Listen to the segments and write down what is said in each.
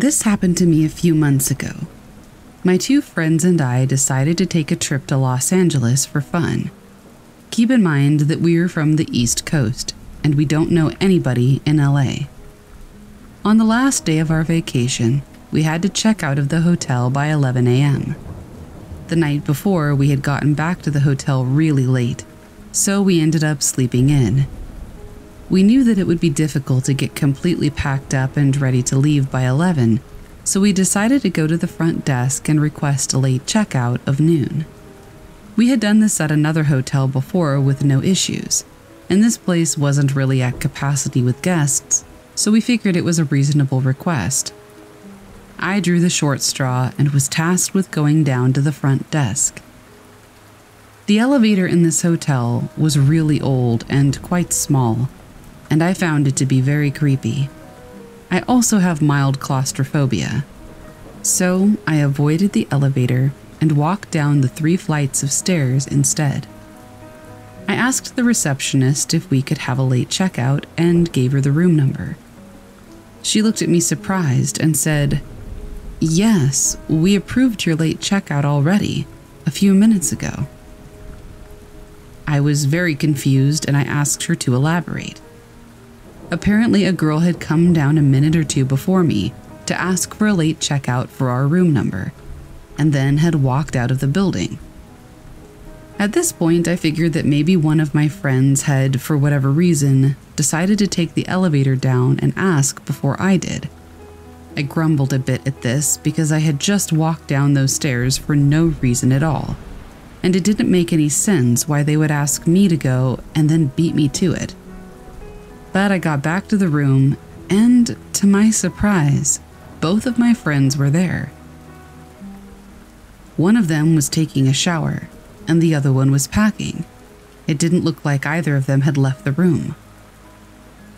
This happened to me a few months ago. My two friends and I decided to take a trip to Los Angeles for fun. Keep in mind that we are from the East Coast and we don't know anybody in LA. On the last day of our vacation, we had to check out of the hotel by 11 a.m. The night before, we had gotten back to the hotel really late, so we ended up sleeping in. We knew that it would be difficult to get completely packed up and ready to leave by 11, so we decided to go to the front desk and request a late checkout of noon. We had done this at another hotel before with no issues, and this place wasn't really at capacity with guests, so we figured it was a reasonable request. I drew the short straw and was tasked with going down to the front desk. The elevator in this hotel was really old and quite small, and I found it to be very creepy. I also have mild claustrophobia. So I avoided the elevator and walked down the three flights of stairs instead. I asked the receptionist if we could have a late checkout and gave her the room number. She looked at me surprised and said, Yes, we approved your late checkout already, a few minutes ago. I was very confused and I asked her to elaborate. Apparently, a girl had come down a minute or two before me to ask for a late checkout for our room number, and then had walked out of the building. At this point, I figured that maybe one of my friends had, for whatever reason, decided to take the elevator down and ask before I did. I grumbled a bit at this because I had just walked down those stairs for no reason at all, and it didn't make any sense why they would ask me to go and then beat me to it. But I got back to the room, and to my surprise, both of my friends were there. One of them was taking a shower, and the other one was packing. It didn't look like either of them had left the room.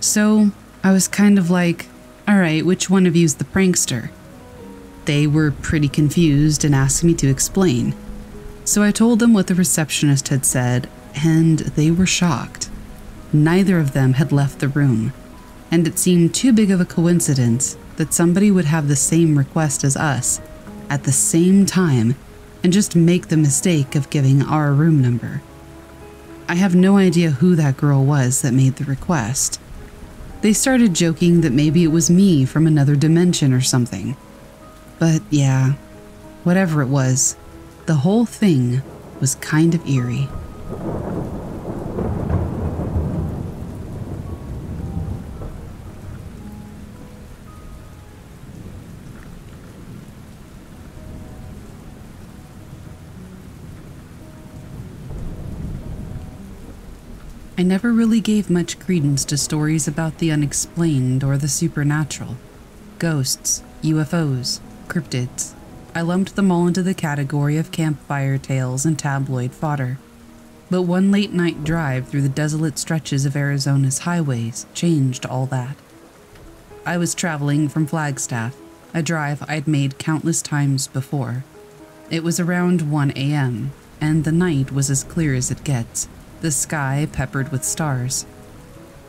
So I was kind of like, all right, which one of you's the prankster? They were pretty confused and asked me to explain. So I told them what the receptionist had said, and they were shocked. Neither of them had left the room, and it seemed too big of a coincidence that somebody would have the same request as us at the same time and just make the mistake of giving our room number. I have no idea who that girl was that made the request. They started joking that maybe it was me from another dimension or something. But yeah, whatever it was, the whole thing was kind of eerie. I never really gave much credence to stories about the unexplained or the supernatural. Ghosts, UFOs, cryptids. I lumped them all into the category of campfire tales and tabloid fodder. But one late night drive through the desolate stretches of Arizona's highways changed all that. I was traveling from Flagstaff, a drive I'd made countless times before. It was around 1 a.m., and the night was as clear as it gets the sky peppered with stars.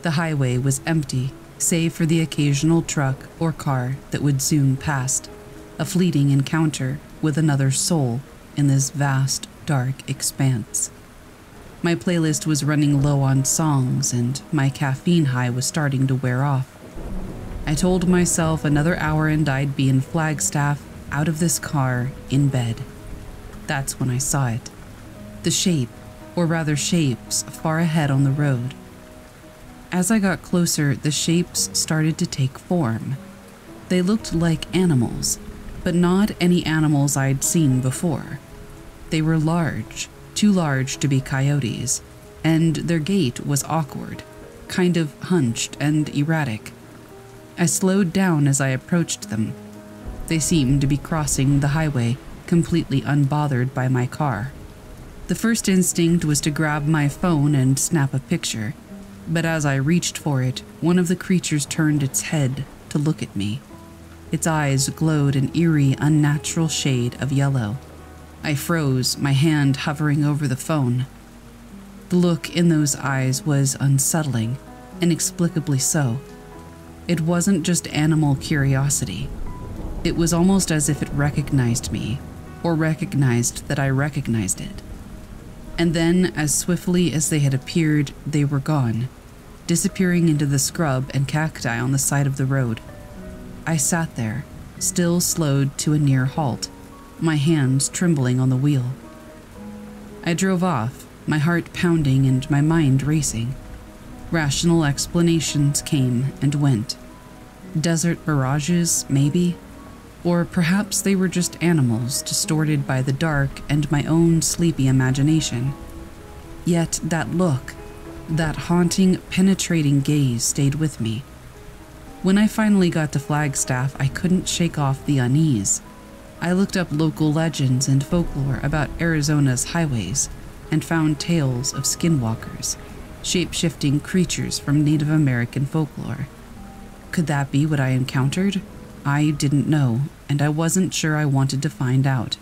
The highway was empty, save for the occasional truck or car that would zoom past, a fleeting encounter with another soul in this vast, dark expanse. My playlist was running low on songs, and my caffeine high was starting to wear off. I told myself another hour and I'd be in Flagstaff, out of this car, in bed. That's when I saw it. The shape or rather shapes, far ahead on the road. As I got closer, the shapes started to take form. They looked like animals, but not any animals I'd seen before. They were large, too large to be coyotes, and their gait was awkward, kind of hunched and erratic. I slowed down as I approached them. They seemed to be crossing the highway, completely unbothered by my car. The first instinct was to grab my phone and snap a picture, but as I reached for it, one of the creatures turned its head to look at me. Its eyes glowed an eerie, unnatural shade of yellow. I froze, my hand hovering over the phone. The look in those eyes was unsettling, inexplicably so. It wasn't just animal curiosity, It was almost as if it recognized me, or recognized that I recognized it. And then, as swiftly as they had appeared, they were gone, disappearing into the scrub and cacti on the side of the road. I sat there, still slowed to a near halt, my hands trembling on the wheel. I drove off, my heart pounding and my mind racing. Rational explanations came and went. Desert mirages, maybe? Or perhaps they were just animals distorted by the dark and my own sleepy imagination. Yet that look, that haunting, penetrating gaze stayed with me. When I finally got to Flagstaff, I couldn't shake off the unease. I looked up local legends and folklore about Arizona's highways and found tales of skinwalkers, shape shifting creatures from Native American folklore. Could that be what I encountered? I didn't know, and I wasn't sure I wanted to find out.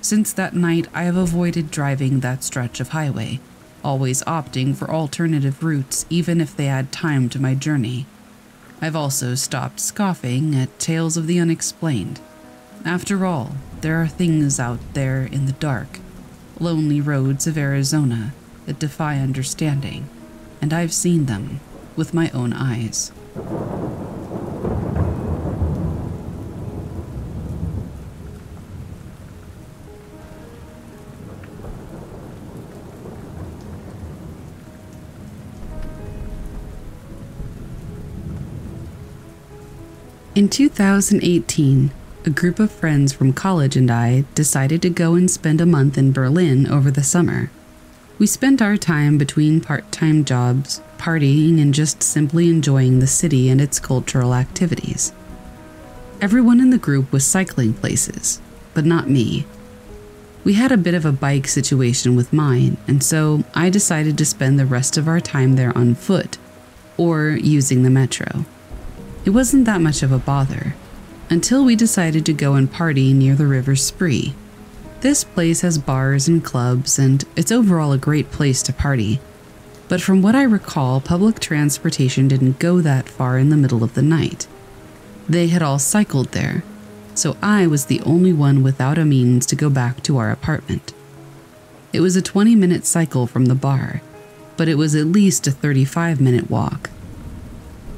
Since that night, I have avoided driving that stretch of highway, always opting for alternative routes even if they add time to my journey. I've also stopped scoffing at tales of the unexplained. After all, there are things out there in the dark, lonely roads of Arizona that defy understanding, and I've seen them with my own eyes. In 2018, a group of friends from college and I decided to go and spend a month in Berlin over the summer. We spent our time between part time jobs, partying, and just simply enjoying the city and its cultural activities. Everyone in the group was cycling places, but not me. We had a bit of a bike situation with mine, and so I decided to spend the rest of our time there on foot or using the metro. It wasn't that much of a bother until we decided to go and party near the River Spree. This place has bars and clubs, and it's overall a great place to party. But from what I recall, public transportation didn't go that far in the middle of the night. They had all cycled there, so I was the only one without a means to go back to our apartment. It was a 20 minute cycle from the bar, but it was at least a 35 minute walk.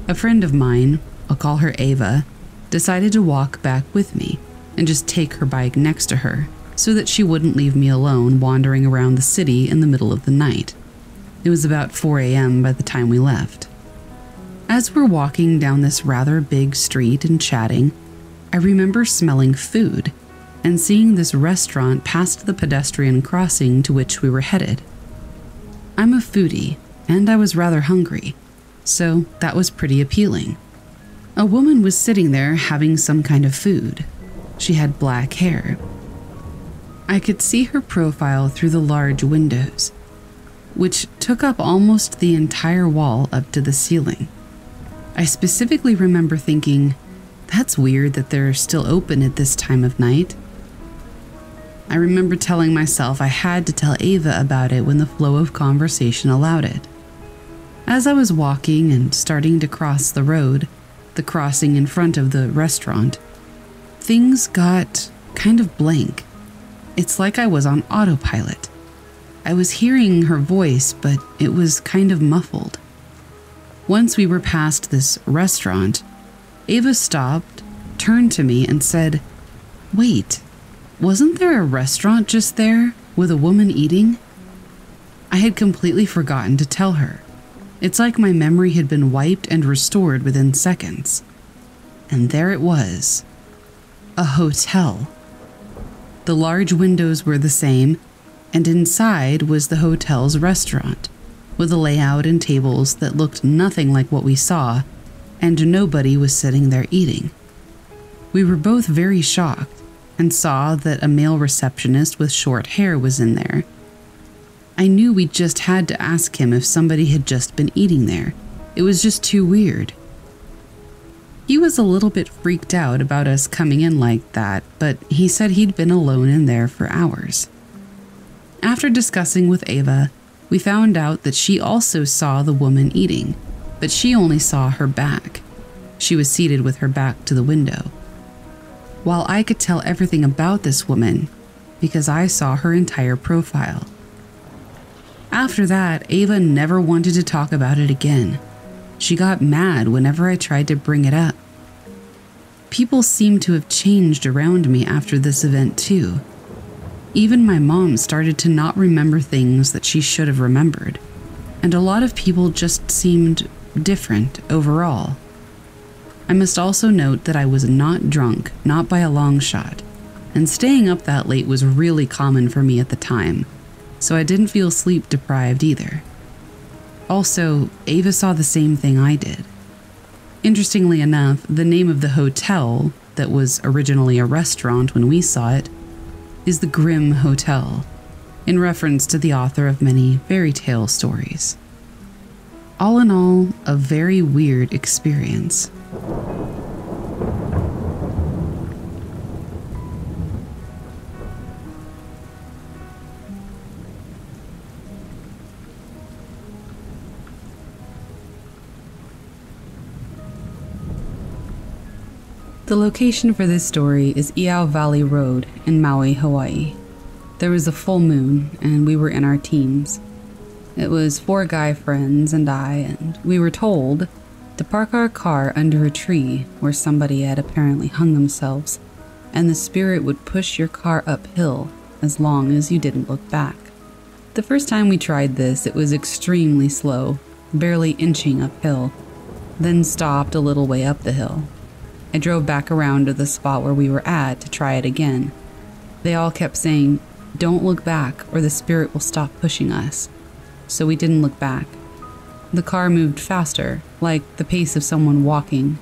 A friend of mine, I'll call her Ava, decided to walk back with me and just take her bike next to her so that she wouldn't leave me alone wandering around the city in the middle of the night. It was about 4 a.m. by the time we left. As we're walking down this rather big street and chatting, I remember smelling food and seeing this restaurant past the pedestrian crossing to which we were headed. I'm a foodie, and I was rather hungry, so that was pretty appealing. A woman was sitting there having some kind of food. She had black hair. I could see her profile through the large windows, which took up almost the entire wall up to the ceiling. I specifically remember thinking, that's weird that they're still open at this time of night. I remember telling myself I had to tell Ava about it when the flow of conversation allowed it. As I was walking and starting to cross the road, the crossing in front of the restaurant, things got kind of blank. It's like I was on autopilot. I was hearing her voice, but it was kind of muffled. Once we were past this restaurant, Ava stopped, turned to me, and said, Wait, wasn't there a restaurant just there with a woman eating? I had completely forgotten to tell her. It's like my memory had been wiped and restored within seconds. And there it was a hotel. The large windows were the same, and inside was the hotel's restaurant, with a layout and tables that looked nothing like what we saw, and nobody was sitting there eating. We were both very shocked and saw that a male receptionist with short hair was in there I knew we just had to ask him if somebody had just been eating there. It was just too weird. He was a little bit freaked out about us coming in like that, but he said he'd been alone in there for hours. After discussing with Ava, we found out that she also saw the woman eating, but she only saw her back. She was seated with her back to the window. while I could tell everything about this woman because I saw her entire profile. After that, Ava never wanted to talk about it again. She got mad whenever I tried to bring it up. People seemed to have changed around me after this event, too. Even my mom started to not remember things that she should have remembered, and a lot of people just seemed different overall. I must also note that I was not drunk, not by a long shot, and staying up that late was really common for me at the time, so I didn't feel sleep deprived either. Also, Ava saw the same thing I did. Interestingly enough, the name of the hotel, that was originally a restaurant when we saw it, is the Grimm Hotel, in reference to the author of many fairy tale stories. All in all, a very weird experience. The location for this story is Iao Valley Road in Maui, Hawaii. There was a full moon, and we were in our teens. It was four guy friends and I, and we were told to park our car under a tree where somebody had apparently hung themselves, and the spirit would push your car uphill as long as you didn't look back. The first time we tried this, it was extremely slow, barely inching uphill, then stopped a little way up the hill I drove back around to the spot where we were at to try it again. They all kept saying, Don't look back, or the spirit will stop pushing us. So we didn't look back. The car moved faster, like the pace of someone walking.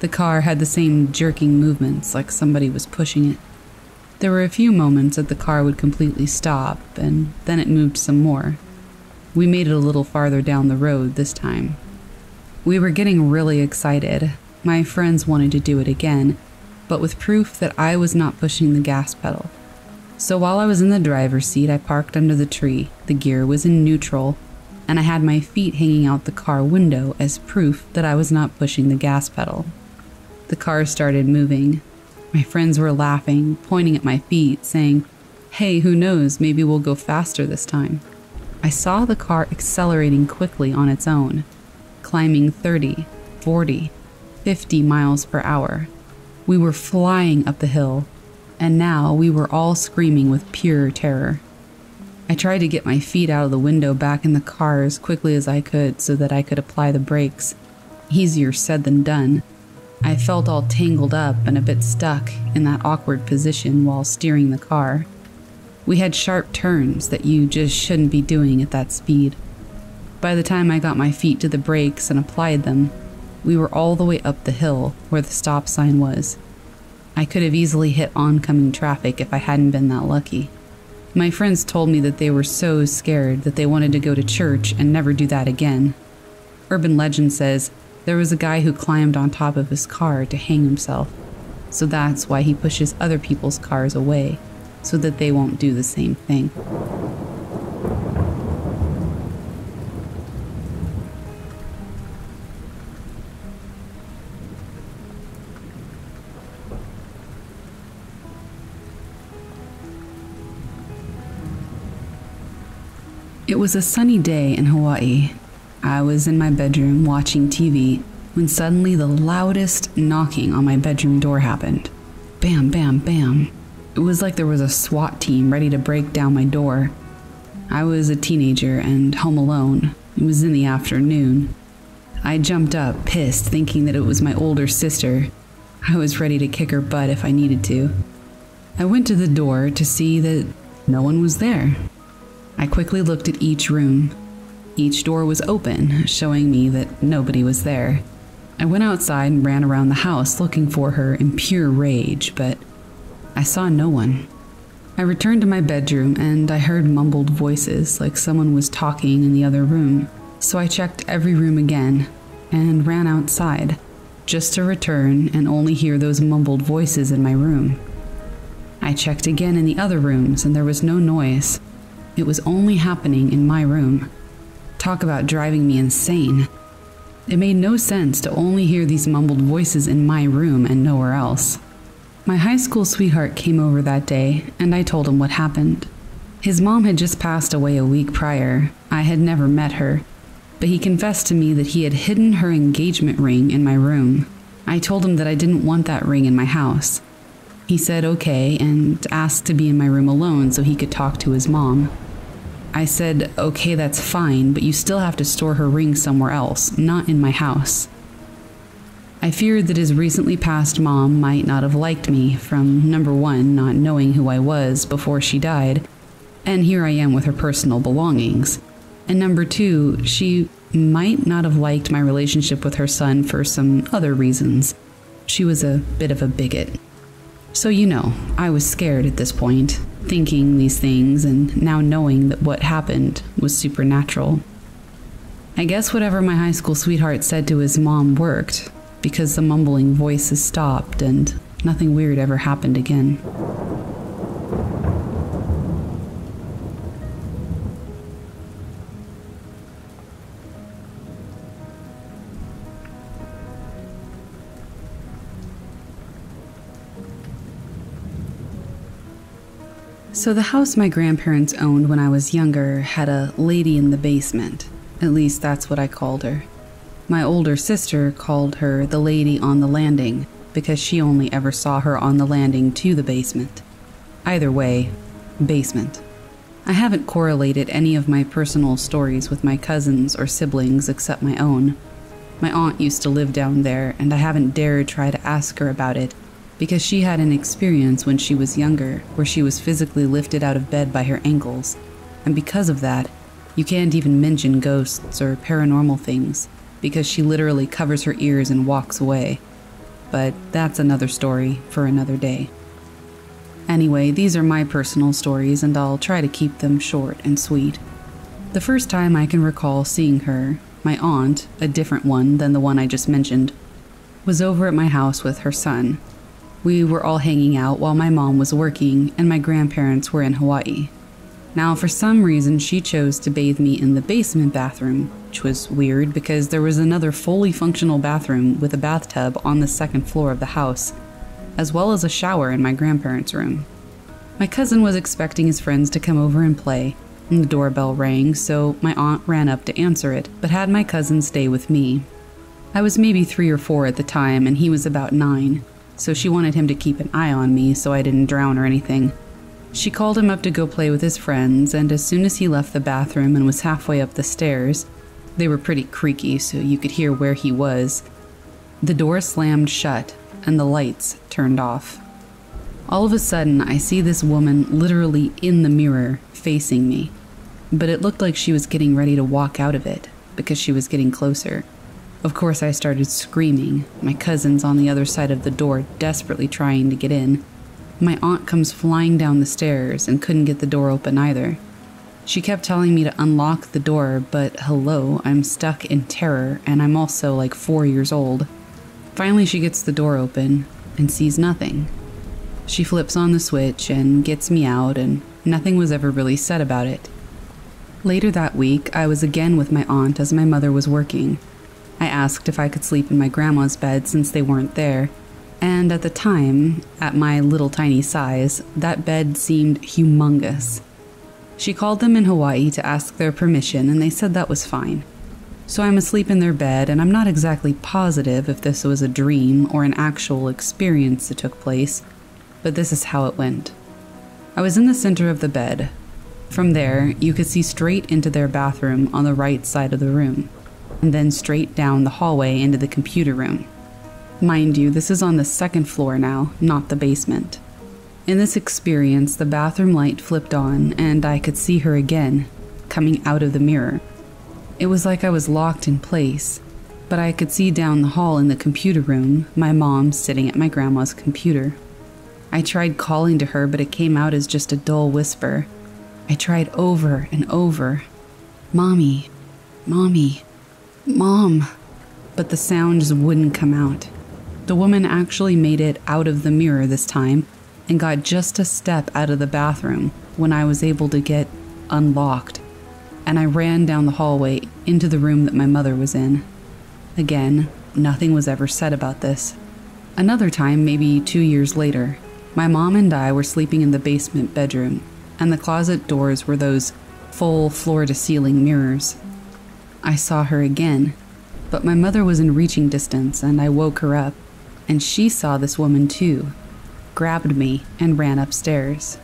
The car had the same jerking movements, like somebody was pushing it. There were a few moments that the car would completely stop, and then it moved some more. We made it a little farther down the road this time. We were getting really excited, my friends wanted to do it again, but with proof that I was not pushing the gas pedal. So while I was in the driver's seat, I parked under the tree. The gear was in neutral, and I had my feet hanging out the car window as proof that I was not pushing the gas pedal. The car started moving. My friends were laughing, pointing at my feet, saying, Hey, who knows, maybe we'll go faster this time. I saw the car accelerating quickly on its own, climbing 30, 40, 50 miles per hour. We were flying up the hill, and now we were all screaming with pure terror. I tried to get my feet out of the window back in the car as quickly as I could so that I could apply the brakes. Easier said than done. I felt all tangled up and a bit stuck in that awkward position while steering the car. We had sharp turns that you just shouldn't be doing at that speed. By the time I got my feet to the brakes and applied them, we were all the way up the hill where the stop sign was. I could have easily hit oncoming traffic if I hadn't been that lucky. My friends told me that they were so scared that they wanted to go to church and never do that again. Urban legend says there was a guy who climbed on top of his car to hang himself, so that's why he pushes other people's cars away, so that they won't do the same thing. Was a sunny day in Hawaii. I was in my bedroom watching TV when suddenly the loudest knocking on my bedroom door happened. Bam, bam, bam. It was like there was a SWAT team ready to break down my door. I was a teenager and home alone. It was in the afternoon. I jumped up, pissed, thinking that it was my older sister. I was ready to kick her butt if I needed to. I went to the door to see that no one was there. I quickly looked at each room. Each door was open, showing me that nobody was there. I went outside and ran around the house looking for her in pure rage, but I saw no one. I returned to my bedroom and I heard mumbled voices like someone was talking in the other room. So I checked every room again and ran outside, just to return and only hear those mumbled voices in my room. I checked again in the other rooms and there was no noise. It was only happening in my room. Talk about driving me insane. It made no sense to only hear these mumbled voices in my room and nowhere else. My high school sweetheart came over that day, and I told him what happened. His mom had just passed away a week prior. I had never met her, but he confessed to me that he had hidden her engagement ring in my room. I told him that I didn't want that ring in my house. He said okay and asked to be in my room alone so he could talk to his mom. I said, okay, that's fine, but you still have to store her ring somewhere else, not in my house. I feared that his recently passed mom might not have liked me from number one, not knowing who I was before she died, and here I am with her personal belongings, and number two, she might not have liked my relationship with her son for some other reasons. She was a bit of a bigot. So, you know, I was scared at this point, thinking these things and now knowing that what happened was supernatural. I guess whatever my high school sweetheart said to his mom worked, because the mumbling voices stopped and nothing weird ever happened again. So, the house my grandparents owned when I was younger had a lady in the basement. At least that's what I called her. My older sister called her the lady on the landing because she only ever saw her on the landing to the basement. Either way, basement. I haven't correlated any of my personal stories with my cousins or siblings except my own. My aunt used to live down there, and I haven't dared try to ask her about it because she had an experience when she was younger where she was physically lifted out of bed by her ankles, and because of that, you can't even mention ghosts or paranormal things because she literally covers her ears and walks away. But that's another story for another day. Anyway, these are my personal stories, and I'll try to keep them short and sweet. The first time I can recall seeing her, my aunt, a different one than the one I just mentioned, was over at my house with her son, we were all hanging out while my mom was working and my grandparents were in Hawaii. Now, for some reason, she chose to bathe me in the basement bathroom, which was weird because there was another fully functional bathroom with a bathtub on the second floor of the house, as well as a shower in my grandparents' room. My cousin was expecting his friends to come over and play, and the doorbell rang, so my aunt ran up to answer it, but had my cousin stay with me. I was maybe three or four at the time, and he was about nine so she wanted him to keep an eye on me so I didn't drown or anything. She called him up to go play with his friends, and as soon as he left the bathroom and was halfway up the stairs, they were pretty creaky so you could hear where he was, the door slammed shut and the lights turned off. All of a sudden, I see this woman literally in the mirror facing me, but it looked like she was getting ready to walk out of it because she was getting closer. Of course, I started screaming, my cousins on the other side of the door desperately trying to get in. My aunt comes flying down the stairs and couldn't get the door open either. She kept telling me to unlock the door, but hello, I'm stuck in terror and I'm also like four years old. Finally, she gets the door open and sees nothing. She flips on the switch and gets me out, and nothing was ever really said about it. Later that week, I was again with my aunt as my mother was working. I asked if I could sleep in my grandma's bed since they weren't there, and at the time, at my little tiny size, that bed seemed humongous. She called them in Hawaii to ask their permission, and they said that was fine. So I'm asleep in their bed, and I'm not exactly positive if this was a dream or an actual experience that took place, but this is how it went. I was in the center of the bed. From there, you could see straight into their bathroom on the right side of the room and then straight down the hallway into the computer room. Mind you, this is on the second floor now, not the basement. In this experience, the bathroom light flipped on, and I could see her again, coming out of the mirror. It was like I was locked in place, but I could see down the hall in the computer room my mom sitting at my grandma's computer. I tried calling to her, but it came out as just a dull whisper. I tried over and over Mommy, Mommy. Mom. But the sounds wouldn't come out. The woman actually made it out of the mirror this time and got just a step out of the bathroom when I was able to get unlocked. And I ran down the hallway into the room that my mother was in. Again, nothing was ever said about this. Another time, maybe two years later, my mom and I were sleeping in the basement bedroom, and the closet doors were those full floor to ceiling mirrors. I saw her again, but my mother was in reaching distance, and I woke her up, and she saw this woman too, grabbed me, and ran upstairs.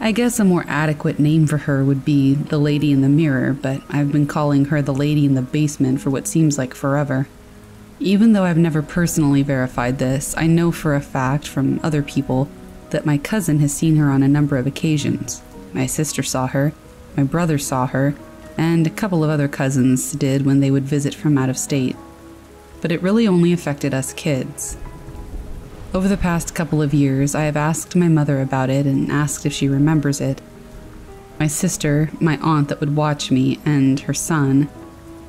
I guess a more adequate name for her would be the lady in the mirror, but I've been calling her the lady in the basement for what seems like forever. Even though I've never personally verified this, I know for a fact from other people that my cousin has seen her on a number of occasions. My sister saw her, my brother saw her, and a couple of other cousins did when they would visit from out of state. But it really only affected us kids. Over the past couple of years, I have asked my mother about it and asked if she remembers it. My sister, my aunt that would watch me, and her son,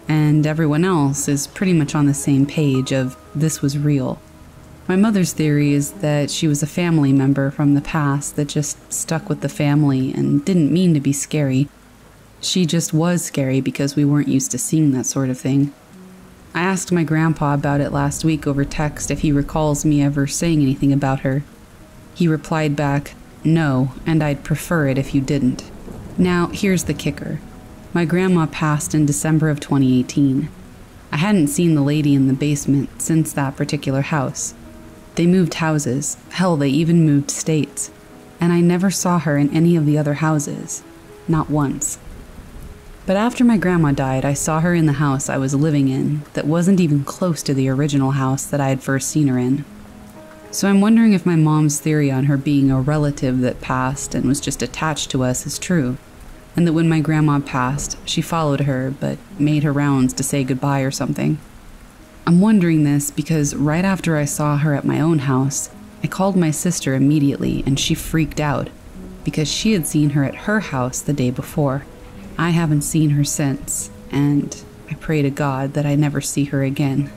and everyone else is pretty much on the same page of this was real. My mother's theory is that she was a family member from the past that just stuck with the family and didn't mean to be scary. She just was scary because we weren't used to seeing that sort of thing. I asked my grandpa about it last week over text if he recalls me ever saying anything about her. He replied back, No, and I'd prefer it if you didn't. Now, here's the kicker my grandma passed in December of 2018. I hadn't seen the lady in the basement since that particular house. They moved houses, hell, they even moved states, and I never saw her in any of the other houses. Not once. But after my grandma died, I saw her in the house I was living in that wasn't even close to the original house that I had first seen her in. So I'm wondering if my mom's theory on her being a relative that passed and was just attached to us is true and that when my grandma passed, she followed her but made her rounds to say goodbye or something. I'm wondering this because right after I saw her at my own house, I called my sister immediately and she freaked out because she had seen her at her house the day before. I haven't seen her since, and I pray to God that I never see her again.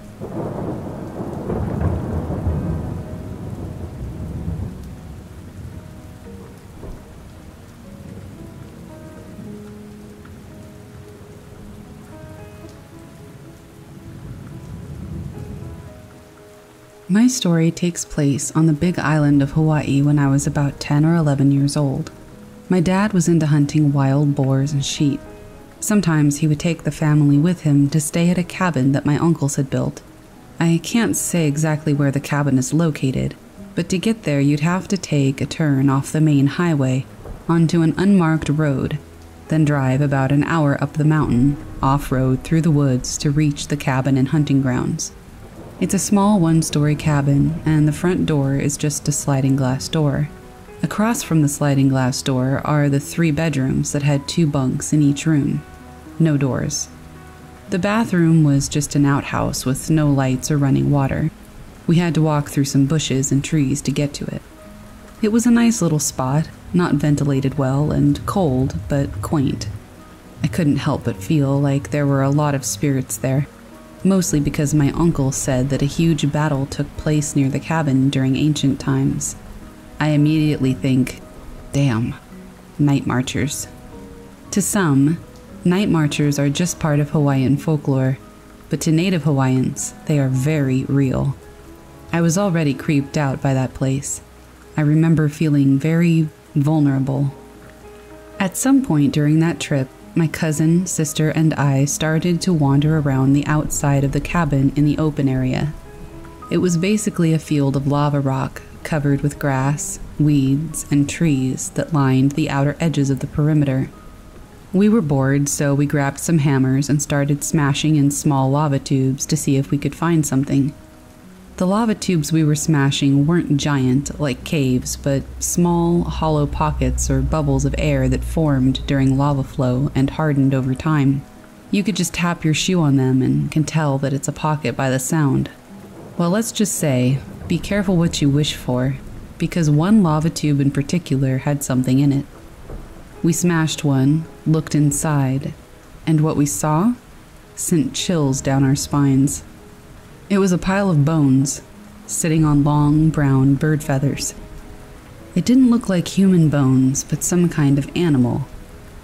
My story takes place on the big island of Hawaii when I was about 10 or 11 years old. My dad was into hunting wild boars and sheep. Sometimes he would take the family with him to stay at a cabin that my uncles had built. I can't say exactly where the cabin is located, but to get there, you'd have to take a turn off the main highway onto an unmarked road, then drive about an hour up the mountain, off road through the woods to reach the cabin and hunting grounds. It's a small one story cabin, and the front door is just a sliding glass door. Across from the sliding glass door are the three bedrooms that had two bunks in each room. No doors. The bathroom was just an outhouse with no lights or running water. We had to walk through some bushes and trees to get to it. It was a nice little spot, not ventilated well and cold, but quaint. I couldn't help but feel like there were a lot of spirits there mostly because my uncle said that a huge battle took place near the cabin during ancient times. I immediately think, damn, night marchers. To some, night marchers are just part of Hawaiian folklore, but to native Hawaiians, they are very real. I was already creeped out by that place. I remember feeling very vulnerable. At some point during that trip, my cousin, sister, and I started to wander around the outside of the cabin in the open area. It was basically a field of lava rock covered with grass, weeds, and trees that lined the outer edges of the perimeter. We were bored, so we grabbed some hammers and started smashing in small lava tubes to see if we could find something. The lava tubes we were smashing weren't giant, like caves, but small, hollow pockets or bubbles of air that formed during lava flow and hardened over time. You could just tap your shoe on them and can tell that it's a pocket by the sound. Well, let's just say be careful what you wish for, because one lava tube in particular had something in it. We smashed one, looked inside, and what we saw sent chills down our spines. It was a pile of bones, sitting on long brown bird feathers. It didn't look like human bones, but some kind of animal.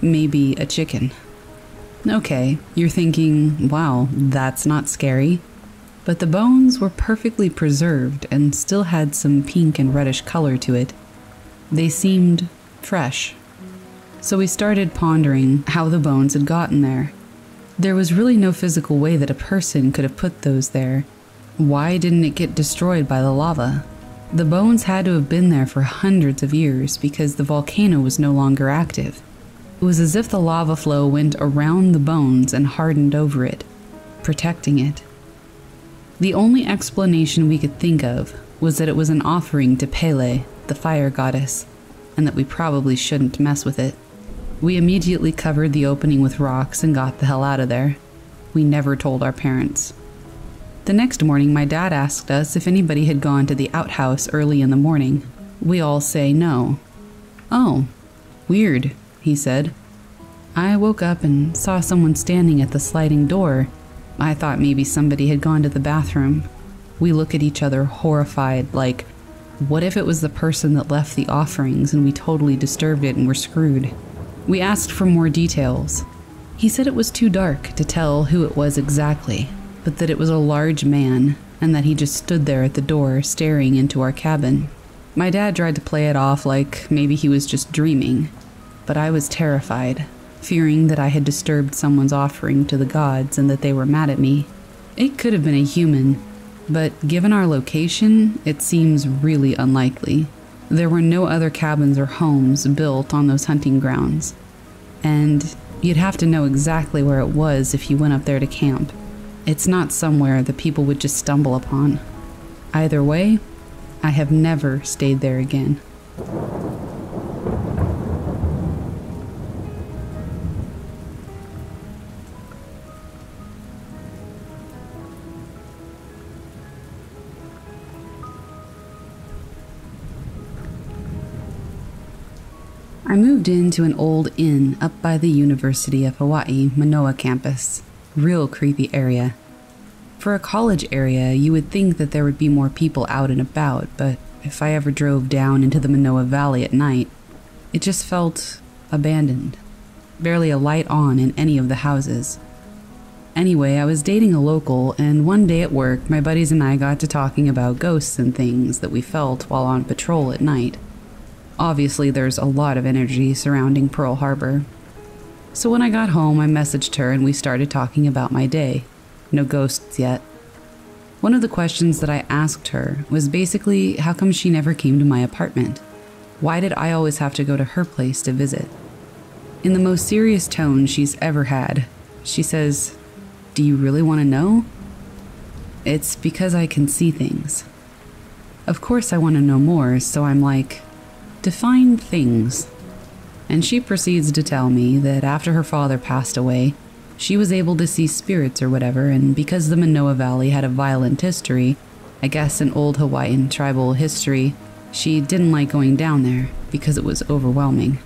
Maybe a chicken. Okay, you're thinking, wow, that's not scary. But the bones were perfectly preserved and still had some pink and reddish color to it. They seemed fresh. So we started pondering how the bones had gotten there. There was really no physical way that a person could have put those there. Why didn't it get destroyed by the lava? The bones had to have been there for hundreds of years because the volcano was no longer active. It was as if the lava flow went around the bones and hardened over it, protecting it. The only explanation we could think of was that it was an offering to Pele, the fire goddess, and that we probably shouldn't mess with it. We immediately covered the opening with rocks and got the hell out of there. We never told our parents. The next morning, my dad asked us if anybody had gone to the outhouse early in the morning. We all say no. Oh, weird, he said. I woke up and saw someone standing at the sliding door. I thought maybe somebody had gone to the bathroom. We look at each other horrified, like, what if it was the person that left the offerings and we totally disturbed it and were screwed? We asked for more details. He said it was too dark to tell who it was exactly, but that it was a large man and that he just stood there at the door staring into our cabin. My dad tried to play it off like maybe he was just dreaming, but I was terrified, fearing that I had disturbed someone's offering to the gods and that they were mad at me. It could have been a human, but given our location, it seems really unlikely. There were no other cabins or homes built on those hunting grounds, and you'd have to know exactly where it was if you went up there to camp. It's not somewhere that people would just stumble upon. Either way, I have never stayed there again. I moved into an old inn up by the University of Hawaii Manoa campus. Real creepy area. For a college area, you would think that there would be more people out and about, but if I ever drove down into the Manoa Valley at night, it just felt abandoned. Barely a light on in any of the houses. Anyway, I was dating a local, and one day at work, my buddies and I got to talking about ghosts and things that we felt while on patrol at night. Obviously, there's a lot of energy surrounding Pearl Harbor. So when I got home, I messaged her and we started talking about my day. No ghosts yet. One of the questions that I asked her was basically how come she never came to my apartment? Why did I always have to go to her place to visit? In the most serious tone she's ever had, she says, Do you really want to know? It's because I can see things. Of course, I want to know more, so I'm like, Define things. And she proceeds to tell me that after her father passed away, she was able to see spirits or whatever, and because the Manoa Valley had a violent history, I guess an old Hawaiian tribal history, she didn't like going down there because it was overwhelming.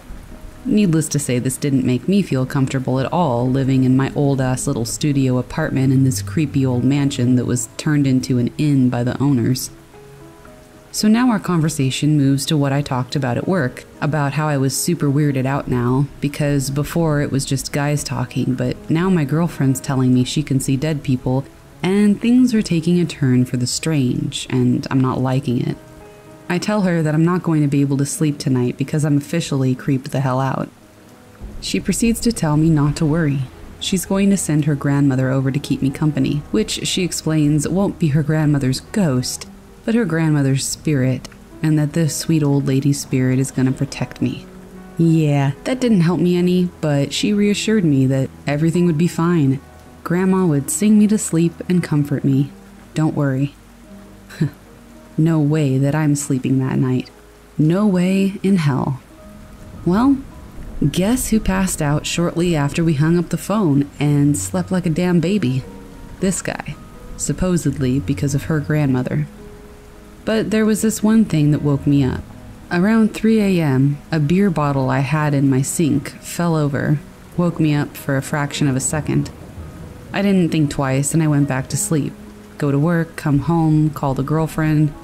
Needless to say, this didn't make me feel comfortable at all living in my old ass little studio apartment in this creepy old mansion that was turned into an inn by the owners. So now our conversation moves to what I talked about at work about how I was super weirded out now because before it was just guys talking, but now my girlfriend's telling me she can see dead people and things are taking a turn for the strange and I'm not liking it. I tell her that I'm not going to be able to sleep tonight because I'm officially creeped the hell out. She proceeds to tell me not to worry. She's going to send her grandmother over to keep me company, which she explains won't be her grandmother's ghost, but her grandmother's spirit, and that this sweet old lady's spirit is going to protect me. Yeah, that didn't help me any, but she reassured me that everything would be fine. Grandma would sing me to sleep and comfort me. Don't worry. no way that I'm sleeping that night. No way in hell. Well, guess who passed out shortly after we hung up the phone and slept like a damn baby? This guy, supposedly because of her grandmother. But there was this one thing that woke me up. Around 3 a.m., a beer bottle I had in my sink fell over, woke me up for a fraction of a second. I didn't think twice and I went back to sleep. Go to work, come home, call the girlfriend,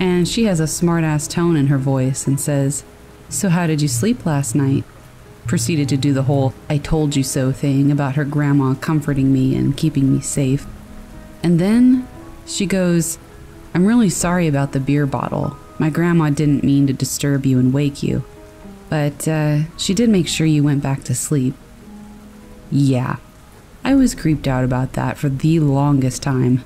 and she has a smart-ass tone in her voice and says, So, how did you sleep last night? Proceeded to do the whole I told you so thing about her grandma comforting me and keeping me safe. And then She goes, I'm really sorry about the beer bottle. My grandma didn't mean to disturb you and wake you, but uh, she did make sure you went back to sleep. Yeah, I was creeped out about that for the longest time.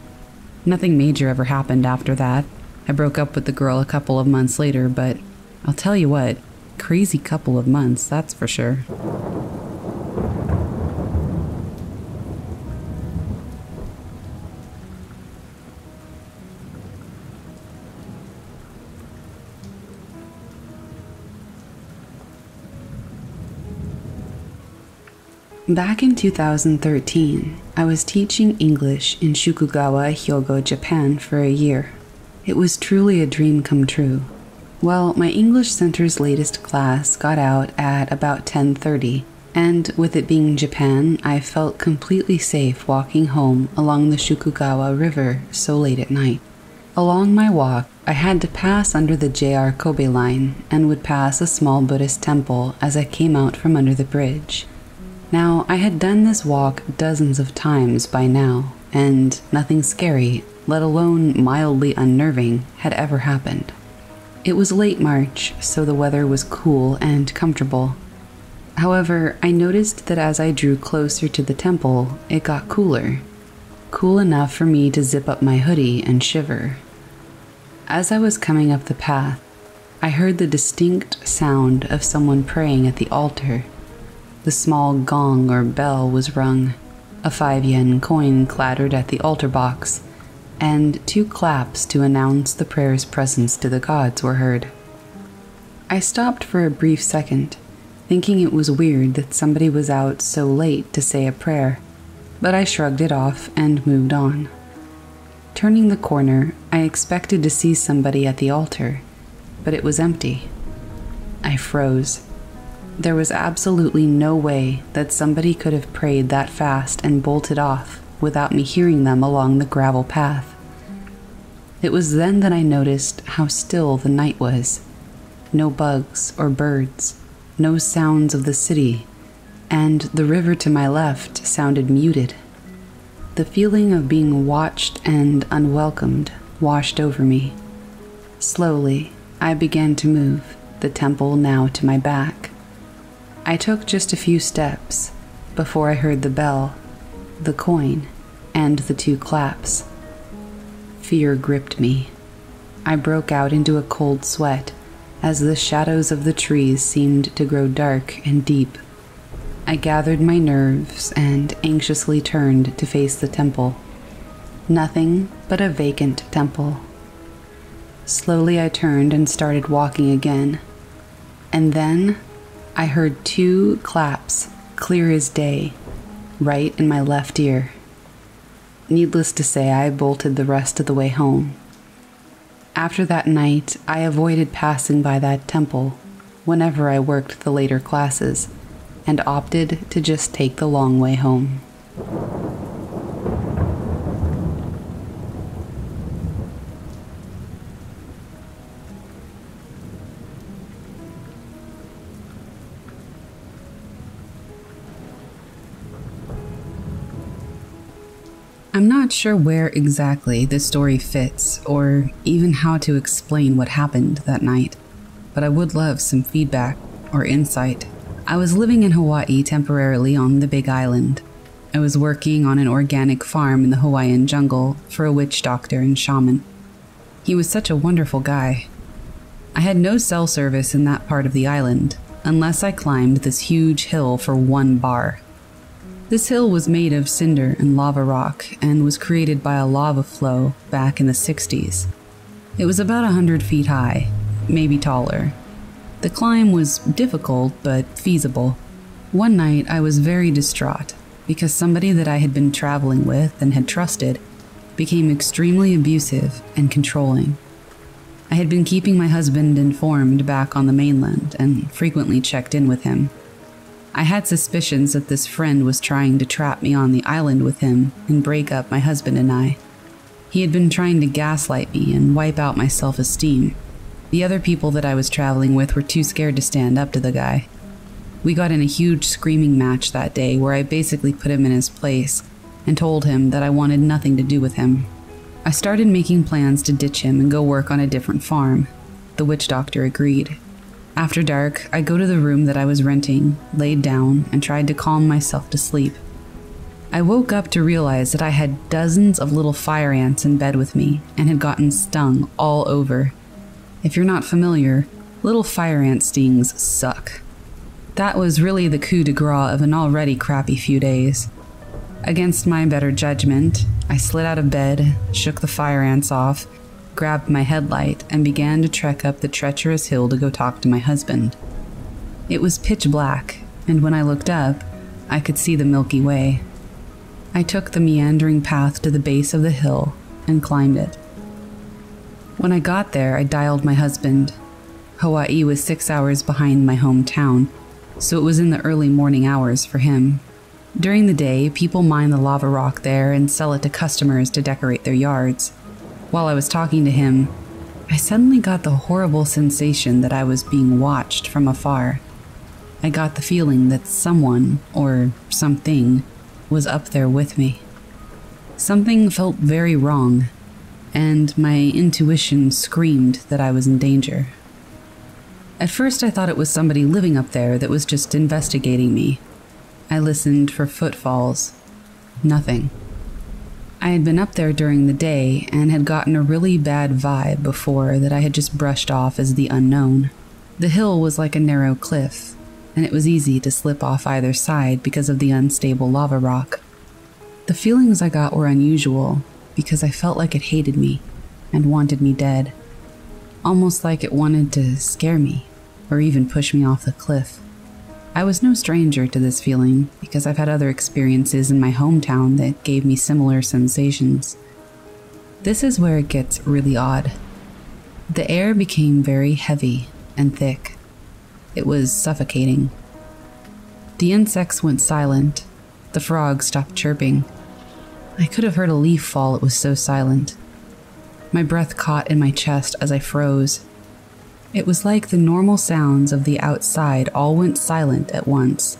Nothing major ever happened after that. I broke up with the girl a couple of months later, but I'll tell you what, crazy couple of months, that's for sure. Back in 2013, I was teaching English in Shukugawa, Hyogo, Japan for a year. It was truly a dream come true. Well, my English Center's latest class got out at about 10:30, and with it being Japan, I felt completely safe walking home along the Shukugawa River so late at night. Along my walk, I had to pass under the JR Kobe line and would pass a small Buddhist temple as I came out from under the bridge. Now, I had done this walk dozens of times by now, and nothing scary, let alone mildly unnerving, had ever happened. It was late March, so the weather was cool and comfortable. However, I noticed that as I drew closer to the temple, it got cooler. Cool enough for me to zip up my hoodie and shiver. As I was coming up the path, I heard the distinct sound of someone praying at the altar. The small gong or bell was rung, a five yen coin clattered at the altar box, and two claps to announce the prayer's presence to the gods were heard. I stopped for a brief second, thinking it was weird that somebody was out so late to say a prayer, but I shrugged it off and moved on. Turning the corner, I expected to see somebody at the altar, but it was empty. I froze. There was absolutely no way that somebody could have prayed that fast and bolted off without me hearing them along the gravel path. It was then that I noticed how still the night was. No bugs or birds, no sounds of the city, and the river to my left sounded muted. The feeling of being watched and unwelcomed washed over me. Slowly, I began to move, the temple now to my back. I took just a few steps before I heard the bell, the coin, and the two claps. Fear gripped me. I broke out into a cold sweat as the shadows of the trees seemed to grow dark and deep. I gathered my nerves and anxiously turned to face the temple. Nothing but a vacant temple. Slowly I turned and started walking again. And then I heard two claps, clear as day, right in my left ear. Needless to say, I bolted the rest of the way home. After that night, I avoided passing by that temple whenever I worked the later classes and opted to just take the long way home. I'm not sure where exactly this story fits, or even how to explain what happened that night, but I would love some feedback or insight. I was living in Hawaii temporarily on the Big Island. I was working on an organic farm in the Hawaiian jungle for a witch doctor and shaman. He was such a wonderful guy. I had no cell service in that part of the island, unless I climbed this huge hill for one bar. This hill was made of cinder and lava rock and was created by a lava flow back in the 60s. It was about a 100 feet high, maybe taller. The climb was difficult but feasible. One night I was very distraught because somebody that I had been traveling with and had trusted became extremely abusive and controlling. I had been keeping my husband informed back on the mainland and frequently checked in with him. I had suspicions that this friend was trying to trap me on the island with him and break up my husband and I. He had been trying to gaslight me and wipe out my self esteem. The other people that I was traveling with were too scared to stand up to the guy. We got in a huge screaming match that day where I basically put him in his place and told him that I wanted nothing to do with him. I started making plans to ditch him and go work on a different farm. The witch doctor agreed. After dark, I go to the room that I was renting, laid down, and tried to calm myself to sleep. I woke up to realize that I had dozens of little fire ants in bed with me and had gotten stung all over. If you're not familiar, little fire ant stings suck. That was really the coup de grace of an already crappy few days. Against my better judgment, I slid out of bed, shook the fire ants off, grabbed my headlight, and began to trek up the treacherous hill to go talk to my husband. It was pitch black, and when I looked up, I could see the Milky Way. I took the meandering path to the base of the hill and climbed it. When I got there, I dialed my husband. Hawaii was six hours behind my hometown, so it was in the early morning hours for him. During the day, people mine the lava rock there and sell it to customers to decorate their yards. While I was talking to him, I suddenly got the horrible sensation that I was being watched from afar. I got the feeling that someone, or something, was up there with me. Something felt very wrong, and my intuition screamed that I was in danger. At first, I thought it was somebody living up there that was just investigating me I listened for footfalls. Nothing. I had been up there during the day and had gotten a really bad vibe before that I had just brushed off as the unknown. The hill was like a narrow cliff, and it was easy to slip off either side because of the unstable lava rock. The feelings I got were unusual because I felt like it hated me and wanted me dead, almost like it wanted to scare me or even push me off the cliff. I was no stranger to this feeling because I've had other experiences in my hometown that gave me similar sensations. This is where it gets really odd. The air became very heavy and thick. It was suffocating. The insects went silent. The frogs stopped chirping. I could have heard a leaf fall, it was so silent. My breath caught in my chest as I froze. It was like the normal sounds of the outside all went silent at once.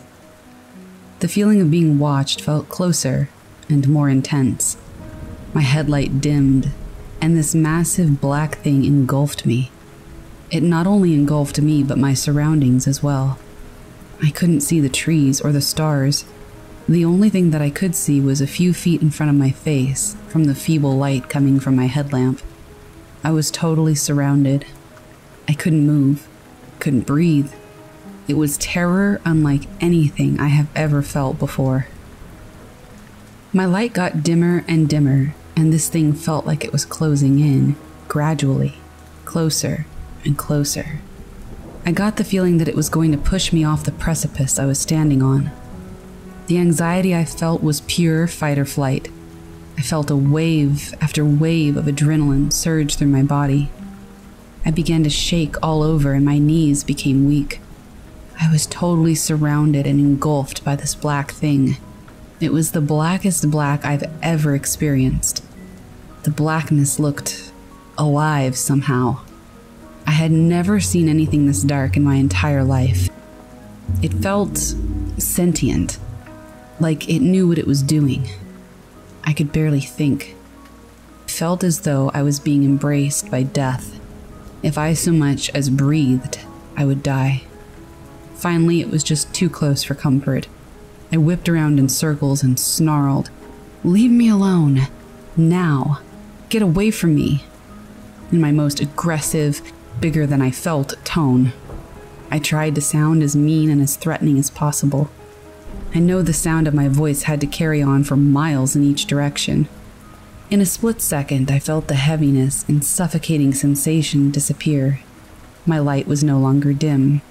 The feeling of being watched felt closer and more intense. My headlight dimmed, and this massive black thing engulfed me. It not only engulfed me, but my surroundings as well. I couldn't see the trees or the stars. The only thing that I could see was a few feet in front of my face from the feeble light coming from my headlamp. I was totally surrounded I couldn't move, couldn't breathe. It was terror unlike anything I have ever felt before. My light got dimmer and dimmer, and this thing felt like it was closing in, gradually, closer and closer. I got the feeling that it was going to push me off the precipice I was standing on. The anxiety I felt was pure fight or flight. I felt a wave after wave of adrenaline surge through my body. I began to shake all over and my knees became weak. I was totally surrounded and engulfed by this black thing. It was the blackest black I've ever experienced. The blackness looked alive somehow. I had never seen anything this dark in my entire life. It felt sentient, like it knew what it was doing. I could barely think. It felt as though I was being embraced by death. If I so much as breathed, I would die. Finally, it was just too close for comfort. I whipped around in circles and snarled, Leave me alone. Now. Get away from me. In my most aggressive, bigger than I felt tone. I tried to sound as mean and as threatening as possible. I know the sound of my voice had to carry on for miles in each direction. In a split second, I felt the heaviness and suffocating sensation disappear. My light was no longer dim.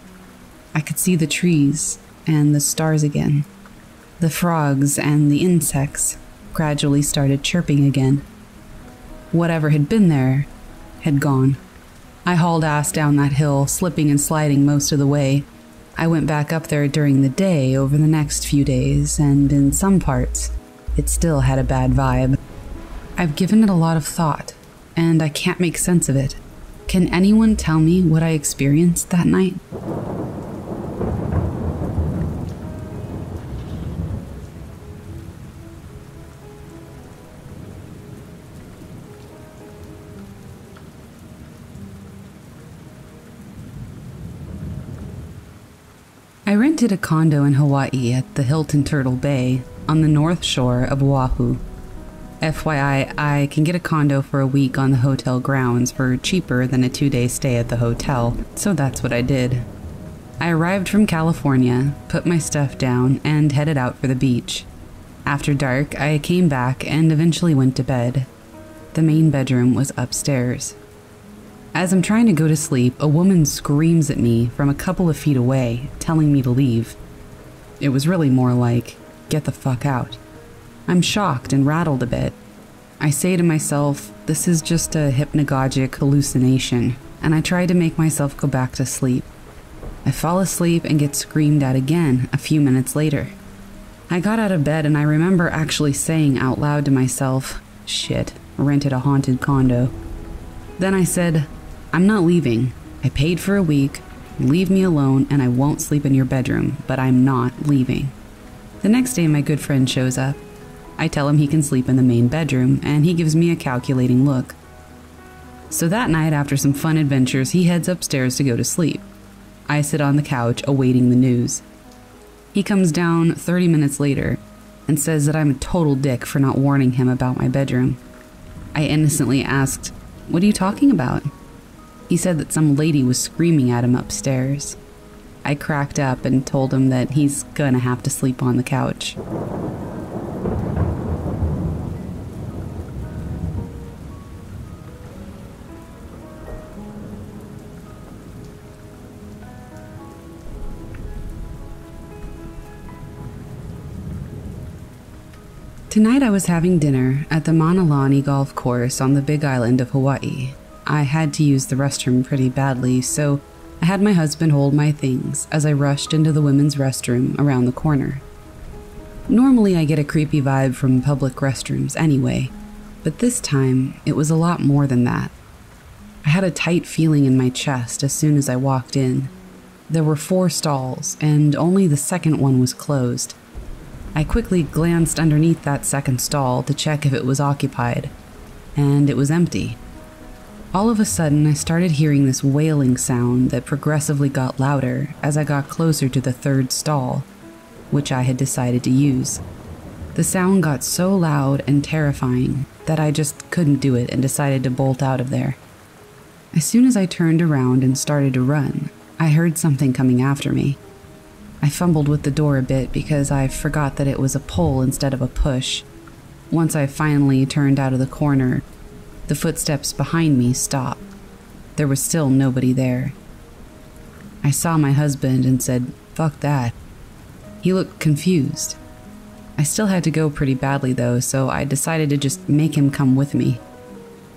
I could see the trees and the stars again. The frogs and the insects gradually started chirping again. Whatever had been there had gone. I hauled ass down that hill, slipping and sliding most of the way. I went back up there during the day over the next few days, and in some parts, it still had a bad vibe. I've given it a lot of thought, and I can't make sense of it. Can anyone tell me what I experienced that night? I rented a condo in Hawaii at the Hilton Turtle Bay on the north shore of Oahu FYI, I can get a condo for a week on the hotel grounds for cheaper than a two day stay at the hotel, so that's what I did. I arrived from California, put my stuff down, and headed out for the beach. After dark, I came back and eventually went to bed. The main bedroom was upstairs. As I'm trying to go to sleep, a woman screams at me from a couple of feet away, telling me to leave. It was really more like, get the fuck out. I'm shocked and rattled a bit. I say to myself, this is just a hypnagogic hallucination, and I try to make myself go back to sleep. I fall asleep and get screamed at again a few minutes later. I got out of bed and I remember actually saying out loud to myself, shit, rented a haunted condo. Then I said, I'm not leaving. I paid for a week. Leave me alone and I won't sleep in your bedroom, but I'm not leaving. The next day, my good friend shows up. I tell him he can sleep in the main bedroom, and he gives me a calculating look. So that night, after some fun adventures, he heads upstairs to go to sleep. I sit on the couch awaiting the news. He comes down 30 minutes later and says that I'm a total dick for not warning him about my bedroom. I innocently asked, What are you talking about? He said that some lady was screaming at him upstairs. I cracked up and told him that he's gonna have to sleep on the couch. Tonight I was having dinner at the Mauna Lani golf course on the big island of Hawaii. I had to use the restroom pretty badly, so I had my husband hold my things as I rushed into the women's restroom around the corner. Normally, I get a creepy vibe from public restrooms anyway, but this time it was a lot more than that. I had a tight feeling in my chest as soon as I walked in. There were four stalls, and only the second one was closed. I quickly glanced underneath that second stall to check if it was occupied, and it was empty. All of a sudden, I started hearing this wailing sound that progressively got louder as I got closer to the third stall, which I had decided to use. The sound got so loud and terrifying that I just couldn't do it and decided to bolt out of there. As soon as I turned around and started to run, I heard something coming after me. I fumbled with the door a bit because I forgot that it was a pull instead of a push. Once I finally turned out of the corner, the footsteps behind me stopped. There was still nobody there. I saw my husband and said, fuck that. He looked confused. I still had to go pretty badly though, so I decided to just make him come with me.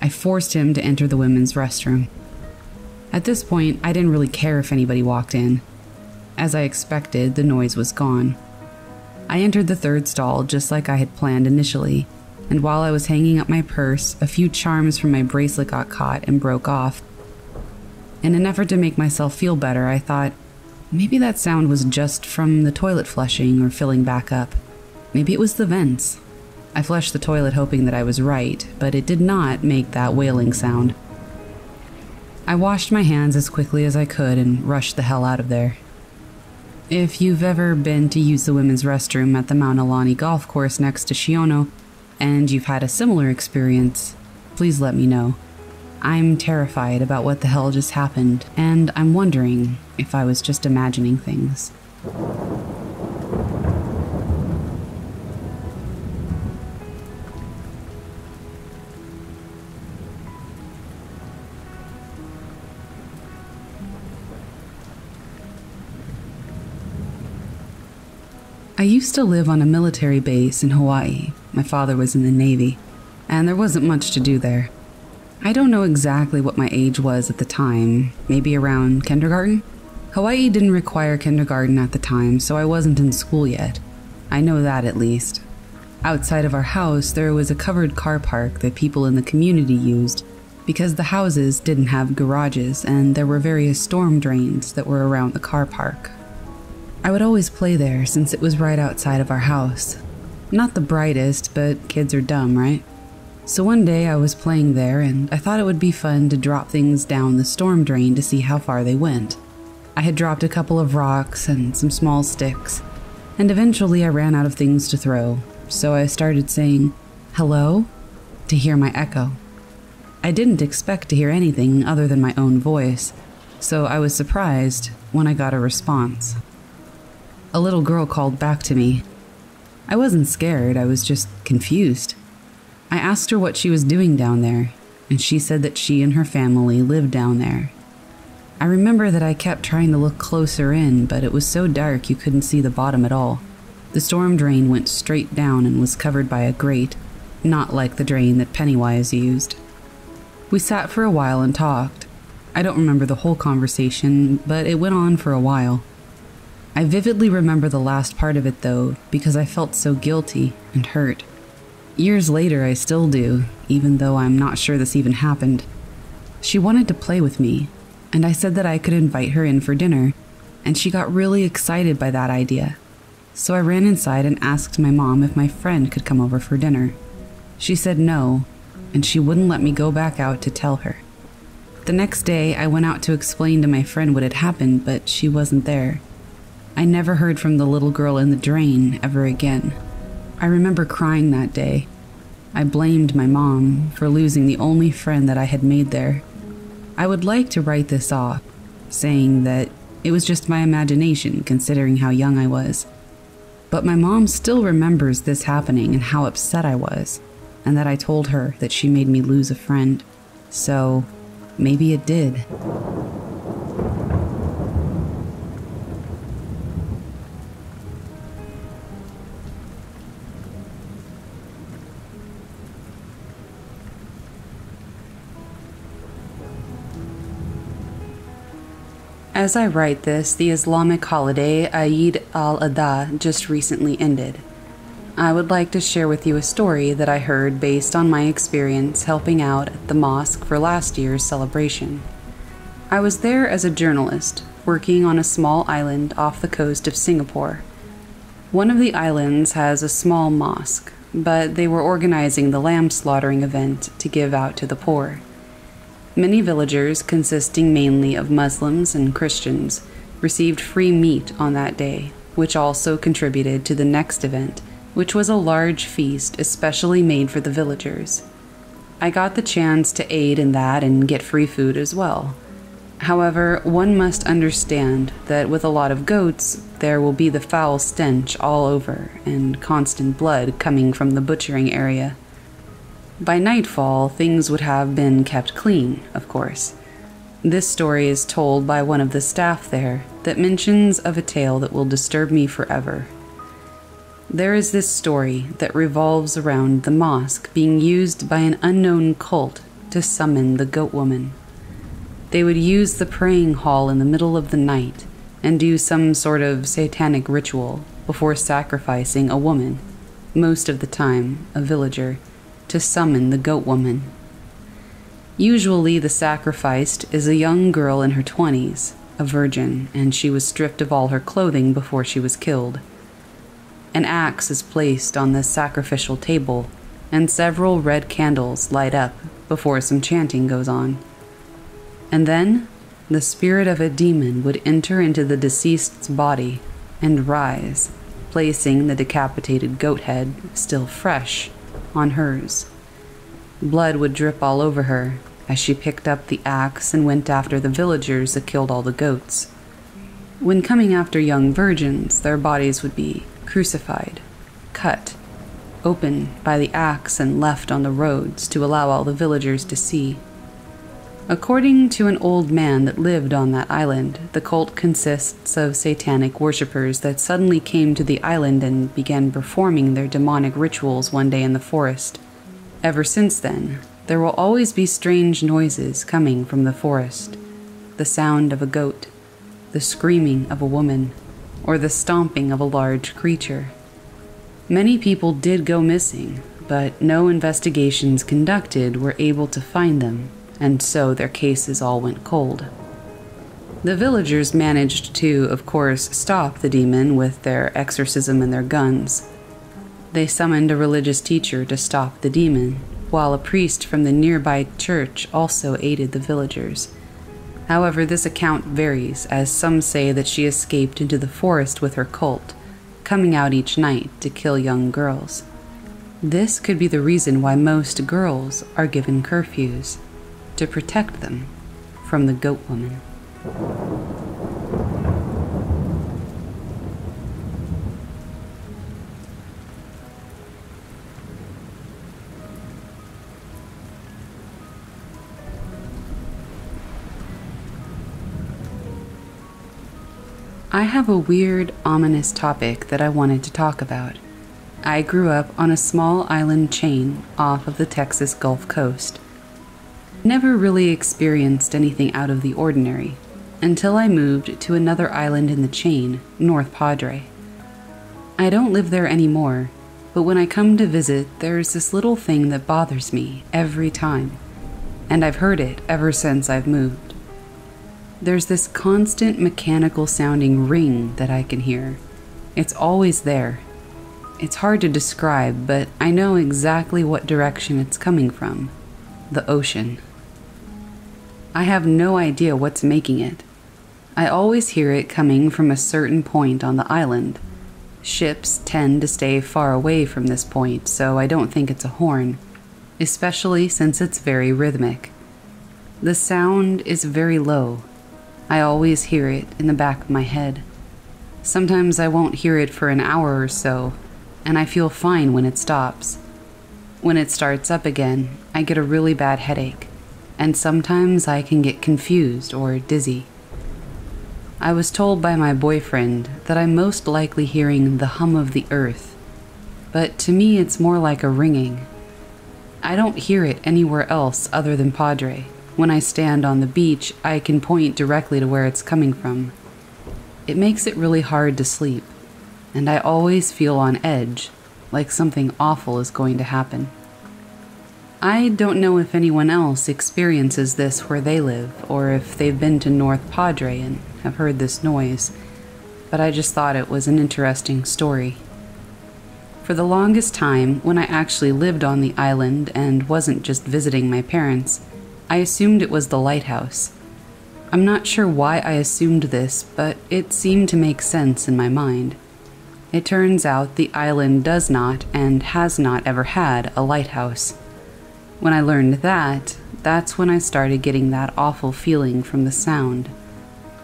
I forced him to enter the women's restroom. At this point, I didn't really care if anybody walked in. As I expected, the noise was gone. I entered the third stall just like I had planned initially, and while I was hanging up my purse, a few charms from my bracelet got caught and broke off. In an effort to make myself feel better, I thought, maybe that sound was just from the toilet flushing or filling back up. Maybe it was the vents. I flushed the toilet hoping that I was right, but it did not make that wailing sound. I washed my hands as quickly as I could and rushed the hell out of there. If you've ever been to use the women's restroom at the Mauna Lani golf course next to Shiono, and you've had a similar experience, please let me know. I'm terrified about what the hell just happened, and I'm wondering if I was just imagining things. I used to live on a military base in Hawaii. My father was in the Navy, and there wasn't much to do there. I don't know exactly what my age was at the time, maybe around kindergarten? Hawaii didn't require kindergarten at the time, so I wasn't in school yet. I know that at least. Outside of our house, there was a covered car park that people in the community used because the houses didn't have garages and there were various storm drains that were around the car park. I would always play there since it was right outside of our house. Not the brightest, but kids are dumb, right? So one day I was playing there and I thought it would be fun to drop things down the storm drain to see how far they went. I had dropped a couple of rocks and some small sticks, and eventually I ran out of things to throw, so I started saying, Hello? to hear my echo. I didn't expect to hear anything other than my own voice, so I was surprised when I got a response. A little girl called back to me. I wasn't scared, I was just confused. I asked her what she was doing down there, and she said that she and her family lived down there. I remember that I kept trying to look closer in, but it was so dark you couldn't see the bottom at all. The storm drain went straight down and was covered by a grate, not like the drain that Pennywise used. We sat for a while and talked. I don't remember the whole conversation, but it went on for a while. I vividly remember the last part of it, though, because I felt so guilty and hurt. Years later, I still do, even though I'm not sure this even happened. She wanted to play with me, and I said that I could invite her in for dinner, and she got really excited by that idea. So I ran inside and asked my mom if my friend could come over for dinner. She said no, and she wouldn't let me go back out to tell her. The next day, I went out to explain to my friend what had happened, but she wasn't there. I never heard from the little girl in the drain ever again. I remember crying that day. I blamed my mom for losing the only friend that I had made there. I would like to write this off, saying that it was just my imagination considering how young I was. But my mom still remembers this happening and how upset I was and that I told her that she made me lose a friend. So maybe it did. As I write this, the Islamic holiday Eid al Adha just recently ended. I would like to share with you a story that I heard based on my experience helping out at the mosque for last year's celebration. I was there as a journalist, working on a small island off the coast of Singapore. One of the islands has a small mosque, but they were organizing the lamb slaughtering event to give out to the poor. Many villagers, consisting mainly of Muslims and Christians, received free meat on that day, which also contributed to the next event which was a large feast especially made for the villagers. I got the chance to aid in that and get free food as well. However, one must understand that with a lot of goats, there will be the foul stench all over and constant blood coming from the butchering area. By nightfall, things would have been kept clean, of course. This story is told by one of the staff there that mentions of a tale that will disturb me forever there is this story that revolves around the mosque being used by an unknown cult to summon the goat woman. They would use the praying hall in the middle of the night and do some sort of satanic ritual before sacrificing a woman, most of the time a villager, to summon the goat woman. Usually, the sacrificed is a young girl in her 20s, a virgin, and she was stripped of all her clothing before she was killed. An axe is placed on the sacrificial table, and several red candles light up before some chanting goes on. And then the spirit of a demon would enter into the deceased's body and rise, placing the decapitated goat head, still fresh, on hers. Blood would drip all over her as she picked up the axe and went after the villagers that killed all the goats. When coming after young virgins, their bodies would be crucified, cut, open by the axe and left on the roads to allow all the villagers to see. According to an old man that lived on that island, the cult consists of satanic worshippers that suddenly came to the island and began performing their demonic rituals one day in the forest. Ever since then, there will always be strange noises coming from the forest the sound of a goat, the screaming of a woman, or the stomping of a large creature. Many people did go missing, but no investigations conducted were able to find them, and so their cases all went cold. The villagers managed to, of course, stop the demon with their exorcism and their guns. They summoned a religious teacher to stop the demon, while a priest from the nearby church also aided the villagers. However, this account varies, as some say that she escaped into the forest with her cult, coming out each night to kill young girls. This could be the reason why most girls are given curfews to protect them from the goat woman. I have a weird, ominous topic that I wanted to talk about. I grew up on a small island chain off of the Texas Gulf Coast. Never really experienced anything out of the ordinary until I moved to another island in the chain, North Padre. I don't live there anymore, but when I come to visit, there's this little thing that bothers me every time, and I've heard it ever since I've moved. There's this constant mechanical sounding ring that I can hear. It's always there. It's hard to describe, but I know exactly what direction it's coming from the ocean. I have no idea what's making it. I always hear it coming from a certain point on the island. Ships tend to stay far away from this point, so I don't think it's a horn, especially since it's very rhythmic. The sound is very low, I always hear it in the back of my head. Sometimes I won't hear it for an hour or so, and I feel fine when it stops. When it starts up again, I get a really bad headache, and sometimes I can get confused or dizzy. I was told by my boyfriend that I'm most likely hearing the hum of the earth, but to me it's more like a ringing. I don't hear it anywhere else other than Padre. When I stand on the beach, I can point directly to where it's coming from. It makes it really hard to sleep, and I always feel on edge, like something awful is going to happen. I don't know if anyone else experiences this where they live, or if they've been to North Padre and have heard this noise, but I just thought it was an interesting story. For the longest time, when I actually lived on the island and wasn't just visiting my parents, I assumed it was the lighthouse. I'm not sure why I assumed this, but it seemed to make sense in my mind. It turns out the island does not and has not ever had a lighthouse. When I learned that, that's when I started getting that awful feeling from the sound.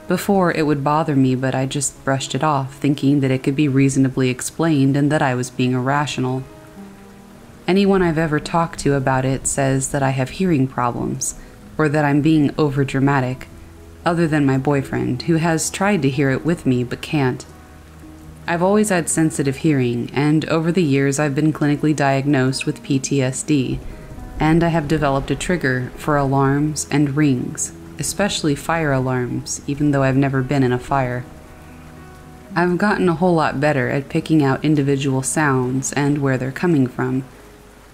Before, it would bother me, but I just brushed it off, thinking that it could be reasonably explained and that I was being irrational. Anyone I've ever talked to about it says that I have hearing problems, or that I'm being over dramatic, other than my boyfriend, who has tried to hear it with me but can't. I've always had sensitive hearing, and over the years I've been clinically diagnosed with PTSD, and I have developed a trigger for alarms and rings, especially fire alarms, even though I've never been in a fire. I've gotten a whole lot better at picking out individual sounds and where they're coming from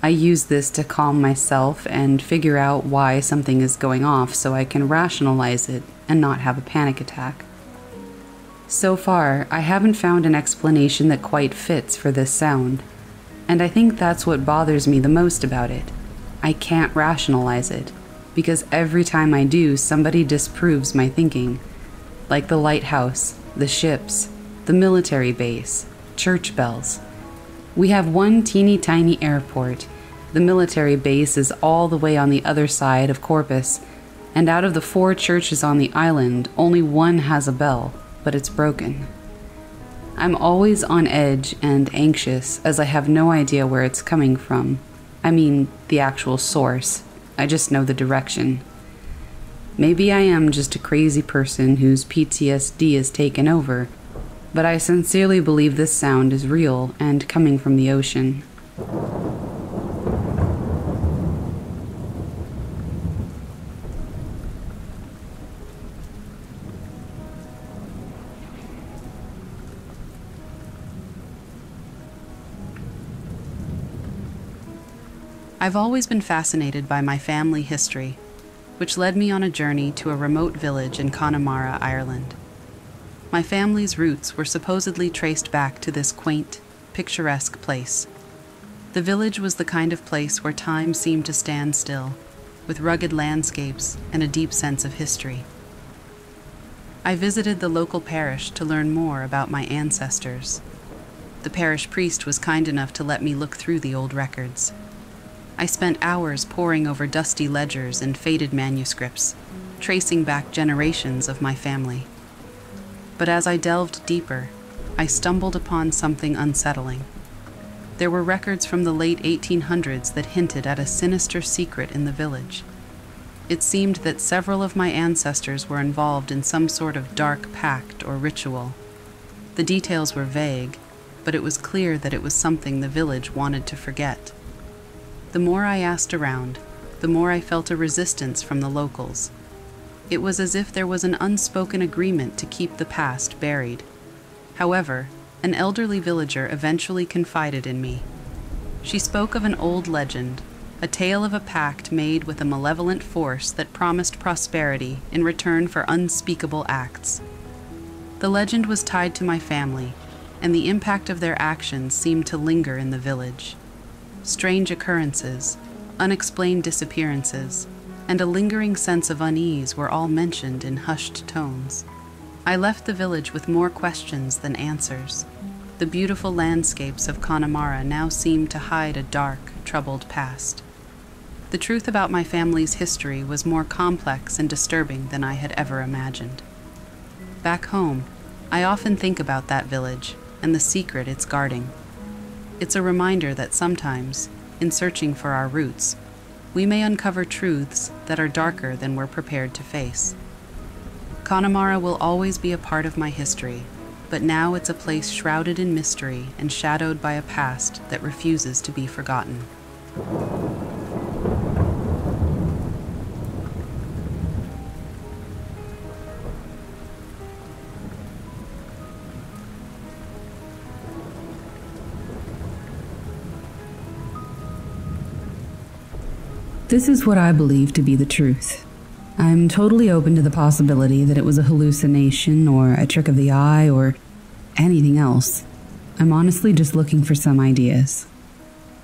I use this to calm myself and figure out why something is going off so I can rationalize it and not have a panic attack. So far, I haven't found an explanation that quite fits for this sound, and I think that's what bothers me the most about it. I can't rationalize it, because every time I do, somebody disproves my thinking. Like the lighthouse, the ships, the military base, church bells. We have one teeny tiny airport the military base is all the way on the other side of Corpus, and out of the four churches on the island, only one has a bell, but it's broken. I'm always on edge and anxious as I have no idea where it's coming from. I mean, the actual source. I just know the direction. Maybe I am just a crazy person whose PTSD is taken over, but I sincerely believe this sound is real and coming from the ocean. I've always been fascinated by my family history, which led me on a journey to a remote village in Connemara, Ireland. My family's roots were supposedly traced back to this quaint, picturesque place. The village was the kind of place where time seemed to stand still, with rugged landscapes and a deep sense of history. I visited the local parish to learn more about my ancestors. The parish priest was kind enough to let me look through the old records. I spent hours poring over dusty ledgers and faded manuscripts, tracing back generations of my family. But as I delved deeper, I stumbled upon something unsettling. There were records from the late 1800s that hinted at a sinister secret in the village. It seemed that several of my ancestors were involved in some sort of dark pact or ritual. The details were vague, but it was clear that it was something the village wanted to forget. The more I asked around, the more I felt a resistance from the locals. It was as if there was an unspoken agreement to keep the past buried. However, an elderly villager eventually confided in me. She spoke of an old legend, a tale of a pact made with a malevolent force that promised prosperity in return for unspeakable acts. The legend was tied to my family, and the impact of their actions seemed to linger in the village. Strange occurrences, unexplained disappearances, and a lingering sense of unease were all mentioned in hushed tones. I left the village with more questions than answers. The beautiful landscapes of Connemara now seemed to hide a dark, troubled past. The truth about my family's history was more complex and disturbing than I had ever imagined. Back home, I often think about that village and the secret it's guarding. It's a reminder that sometimes, in searching for our roots, we may uncover truths that are darker than we're prepared to face. Connemara will always be a part of my history, but now it's a place shrouded in mystery and shadowed by a past that refuses to be forgotten. This is what I believe to be the truth. I'm totally open to the possibility that it was a hallucination or a trick of the eye or anything else. I'm honestly just looking for some ideas.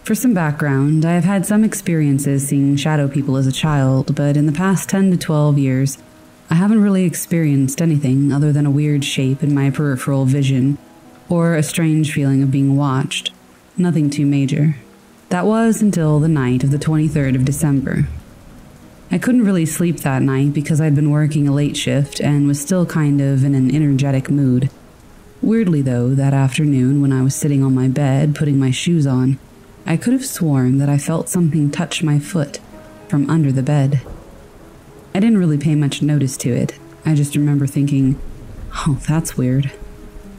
For some background, I have had some experiences seeing shadow people as a child, but in the past 10 to 12 years, I haven't really experienced anything other than a weird shape in my peripheral vision or a strange feeling of being watched. Nothing too major. That was until the night of the 23rd of December. I couldn't really sleep that night because I'd been working a late shift and was still kind of in an energetic mood. Weirdly, though, that afternoon when I was sitting on my bed putting my shoes on, I could have sworn that I felt something touch my foot from under the bed. I didn't really pay much notice to it. I just remember thinking, oh, that's weird.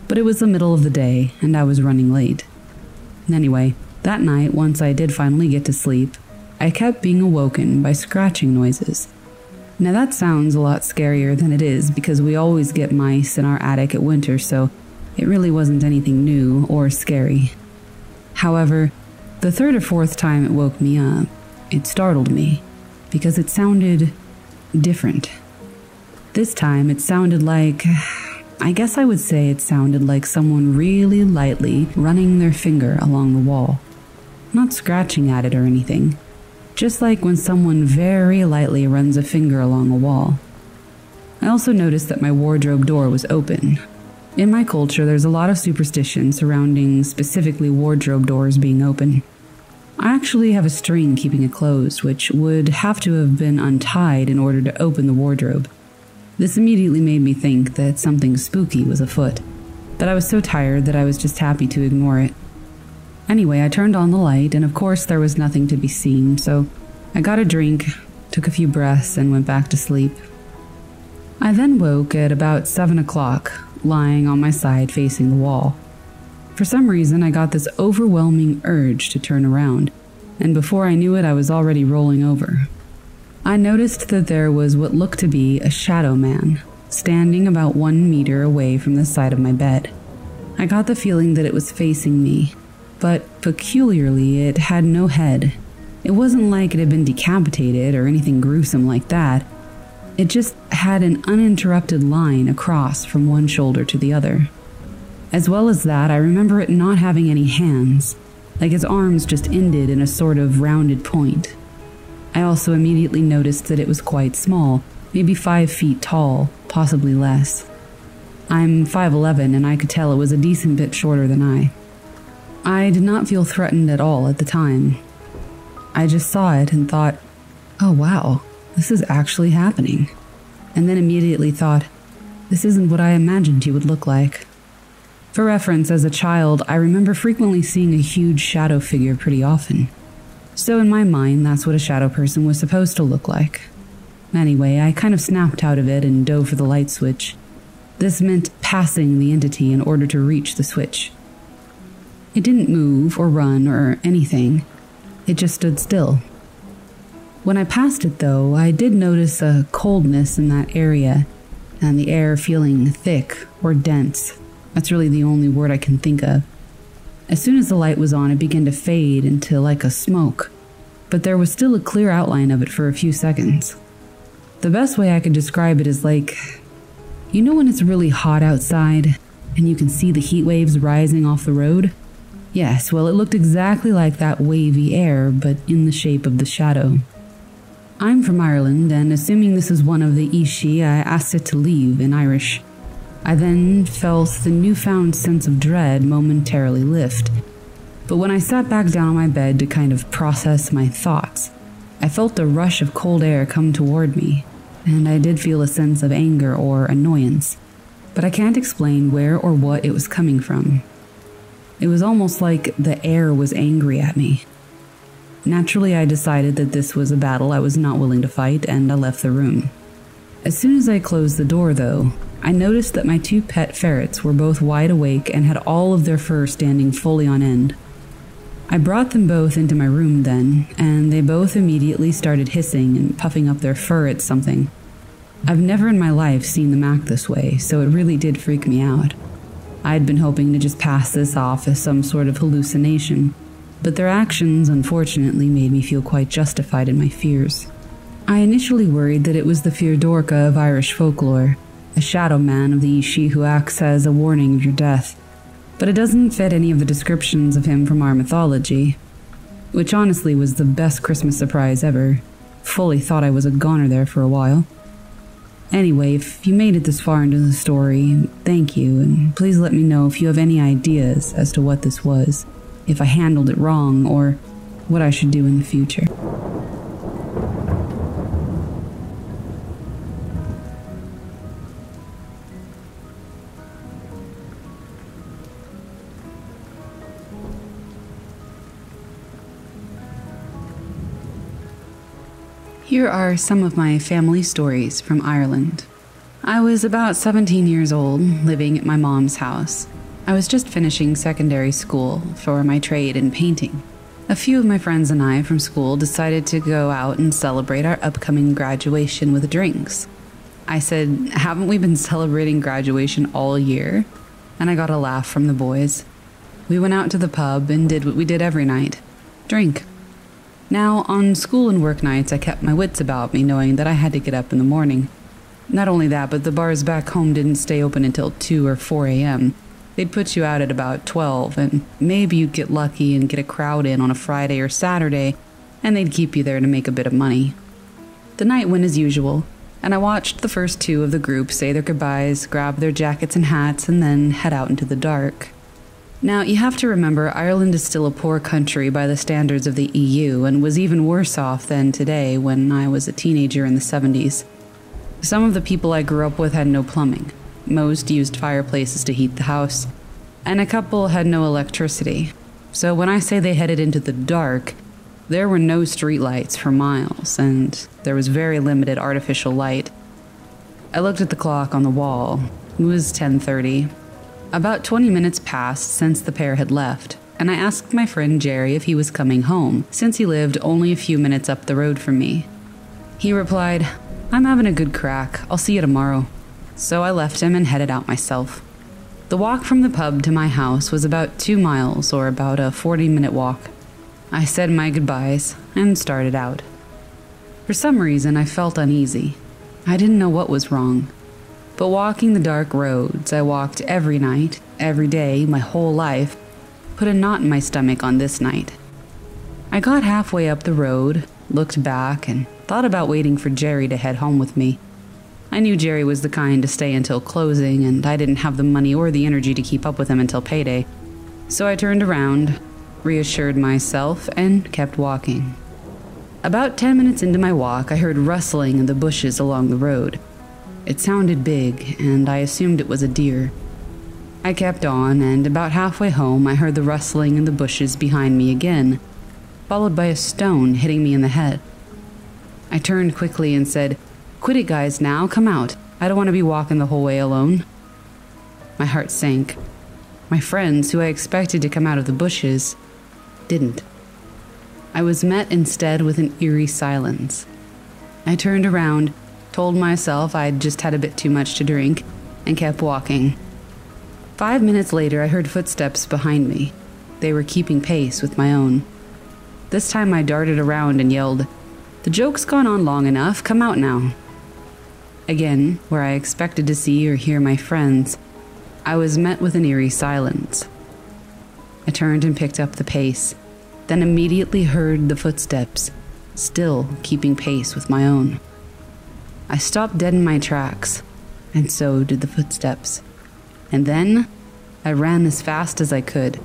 But it was the middle of the day and I was running late. Anyway, that night, once I did finally get to sleep, I kept being awoken by scratching noises. Now, that sounds a lot scarier than it is because we always get mice in our attic at winter, so it really wasn't anything new or scary. However, the third or fourth time it woke me up, it startled me because it sounded different. This time it sounded like. I guess I would say it sounded like someone really lightly running their finger along the wall not scratching at it or anything, just like when someone very lightly runs a finger along a wall. I also noticed that my wardrobe door was open. In my culture, there's a lot of superstition surrounding specifically wardrobe doors being open. I actually have a string keeping it closed, which would have to have been untied in order to open the wardrobe. This immediately made me think that something spooky was afoot, but I was so tired that I was just happy to ignore it. Anyway, I turned on the light, and of course, there was nothing to be seen, so I got a drink, took a few breaths, and went back to sleep. I then woke at about 7 o'clock, lying on my side facing the wall. For some reason, I got this overwhelming urge to turn around, and before I knew it, I was already rolling over. I noticed that there was what looked to be a shadow man, standing about one meter away from the side of my bed. I got the feeling that it was facing me, but peculiarly, it had no head. It wasn't like it had been decapitated or anything gruesome like that. It just had an uninterrupted line across from one shoulder to the other. As well as that, I remember it not having any hands, like its arms just ended in a sort of rounded point. I also immediately noticed that it was quite small, maybe five feet tall, possibly less. I'm 5'11 and I could tell it was a decent bit shorter than I. I did not feel threatened at all at the time. I just saw it and thought, oh wow, this is actually happening. And then immediately thought, this isn't what I imagined he would look like. For reference, as a child, I remember frequently seeing a huge shadow figure pretty often. So, in my mind, that's what a shadow person was supposed to look like. Anyway, I kind of snapped out of it and dove for the light switch. This meant passing the entity in order to reach the switch. It didn't move or run or anything, it just stood still. When I passed it, though, I did notice a coldness in that area and the air feeling thick or dense. That's really the only word I can think of. As soon as the light was on, it began to fade into like a smoke, but there was still a clear outline of it for a few seconds. The best way I could describe it is like you know when it's really hot outside and you can see the heat waves rising off the road? Yes, well, it looked exactly like that wavy air, but in the shape of the shadow. I'm from Ireland, and assuming this is one of the Aos Sí, I asked it to leave in Irish. I then felt the newfound sense of dread momentarily lift. But when I sat back down on my bed to kind of process my thoughts, I felt a rush of cold air come toward me, and I did feel a sense of anger or annoyance. But I can't explain where or what it was coming from. It was almost like the air was angry at me. Naturally, I decided that this was a battle I was not willing to fight, and I left the room. As soon as I closed the door, though, I noticed that my two pet ferrets were both wide awake and had all of their fur standing fully on end. I brought them both into my room then, and they both immediately started hissing and puffing up their fur at something. I've never in my life seen them act this way, so it really did freak me out. I had been hoping to just pass this off as some sort of hallucination, but their actions unfortunately made me feel quite justified in my fears. I initially worried that it was the Fear Dorcha of Irish folklore, a shadow man of the Aos Sí who acts as a warning of your death. But it doesn't fit any of the descriptions of him from our mythology, which honestly was the best Christmas surprise ever. Fully thought I was a goner there for a while. Anyway, if you made it this far into the story, thank you, and please let me know if you have any ideas as to what this was, if I handled it wrong, or what I should do in the future. Here are some of my family stories from Ireland. I was about 17 years old, living at my mom's house. I was just finishing secondary school for my trade in painting. A few of my friends and I from school decided to go out and celebrate our upcoming graduation with drinks. I said, Haven't we been celebrating graduation all year? And I got a laugh from the boys. We went out to the pub and did what we did every night drink. Now, on school and work nights, I kept my wits about me, knowing that I had to get up in the morning. Not only that, but the bars back home didn't stay open until 2 or 4 a.m. They'd put you out at about 12, and maybe you'd get lucky and get a crowd in on a Friday or Saturday, and they'd keep you there to make a bit of money. The night went as usual, and I watched the first two of the group say their goodbyes, grab their jackets and hats, and then head out into the dark. Now, you have to remember, Ireland is still a poor country by the standards of the EU and was even worse off than today when I was a teenager in the 70s. Some of the people I grew up with had no plumbing. Most used fireplaces to heat the house, and a couple had no electricity. So when I say they headed into the dark, there were no streetlights for miles, and there was very limited artificial light. I looked at the clock on the wall. It was 10:30, about 20 minutes passed since the pair had left, and I asked my friend Jerry if he was coming home, since he lived only a few minutes up the road from me. He replied, I'm having a good crack. I'll see you tomorrow. So I left him and headed out myself. The walk from the pub to my house was about two miles, or about a 40 minute walk. I said my goodbyes and started out. For some reason, I felt uneasy. I didn't know what was wrong. But walking the dark roads I walked every night, every day, my whole life, put a knot in my stomach on this night. I got halfway up the road, looked back, and thought about waiting for Jerry to head home with me. I knew Jerry was the kind to stay until closing, and I didn't have the money or the energy to keep up with him until payday. So I turned around, reassured myself, and kept walking. About 10 minutes into my walk, I heard rustling in the bushes along the road. It sounded big, and I assumed it was a deer. I kept on, and about halfway home, I heard the rustling in the bushes behind me again, followed by a stone hitting me in the head. I turned quickly and said, Quit it, guys, now. Come out. I don't want to be walking the whole way alone. My heart sank. My friends, who I expected to come out of the bushes, didn't. I was met instead with an eerie silence. I turned around, told myself I'd just had a bit too much to drink, and kept walking. Five minutes later, I heard footsteps behind me. They were keeping pace with my own. This time I darted around and yelled, The joke's gone on long enough, come out now. Again, where I expected to see or hear my friends, I was met with an eerie silence. I turned and picked up the pace, then immediately heard the footsteps, still keeping pace with my own. I stopped dead in my tracks, and so did the footsteps. And then I ran as fast as I could.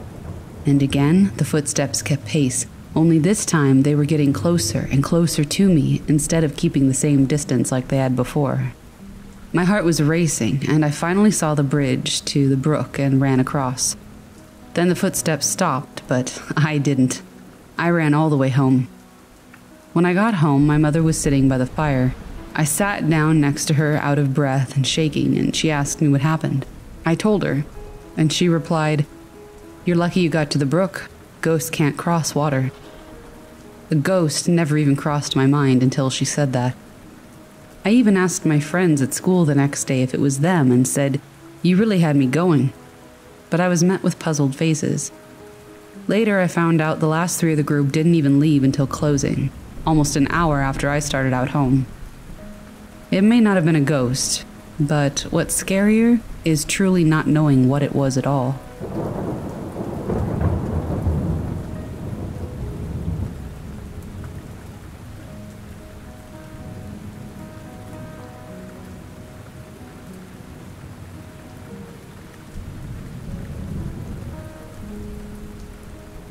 And again, the footsteps kept pace, only this time they were getting closer and closer to me instead of keeping the same distance like they had before. My heart was racing, and I finally saw the bridge to the brook and ran across. Then the footsteps stopped, but I didn't. I ran all the way home. When I got home, my mother was sitting by the fire. I sat down next to her, out of breath and shaking, and she asked me what happened. I told her, and she replied, You're lucky you got to the brook. Ghosts can't cross water. The ghost never even crossed my mind until she said that. I even asked my friends at school the next day if it was them and said, You really had me going. But I was met with puzzled faces. Later, I found out the last three of the group didn't even leave until closing, almost an hour after I started out home. It may not have been a ghost, but what's scarier is truly not knowing what it was at all.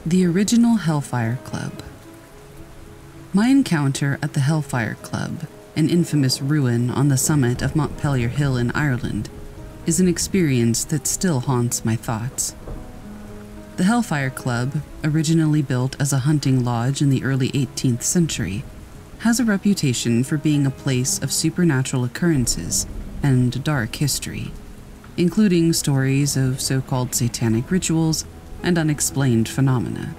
The original Hellfire Club. My encounter at the Hellfire Club, an infamous ruin on the summit of Montpelier Hill in Ireland, is an experience that still haunts my thoughts. The Hellfire Club, originally built as a hunting lodge in the early 18th century, has a reputation for being a place of supernatural occurrences and dark history, including stories of so called satanic rituals and unexplained phenomena.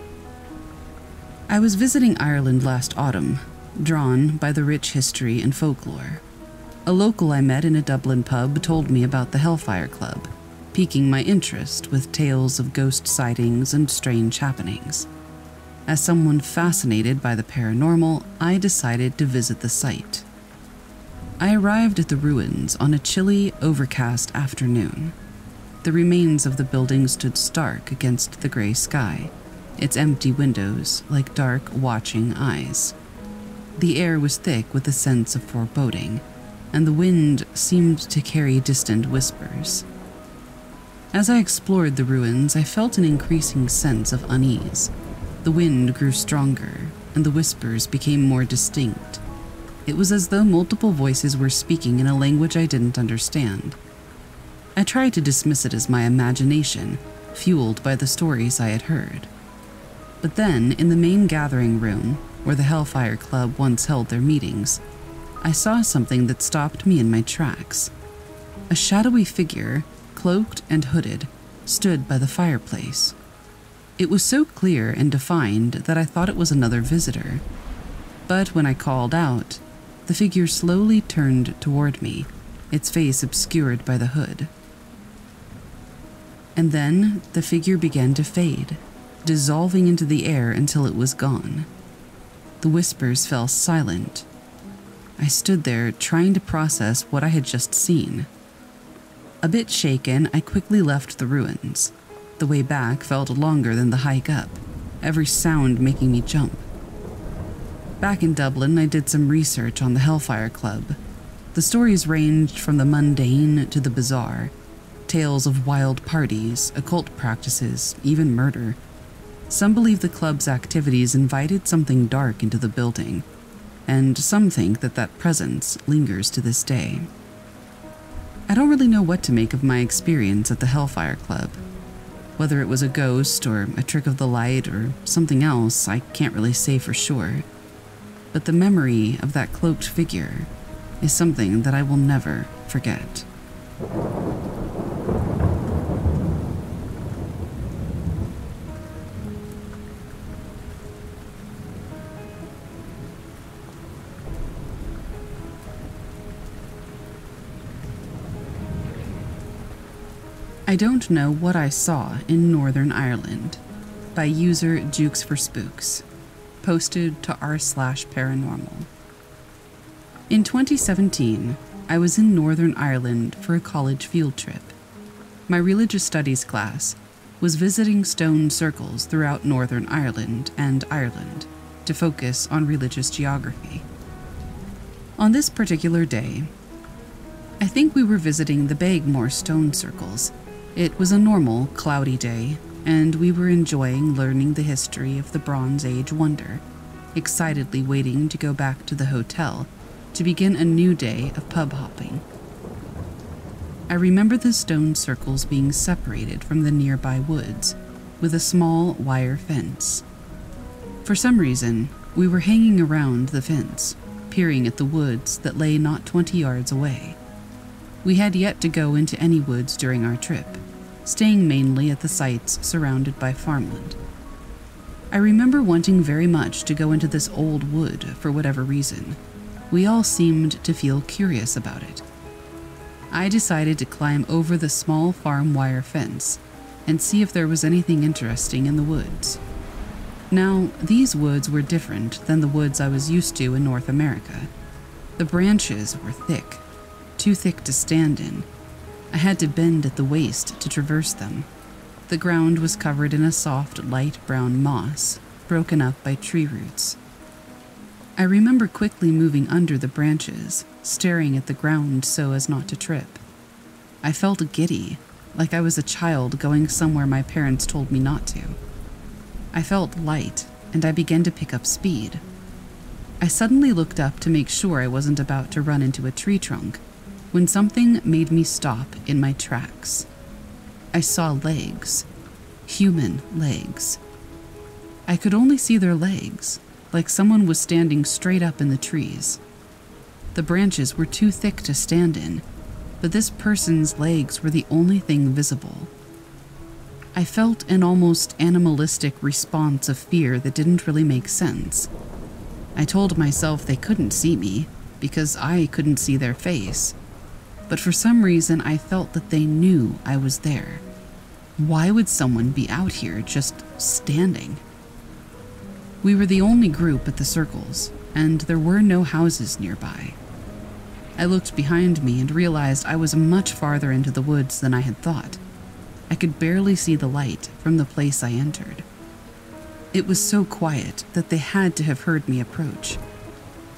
I was visiting Ireland last autumn, drawn by the rich history and folklore. A local I met in a Dublin pub told me about the Hellfire Club, piquing my interest with tales of ghost sightings and strange happenings. As someone fascinated by the paranormal, I decided to visit the site. I arrived at the ruins on a chilly, overcast afternoon. The remains of the building stood stark against the gray sky, its empty windows like dark, watching eyes. The air was thick with a sense of foreboding, and the wind seemed to carry distant whispers. As I explored the ruins, I felt an increasing sense of unease. The wind grew stronger, and the whispers became more distinct. It was as though multiple voices were speaking in a language I didn't understand. I tried to dismiss it as my imagination, fueled by the stories I had heard. But then, in the main gathering room, where the Hellfire Club once held their meetings, I saw something that stopped me in my tracks. A shadowy figure, cloaked and hooded, stood by the fireplace. It was so clear and defined that I thought it was another visitor. But when I called out, the figure slowly turned toward me, its face obscured by the hood. And then the figure began to fade, dissolving into the air until it was gone. The whispers fell silent. I stood there trying to process what I had just seen. A bit shaken, I quickly left the ruins. The way back felt longer than the hike up, every sound making me jump. Back in Dublin, I did some research on the Hellfire Club. The stories ranged from the mundane to the bizarre tales of wild parties, occult practices, even murder. Some believe the club's activities invited something dark into the building, and some think that that presence lingers to this day. I don't really know what to make of my experience at the Hellfire Club. Whether it was a ghost or a trick of the light or something else, I can't really say for sure. But the memory of that cloaked figure is something that I will never forget. I don't know what I saw in Northern Ireland by user Jukes for Spooks, posted to r slash paranormal. In 2017, I was in Northern Ireland for a college field trip. My religious studies class was visiting stone circles throughout Northern Ireland and Ireland to focus on religious geography. On this particular day, I think we were visiting the Beaghmore stone circles it was a normal, cloudy day, and we were enjoying learning the history of the Bronze Age wonder, excitedly waiting to go back to the hotel to begin a new day of pub hopping. I remember the stone circles being separated from the nearby woods with a small wire fence. For some reason, we were hanging around the fence, peering at the woods that lay not 20 yards away. We had yet to go into any woods during our trip, staying mainly at the sites surrounded by farmland. I remember wanting very much to go into this old wood for whatever reason. We all seemed to feel curious about it. I decided to climb over the small farm wire fence and see if there was anything interesting in the woods. Now, these woods were different than the woods I was used to in North America. The branches were thick, too thick to stand in, I had to bend at the waist to traverse them. The ground was covered in a soft, light brown moss, broken up by tree roots. I remember quickly moving under the branches, staring at the ground so as not to trip. I felt giddy, like I was a child going somewhere my parents told me not to. I felt light, and I began to pick up speed. I suddenly looked up to make sure I wasn't about to run into a tree trunk when something made me stop in my tracks. I saw legs, human legs. I could only see their legs, like someone was standing straight up in the trees. The branches were too thick to stand in, but this person's legs were the only thing visible. I felt an almost animalistic response of fear that didn't really make sense. I told myself they couldn't see me because I couldn't see their face but for some reason I felt that they knew I was there. Why would someone be out here just standing? We were the only group at the circles, and there were no houses nearby. I looked behind me and realized I was much farther into the woods than I had thought. I could barely see the light from the place I entered. It was so quiet that they had to have heard me approach.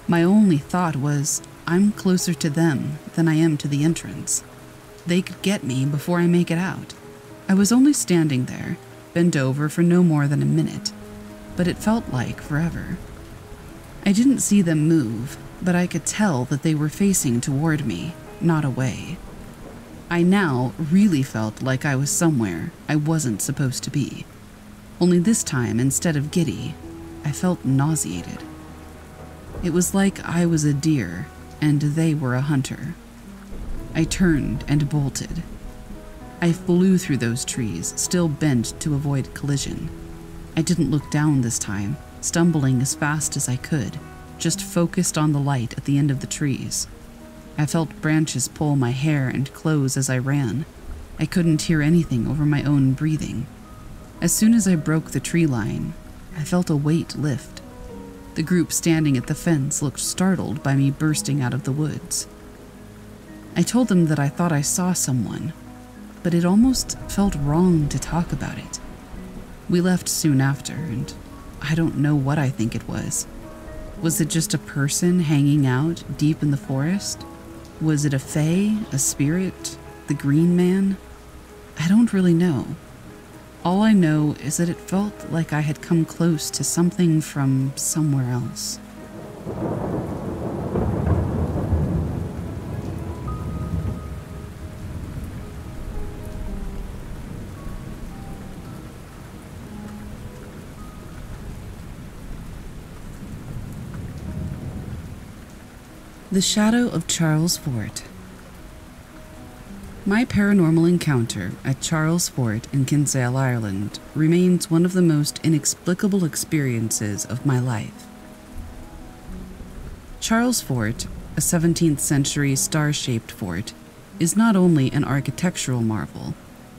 My only thought was I'm closer to them than I am to the entrance. They could get me before I make it out. I was only standing there, bent over for no more than a minute, but it felt like forever. I didn't see them move, but I could tell that they were facing toward me, not away. I now really felt like I was somewhere I wasn't supposed to be. Only this time, instead of giddy, I felt nauseated. It was like I was a deer and they were a hunter. I turned and bolted. I flew through those trees, still bent to avoid collision. I didn't look down this time, stumbling as fast as I could, just focused on the light at the end of the trees. I felt branches pull my hair and clothes as I ran. I couldn't hear anything over my own breathing. As soon as I broke the tree line, I felt a weight lift. The group standing at the fence looked startled by me bursting out of the woods. I told them that I thought I saw someone, but it almost felt wrong to talk about it. We left soon after, and I don't know what I think it was. Was it just a person hanging out deep in the forest? Was it a fae, a spirit, the green man? I don't really know. All I know is that it felt like I had come close to something from somewhere else. The Shadow of Charles Fort. My paranormal encounter at Charles Fort in Kinsale, Ireland, remains one of the most inexplicable experiences of my life. Charles Fort, a 17th century star shaped fort, is not only an architectural marvel,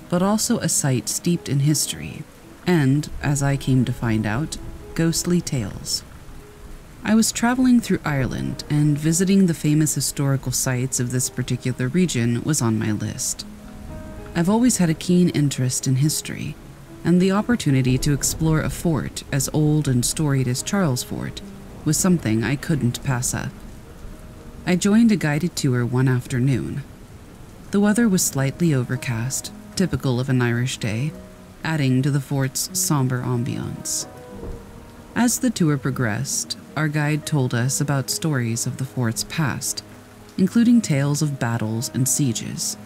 but also a site steeped in history and, as I came to find out, ghostly tales. I was traveling through Ireland, and visiting the famous historical sites of this particular region was on my list. I've always had a keen interest in history, and the opportunity to explore a fort as old and storied as Charles Fort was something I couldn't pass up. I joined a guided tour one afternoon. The weather was slightly overcast, typical of an Irish day, adding to the fort's somber ambiance. As the tour progressed, our guide told us about stories of the fort's past, including tales of battles and sieges.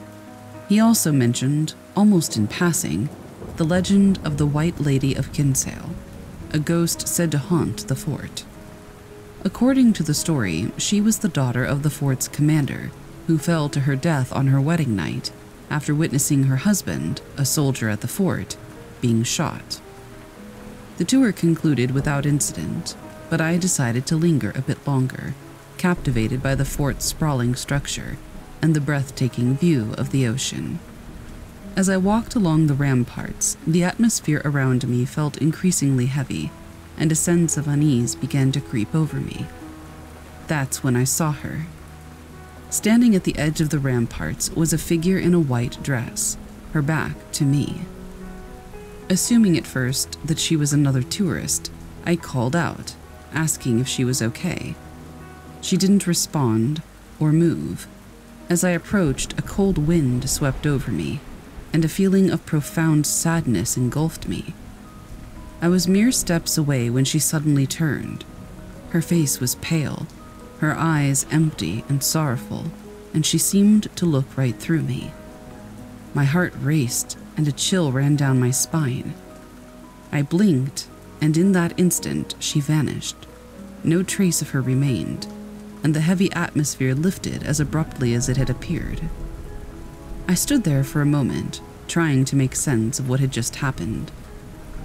He also mentioned, almost in passing, the legend of the White Lady of Kinsale, a ghost said to haunt the fort. According to the story, she was the daughter of the fort's commander, who fell to her death on her wedding night after witnessing her husband, a soldier at the fort, being shot. The tour concluded without incident, but I decided to linger a bit longer, captivated by the fort's sprawling structure and the breathtaking view of the ocean. As I walked along the ramparts, the atmosphere around me felt increasingly heavy, and a sense of unease began to creep over me. That's when I saw her. Standing at the edge of the ramparts was a figure in a white dress, her back to me. Assuming at first that she was another tourist, I called out, asking if she was okay. She didn't respond or move. As I approached, a cold wind swept over me, and a feeling of profound sadness engulfed me. I was mere steps away when she suddenly turned. Her face was pale, her eyes empty and sorrowful, and she seemed to look right through me. My heart raced, and a chill ran down my spine. I blinked, and in that instant she vanished. No trace of her remained, and the heavy atmosphere lifted as abruptly as it had appeared. I stood there for a moment, trying to make sense of what had just happened.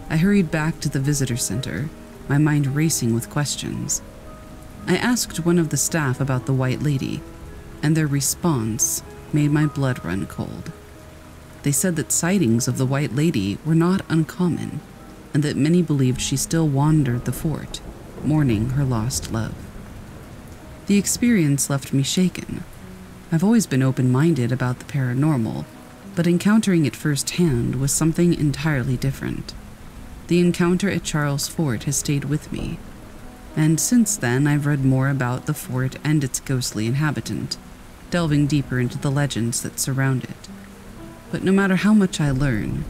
I hurried back to the visitor center, my mind racing with questions. I asked one of the staff about the White Lady, and their response made my blood run cold. They said that sightings of the White Lady were not uncommon, and that many believed she still wandered the fort, mourning her lost love. The experience left me shaken. I've always been open minded about the paranormal, but encountering it firsthand was something entirely different. The encounter at Charles Fort has stayed with me, and since then I've read more about the fort and its ghostly inhabitant, delving deeper into the legends that surround it. But no matter how much I learn,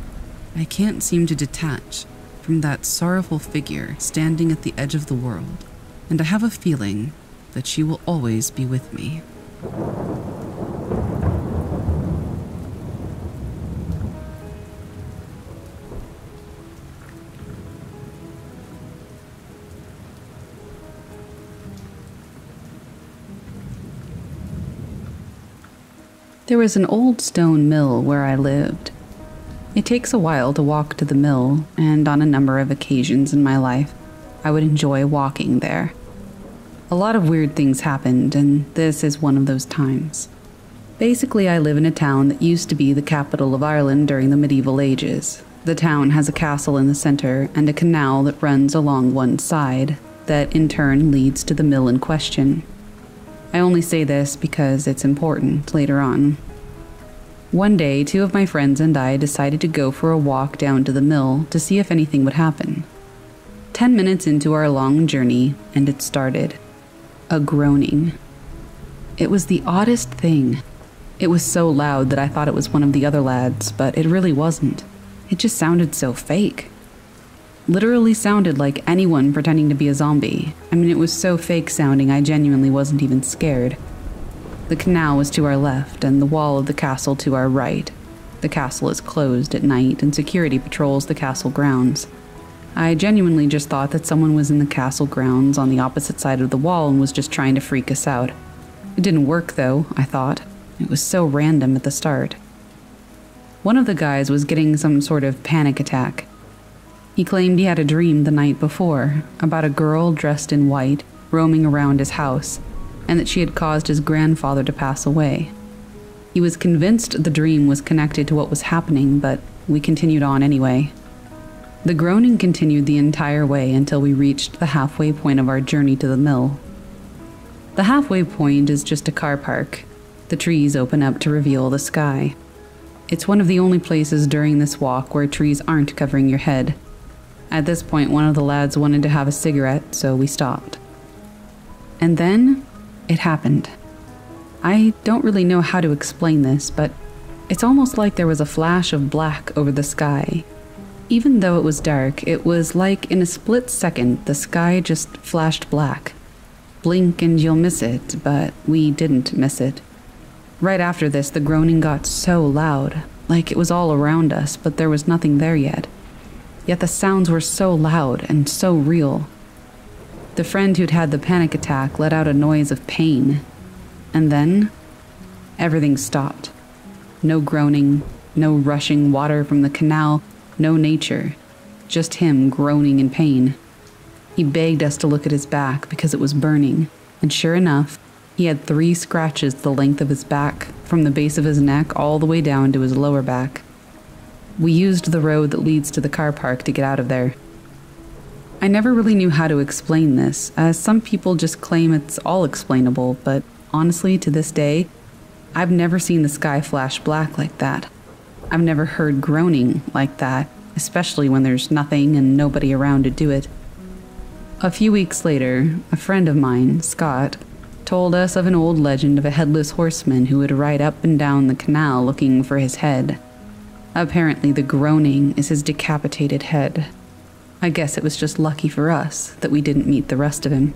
I can't seem to detach from that sorrowful figure standing at the edge of the world, and I have a feeling that she will always be with me. There was an old stone mill where I lived. It takes a while to walk to the mill, and on a number of occasions in my life, I would enjoy walking there. A lot of weird things happened, and this is one of those times. Basically, I live in a town that used to be the capital of Ireland during the medieval ages. The town has a castle in the center and a canal that runs along one side, that in turn leads to the mill in question. I only say this because it's important later on. One day, two of my friends and I decided to go for a walk down to the mill to see if anything would happen. Ten minutes into our long journey, and it started. A groaning. It was the oddest thing. It was so loud that I thought it was one of the other lads, but it really wasn't. It just sounded so fake. Literally sounded like anyone pretending to be a zombie. I mean, it was so fake sounding, I genuinely wasn't even scared. The canal was to our left, and the wall of the castle to our right. The castle is closed at night, and security patrols the castle grounds. I genuinely just thought that someone was in the castle grounds on the opposite side of the wall and was just trying to freak us out. It didn't work, though, I thought. It was so random at the start. One of the guys was getting some sort of panic attack. He claimed he had a dream the night before about a girl dressed in white roaming around his house, and that she had caused his grandfather to pass away. He was convinced the dream was connected to what was happening, but we continued on anyway. The groaning continued the entire way until we reached the halfway point of our journey to the mill. The halfway point is just a car park, the trees open up to reveal the sky. It's one of the only places during this walk where trees aren't covering your head. At this point, one of the lads wanted to have a cigarette, so we stopped. And then it happened. I don't really know how to explain this, but it's almost like there was a flash of black over the sky. Even though it was dark, it was like in a split second the sky just flashed black. Blink and you'll miss it, but we didn't miss it. Right after this, the groaning got so loud, like it was all around us, but there was nothing there yet. Yet the sounds were so loud and so real. The friend who'd had the panic attack let out a noise of pain. And then, everything stopped. No groaning, no rushing water from the canal, no nature, just him groaning in pain. He begged us to look at his back because it was burning, and sure enough, he had three scratches the length of his back, from the base of his neck all the way down to his lower back. We used the road that leads to the car park to get out of there. I never really knew how to explain this, as some people just claim it's all explainable, but honestly, to this day, I've never seen the sky flash black like that. I've never heard groaning like that, especially when there's nothing and nobody around to do it. A few weeks later, a friend of mine, Scott, told us of an old legend of a headless horseman who would ride up and down the canal looking for his head. Apparently, the groaning is his decapitated head. I guess it was just lucky for us that we didn't meet the rest of him.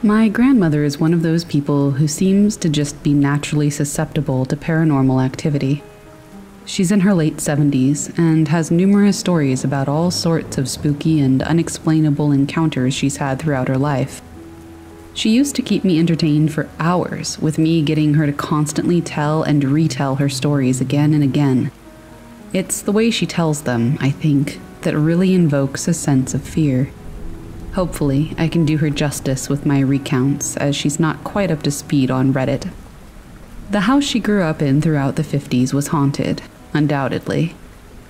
My grandmother is one of those people who seems to just be naturally susceptible to paranormal activity. She's in her late 70s and has numerous stories about all sorts of spooky and unexplainable encounters she's had throughout her life. She used to keep me entertained for hours, with me getting her to constantly tell and retell her stories again and again. It's the way she tells them, I think, that really invokes a sense of fear. Hopefully, I can do her justice with my recounts, as she's not quite up to speed on Reddit. The house she grew up in throughout the 50s was haunted, undoubtedly.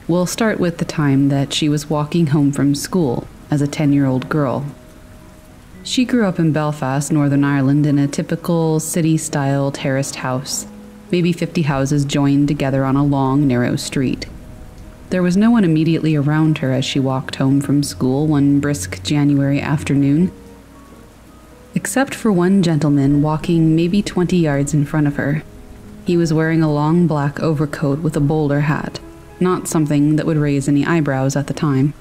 We'll start with the time that she was walking home from school as a 10 year old girl. She grew up in Belfast, Northern Ireland, in a typical city style terraced house, maybe 50 houses joined together on a long, narrow street. There was no one immediately around her as she walked home from school one brisk January afternoon, except for one gentleman walking maybe 20 yards in front of her. He was wearing a long black overcoat with a bowler hat, not something that would raise any eyebrows at the time.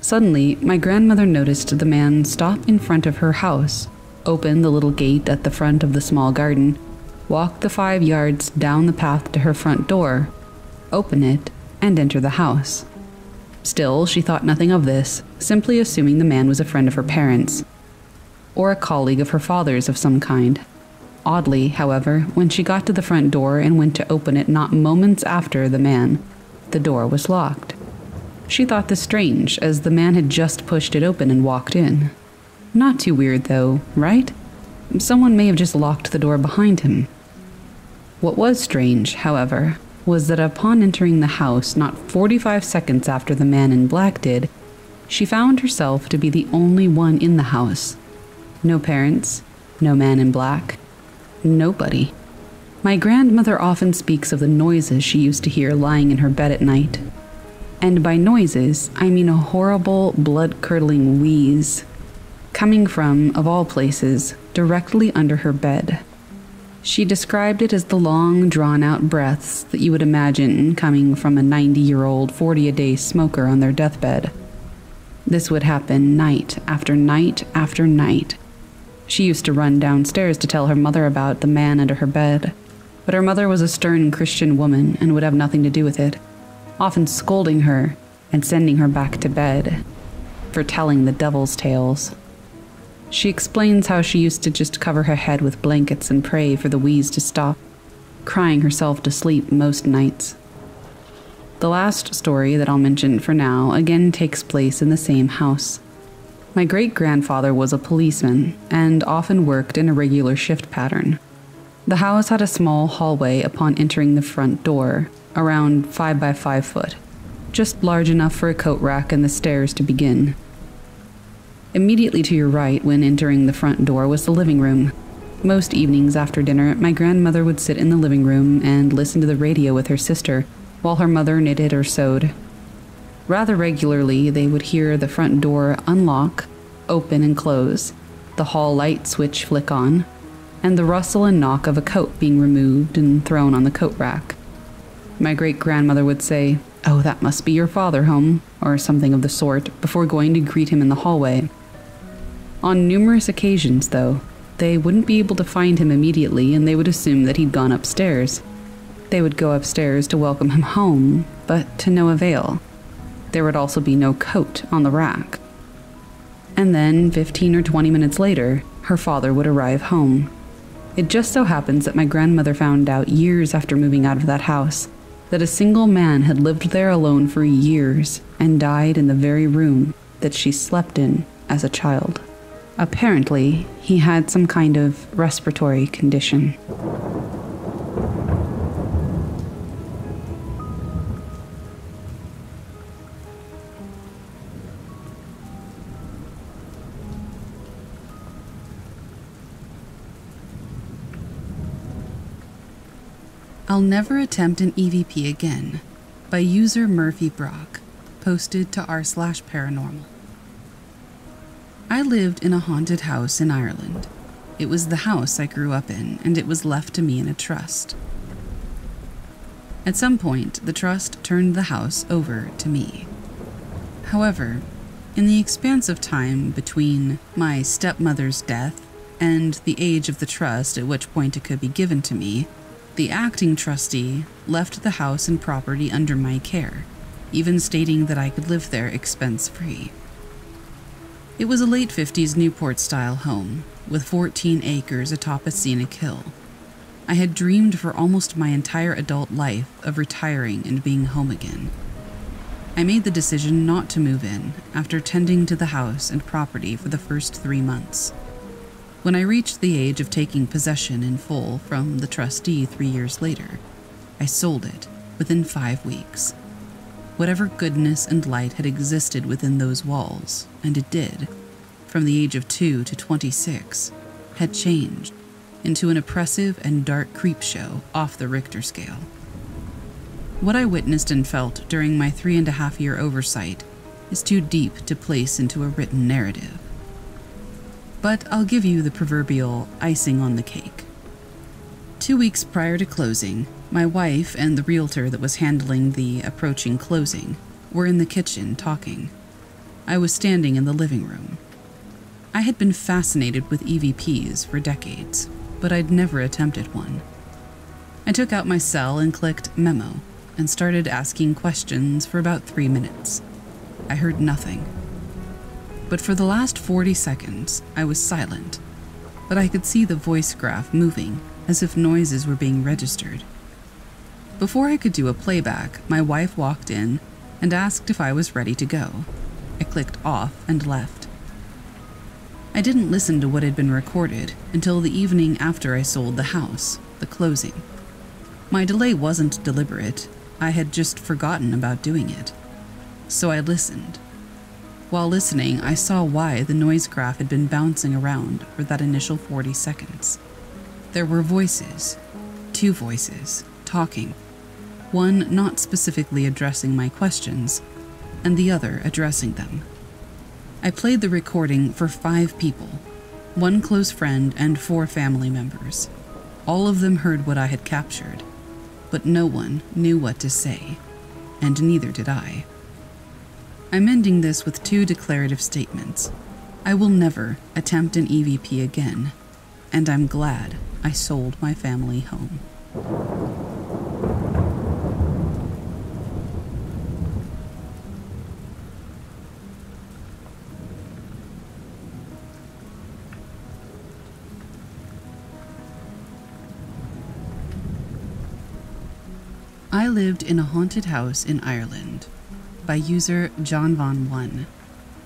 Suddenly, my grandmother noticed the man stop in front of her house, open the little gate at the front of the small garden, walk the five yards down the path to her front door, open it, and enter the house. Still, she thought nothing of this, simply assuming the man was a friend of her parents, or a colleague of her father's of some kind. Oddly, however, when she got to the front door and went to open it not moments after the man, the door was locked. She thought this strange, as the man had just pushed it open and walked in. Not too weird, though, right? Someone may have just locked the door behind him. What was strange, however, was that upon entering the house not 45 seconds after the man in black did, she found herself to be the only one in the house. No parents, No man in black. Nobody. My grandmother often speaks of the noises she used to hear lying in her bed at night. And by noises, I mean a horrible, blood curdling wheeze coming from, of all places, directly under her bed. She described it as the long, drawn out breaths that you would imagine coming from a 90 year old, 40 a day smoker on their deathbed. This would happen night after night after night. She used to run downstairs to tell her mother about the man under her bed, but her mother was a stern Christian woman and would have nothing to do with it, often scolding her and sending her back to bed for telling the devil's tales. She explains how she used to just cover her head with blankets and pray for the wheeze to stop, crying herself to sleep most nights. The last story that I'll mention for now again takes place in the same house. My great grandfather was a policeman and often worked in a regular shift pattern. The house had a small hallway upon entering the front door, around 5 by 5 foot, just large enough for a coat rack and the stairs to begin. Immediately to your right, when entering the front door, was the living room. Most evenings after dinner, my grandmother would sit in the living room and listen to the radio with her sister, while her mother knitted or sewed. Rather regularly, they would hear the front door unlock, open, and close, the hall light switch flick on, and the rustle and knock of a coat being removed and thrown on the coat rack. My great grandmother would say, Oh, that must be your father home, or something of the sort, before going to greet him in the hallway. On numerous occasions, though, they wouldn't be able to find him immediately and they would assume that he'd gone upstairs. They would go upstairs to welcome him home, but to no avail. There would also be no coat on the rack. And then, 15 or 20 minutes later, her father would arrive home. It just so happens that my grandmother found out years after moving out of that house that a single man had lived there alone for years and died in the very room that she slept in as a child. Apparently, he had some kind of respiratory condition. I'll Never Attempt an EVP Again by user Murphy Brock, posted to r slash paranormal. I lived in a haunted house in Ireland. It was the house I grew up in, and it was left to me in a trust. At some point, the trust turned the house over to me. However, in the expanse of time between my stepmother's death and the age of the trust at which point it could be given to me, the acting trustee left the house and property under my care, even stating that I could live there expense free. It was a late 50s Newport style home, with 14 acres atop a scenic hill. I had dreamed for almost my entire adult life of retiring and being home again. I made the decision not to move in after tending to the house and property for the first three months. When I reached the age of taking possession in full from the trustee three years later, I sold it within five weeks. Whatever goodness and light had existed within those walls, and it did, from the age of two to 26, had changed into an oppressive and dark creep show off the Richter scale. What I witnessed and felt during my three and a half year oversight is too deep to place into a written narrative. But I'll give you the proverbial icing on the cake. Two weeks prior to closing, my wife and the realtor that was handling the approaching closing were in the kitchen talking. I was standing in the living room. I had been fascinated with EVPs for decades, but I'd never attempted one. I took out my cell and clicked Memo and started asking questions for about three minutes. I heard nothing. But for the last 40 seconds, I was silent, but I could see the voice graph moving as if noises were being registered. Before I could do a playback, my wife walked in and asked if I was ready to go. I clicked off and left. I didn't listen to what had been recorded until the evening after I sold the house, the closing. My delay wasn't deliberate, I had just forgotten about doing it. So I listened. While listening, I saw why the noise graph had been bouncing around for that initial 40 seconds. There were voices, two voices, talking, one not specifically addressing my questions, and the other addressing them. I played the recording for five people one close friend and four family members. All of them heard what I had captured, but no one knew what to say, and neither did I. I'm ending this with two declarative statements. I will never attempt an EVP again, and I'm glad I sold my family home. I lived in a haunted house in Ireland by user John Von 1,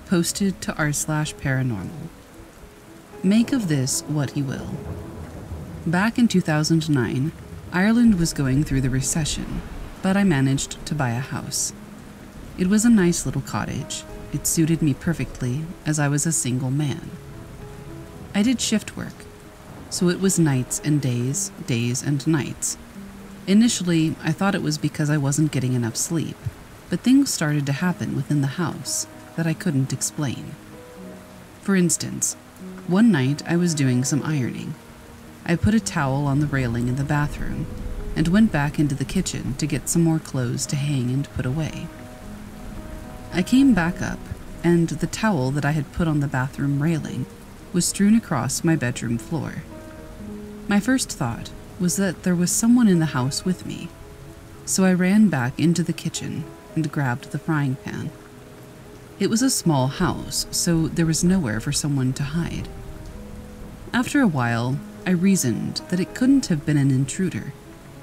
posted to r slash paranormal. Make of this what he will. Back in 2009, Ireland was going through the recession, but I managed to buy a house. It was a nice little cottage. It suited me perfectly, as I was a single man. I did shift work, so it was nights and days, days and nights Initially, I thought it was because I wasn't getting enough sleep, but things started to happen within the house that I couldn't explain. For instance, one night I was doing some ironing. I put a towel on the railing in the bathroom and went back into the kitchen to get some more clothes to hang and put away. I came back up, and the towel that I had put on the bathroom railing was strewn across my bedroom floor. My first thought was that there was someone in the house with me, so I ran back into the kitchen and grabbed the frying pan. It was a small house, so there was nowhere for someone to hide. After a while, I reasoned that it couldn't have been an intruder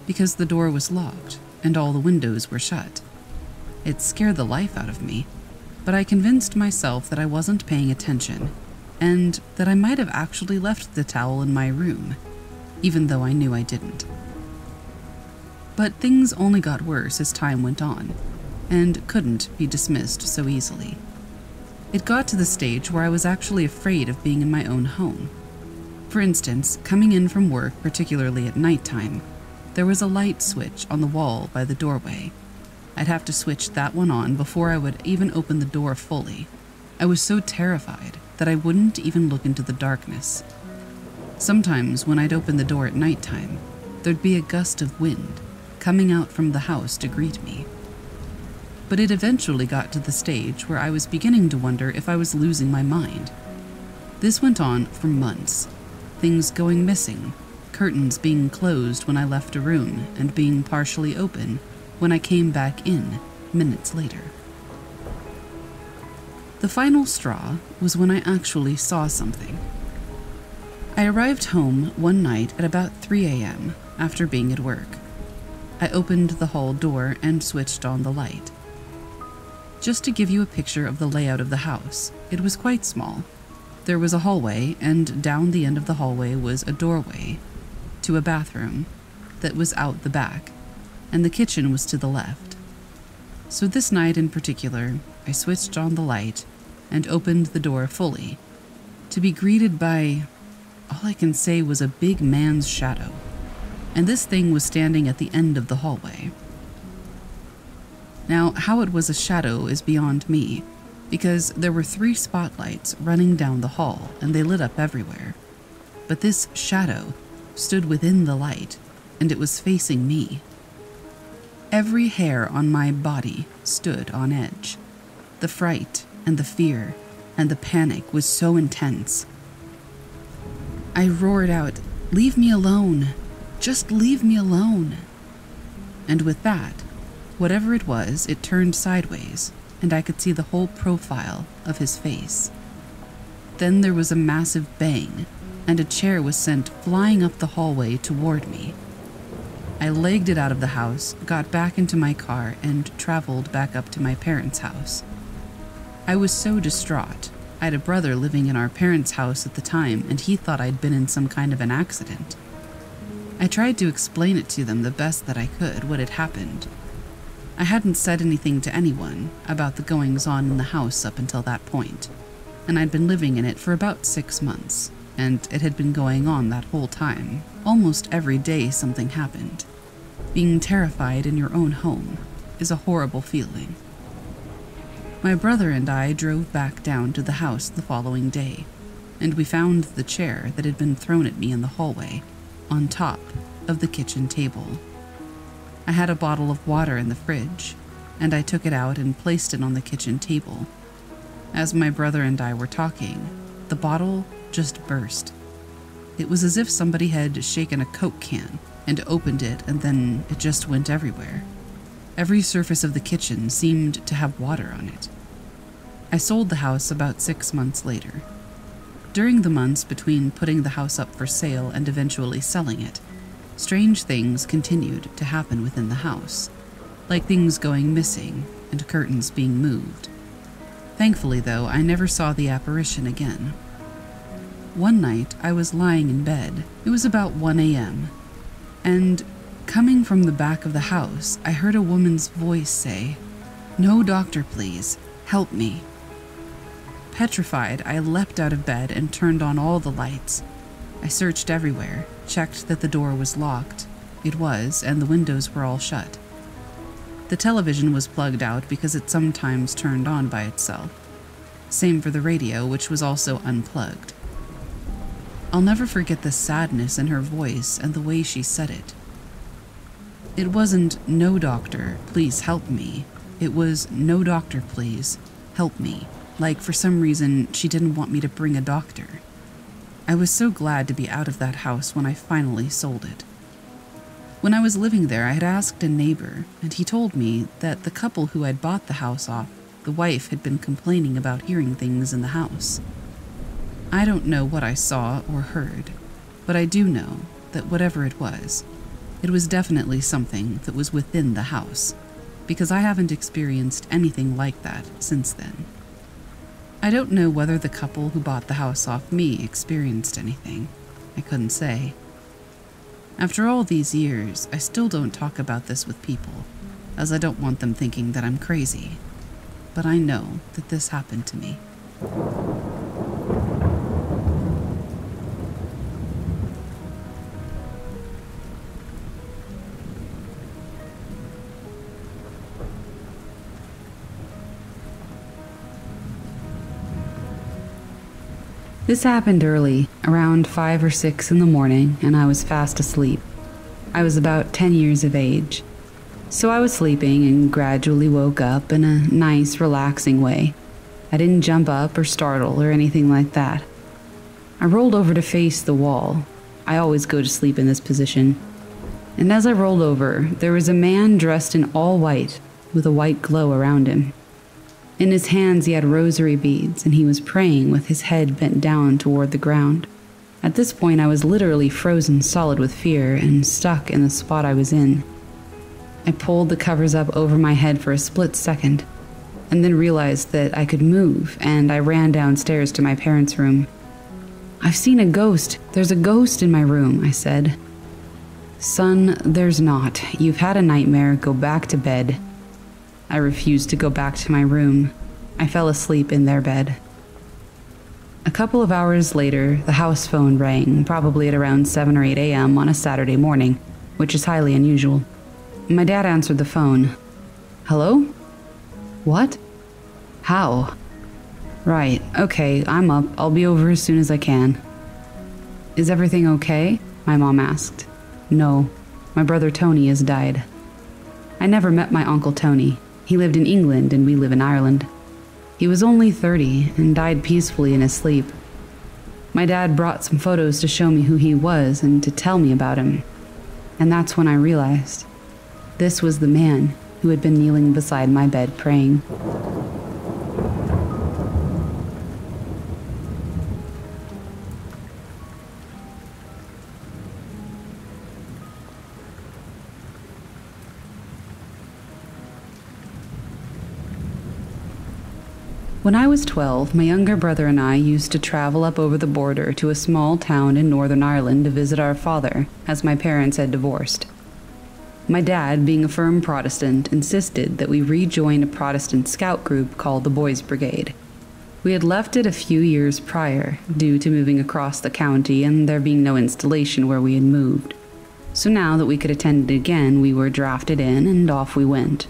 because the door was locked and all the windows were shut. It scared the life out of me, but I convinced myself that I wasn't paying attention and that I might have actually left the towel in my room even though I knew I didn't. But things only got worse as time went on, and couldn't be dismissed so easily. It got to the stage where I was actually afraid of being in my own home. For instance, coming in from work, particularly at nighttime, there was a light switch on the wall by the doorway. I'd have to switch that one on before I would even open the door fully. I was so terrified that I wouldn't even look into the darkness. Sometimes, when I'd open the door at nighttime, there'd be a gust of wind coming out from the house to greet me. But it eventually got to the stage where I was beginning to wonder if I was losing my mind. This went on for months things going missing, curtains being closed when I left a room and being partially open when I came back in minutes later. The final straw was when I actually saw something. I arrived home one night at about 3 a.m. after being at work. I opened the hall door and switched on the light. Just to give you a picture of the layout of the house, it was quite small. There was a hallway, and down the end of the hallway was a doorway to a bathroom that was out the back, and the kitchen was to the left. So this night in particular, I switched on the light and opened the door fully to be greeted by all I can say was a big man's shadow, and this thing was standing at the end of the hallway. Now, how it was a shadow is beyond me, because there were three spotlights running down the hall and they lit up everywhere. But this shadow stood within the light, and it was facing me. Every hair on my body stood on edge. The fright and the fear and the panic was so intense I roared out, Leave me alone! Just leave me alone! And with that, whatever it was, it turned sideways, and I could see the whole profile of his face. Then there was a massive bang, and a chair was sent flying up the hallway toward me. I legged it out of the house, got back into my car, and traveled back up to my parents' house. I was so distraught I had a brother living in our parents' house at the time, and he thought I'd been in some kind of an accident. I tried to explain it to them the best that I could what had happened, I hadn't said anything to anyone about the goings on in the house up until that point, and I'd been living in it for about six months, and it had been going on that whole time. Almost every day something happened. Being terrified in your own home is a horrible feeling. My brother and I drove back down to the house the following day, and we found the chair that had been thrown at me in the hallway on top of the kitchen table. I had a bottle of water in the fridge, and I took it out and placed it on the kitchen table. As my brother and I were talking, the bottle just burst. It was as if somebody had shaken a Coke can and opened it, and then it just went everywhere. Every surface of the kitchen seemed to have water on it. I sold the house about six months later. During the months between putting the house up for sale and eventually selling it, Strange things continued to happen within the house, like things going missing and curtains being moved. Thankfully, though, I never saw the apparition again. One night, I was lying in bed. It was about 1 a.m., and coming from the back of the house, I heard a woman's voice say, No doctor, please. Help me. Petrified, I leapt out of bed and turned on all the lights. I searched everywhere, checked that the door was locked. It was, and the windows were all shut. The television was plugged out because it sometimes turned on by itself. Same for the radio, which was also unplugged. I'll never forget the sadness in her voice and the way she said it. It wasn't, no doctor, please help me. It was, no doctor, please, help me. Like, for some reason, she didn't want me to bring a doctor. I was so glad to be out of that house when I finally sold it. When I was living there, I had asked a neighbor, and he told me that the couple who had bought the house off, the wife had been complaining about hearing things in the house. I don't know what I saw or heard, but I do know that whatever it was, it was definitely something that was within the house, because I haven't experienced anything like that since then. I don't know whether the couple who bought the house off me experienced anything. I couldn't say. After all these years, I still don't talk about this with people, as I don't want them thinking that I'm crazy. But I know that this happened to me. This happened early, around 5 or 6 in the morning, and I was fast asleep. I was about 10 years of age. So I was sleeping and gradually woke up in a nice, relaxing way. I didn't jump up or startle or anything like that. I rolled over to face the wall. I always go to sleep in this position. And as I rolled over, there was a man dressed in all white with a white glow around him. In his hands, he had rosary beads, and he was praying with his head bent down toward the ground. At this point, I was literally frozen solid with fear and stuck in the spot I was in. I pulled the covers up over my head for a split second, and then realized that I could move, and I ran downstairs to my parents' room. I've seen a ghost. There's a ghost in my room, I said. Son, there's not. You've had a nightmare. Go back to bed. I refused to go back to my room. I fell asleep in their bed. A couple of hours later, the house phone rang, probably at around 7 or 8 a.m. on a Saturday morning, which is highly unusual. My dad answered the phone. Hello? What? How? Right, okay, I'm up. I'll be over as soon as I can. Is everything okay? My mom asked. No, my brother Tony has died. I never met my Uncle Tony. He lived in England and we live in Ireland. He was only 30 and died peacefully in his sleep. My dad brought some photos to show me who he was and to tell me about him. And that's when I realized this was the man who had been kneeling beside my bed praying. When I was 12, my younger brother and I used to travel up over the border to a small town in Northern Ireland to visit our father, as my parents had divorced. My dad, being a firm Protestant, insisted that we rejoin a Protestant scout group called the Boys Brigade. We had left it a few years prior, due to moving across the county and there being no installation where we had moved. So now that we could attend it again, we were drafted in and off we went.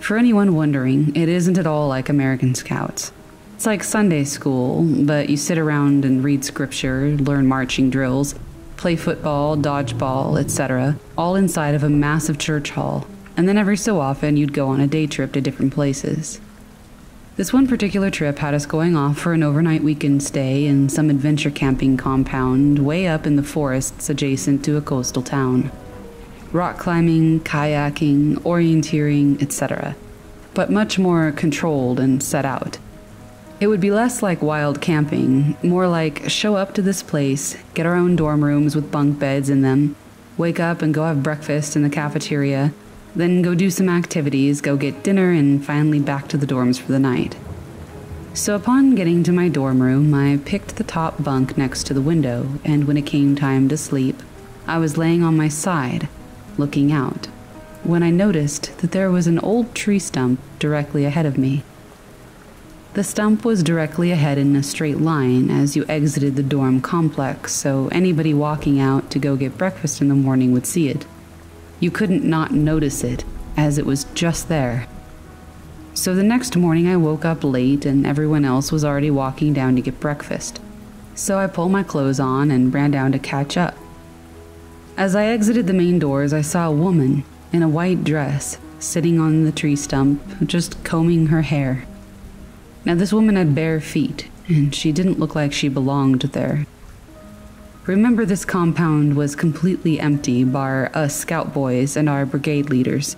For anyone wondering, it isn't at all like American Scouts. It's like Sunday school, but you sit around and read scripture, learn marching drills, play football, dodgeball, etc., all inside of a massive church hall, and then every so often you'd go on a day trip to different places. This one particular trip had us going off for an overnight weekend stay in some adventure camping compound way up in the forests adjacent to a coastal town. Rock climbing, kayaking, orienteering, etc., but much more controlled and set out. It would be less like wild camping, more like show up to this place, get our own dorm rooms with bunk beds in them, wake up and go have breakfast in the cafeteria, then go do some activities, go get dinner, and finally back to the dorms for the night. So, upon getting to my dorm room, I picked the top bunk next to the window, and when it came time to sleep, I was laying on my side, looking out, when I noticed that there was an old tree stump directly ahead of me. The stump was directly ahead in a straight line as you exited the dorm complex, so anybody walking out to go get breakfast in the morning would see it. You couldn't not notice it, as it was just there. So the next morning I woke up late and everyone else was already walking down to get breakfast. So I pulled my clothes on and ran down to catch up. As I exited the main doors, I saw a woman in a white dress sitting on the tree stump, just combing her hair. Now, this woman had bare feet, and she didn't look like she belonged there. Remember, this compound was completely empty, bar us scout boys and our brigade leaders,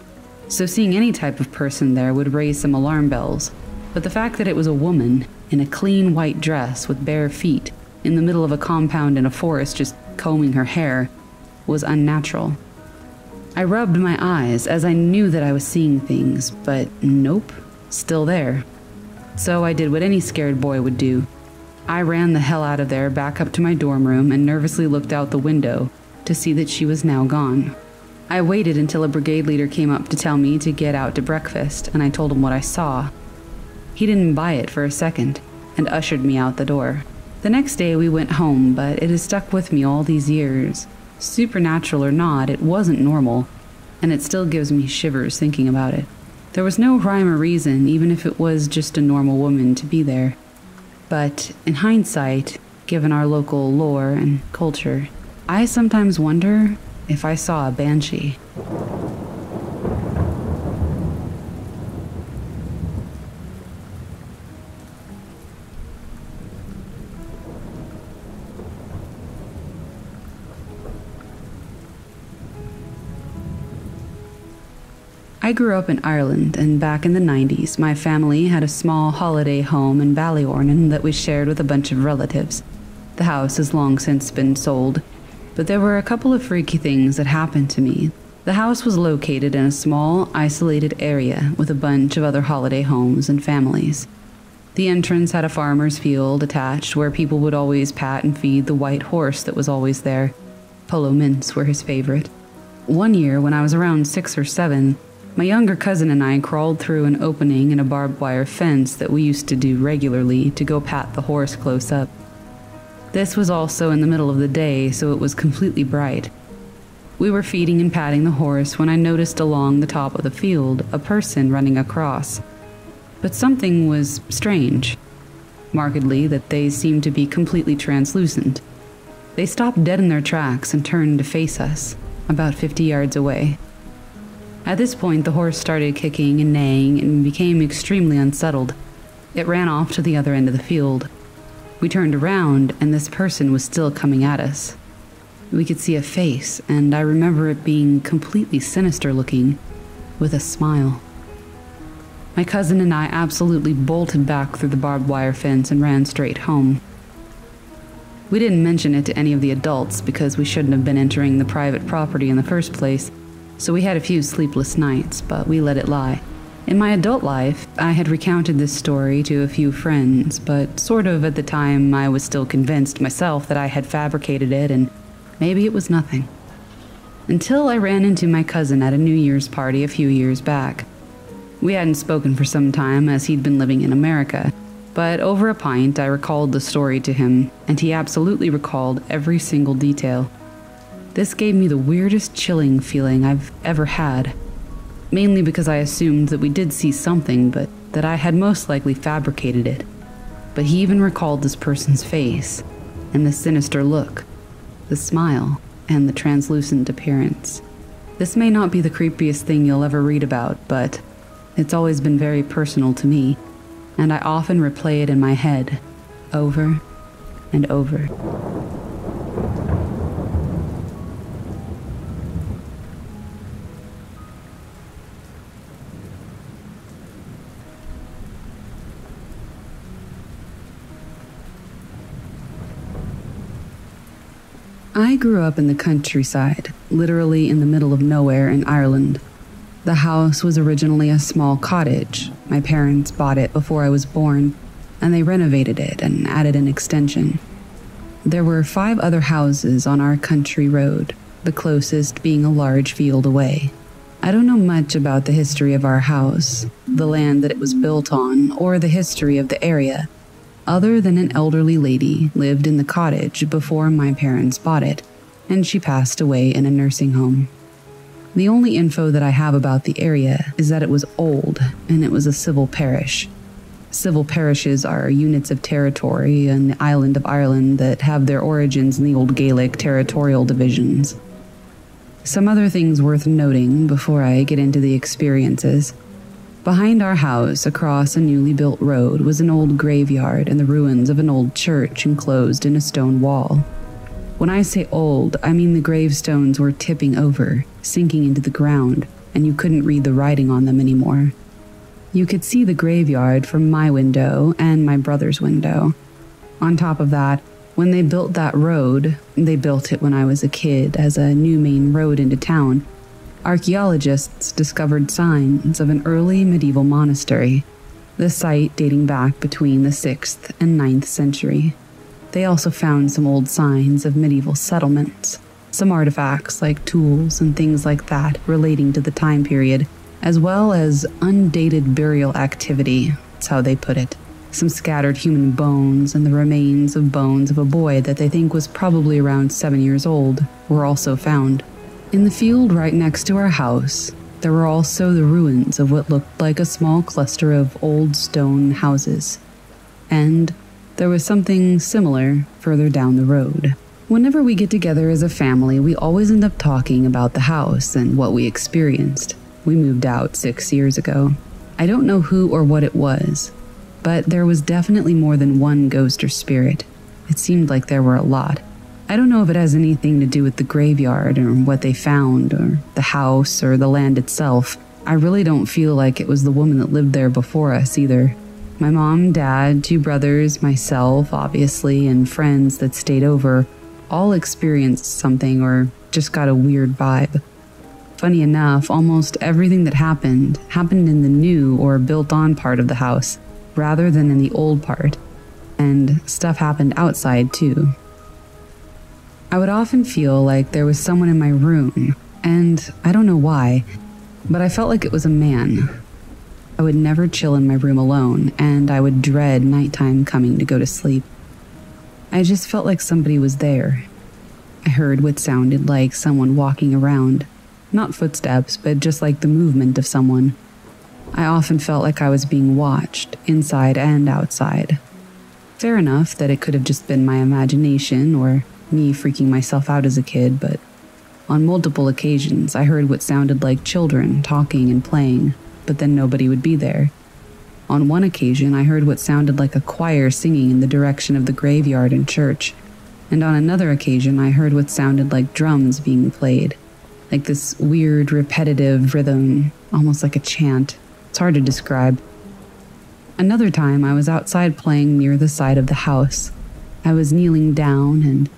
so seeing any type of person there would raise some alarm bells. But the fact that it was a woman in a clean white dress with bare feet in the middle of a compound in a forest just combing her hair was unnatural. I rubbed my eyes as I knew that I was seeing things, but nope, still there. So I did what any scared boy would do. I ran the hell out of there back up to my dorm room and nervously looked out the window to see that she was now gone. I waited until a brigade leader came up to tell me to get out to breakfast, and I told him what I saw. He didn't buy it for a second and ushered me out the door. The next day we went home, but it has stuck with me all these years. Supernatural or not, it wasn't normal, and it still gives me shivers thinking about it. There was no rhyme or reason, even if it was just a normal woman to be there. But in hindsight, given our local lore and culture, I sometimes wonder if I saw a banshee. I grew up in Ireland, and back in the 90s, my family had a small holiday home in Ballyhornan that we shared with a bunch of relatives. The house has long since been sold, but there were a couple of freaky things that happened to me. The house was located in a small, isolated area with a bunch of other holiday homes and families. The entrance had a farmer's field attached where people would always pat and feed the white horse that was always there. Polo mints were his favorite. One year, when I was around six or seven, my younger cousin and I crawled through an opening in a barbed wire fence that we used to do regularly to go pat the horse close up. This was also in the middle of the day, so it was completely bright. We were feeding and patting the horse when I noticed along the top of the field a person running across. But something was strange. Markedly, that they seemed to be completely translucent. They stopped dead in their tracks and turned to face us, about 50 yards away. At this point, the horse started kicking and neighing and became extremely unsettled. It ran off to the other end of the field. We turned around, and this person was still coming at us. We could see a face, and I remember it being completely sinister looking, with a smile. My cousin and I absolutely bolted back through the barbed wire fence and ran straight home. We didn't mention it to any of the adults because we shouldn't have been entering the private property in the first place, so we had a few sleepless nights, but we let it lie. In my adult life, I had recounted this story to a few friends, but sort of at the time I was still convinced myself that I had fabricated it and maybe it was nothing. until I ran into my cousin at a New Year's party a few years back. We hadn't spoken for some time as he'd been living in America, but over a pint I recalled the story to him, and he absolutely recalled every single detail. This gave me the weirdest chilling feeling I've ever had, mainly because I assumed that we did see something, but that I had most likely fabricated it. But he even recalled this person's face, and the sinister look, the smile, and the translucent appearance. This may not be the creepiest thing you'll ever read about, but it's always been very personal to me, and I often replay it in my head, over and over. I grew up in the countryside, literally in the middle of nowhere in Ireland. The house was originally a small cottage. My parents bought it before I was born, and they renovated it and added an extension. There were five other houses on our country road, the closest being a large field away. I don't know much about the history of our house, the land that it was built on, or the history of the area other than an elderly lady lived in the cottage before my parents bought it, and she passed away in a nursing home. The only info that I have about the area is that it was old and it was a civil parish. Civil parishes are units of territory in the island of Ireland that have their origins in the Old Gaelic territorial divisions. Some other things worth noting before I get into the experiences. Behind our house, across a newly built road, was an old graveyard and the ruins of an old church enclosed in a stone wall. When I say old, I mean the gravestones were tipping over, sinking into the ground, and you couldn't read the writing on them anymore. You could see the graveyard from my window and my brother's window. On top of that, when they built that road, they built it when I was a kid as a new main road into town archaeologists discovered signs of an early medieval monastery, the site dating back between the 6th and 9th century. They also found some old signs of medieval settlements, some artifacts like tools and things like that relating to the time period, as well as undated burial activity, that's how they put it. Some scattered human bones and the remains of bones of a boy that they think was probably around seven years old were also found. In the field right next to our house, there were also the ruins of what looked like a small cluster of old stone houses. And there was something similar further down the road. Whenever we get together as a family, we always end up talking about the house and what we experienced. We moved out six years ago. I don't know who or what it was, but there was definitely more than one ghost or spirit. It seemed like there were a lot. I don't know if it has anything to do with the graveyard or what they found or the house or the land itself. I really don't feel like it was the woman that lived there before us either. My mom, dad, two brothers, myself, obviously, and friends that stayed over all experienced something or just got a weird vibe. Funny enough, almost everything that happened happened in the new or built on part of the house rather than in the old part. And stuff happened outside too. I would often feel like there was someone in my room, and I don't know why, but I felt like it was a man. I would never chill in my room alone, and I would dread nighttime coming to go to sleep. I just felt like somebody was there. I heard what sounded like someone walking around. Not footsteps, but just like the movement of someone. I often felt like I was being watched, inside and outside. Fair enough that it could have just been my imagination or me freaking myself out as a kid, but on multiple occasions I heard what sounded like children talking and playing, but then nobody would be there. On one occasion, I heard what sounded like a choir singing in the direction of the graveyard and church, and on another occasion, I heard what sounded like drums being played, like this weird, repetitive rhythm, almost like a chant. It's hard to describe. Another time, I was outside playing near the side of the house. I was kneeling down and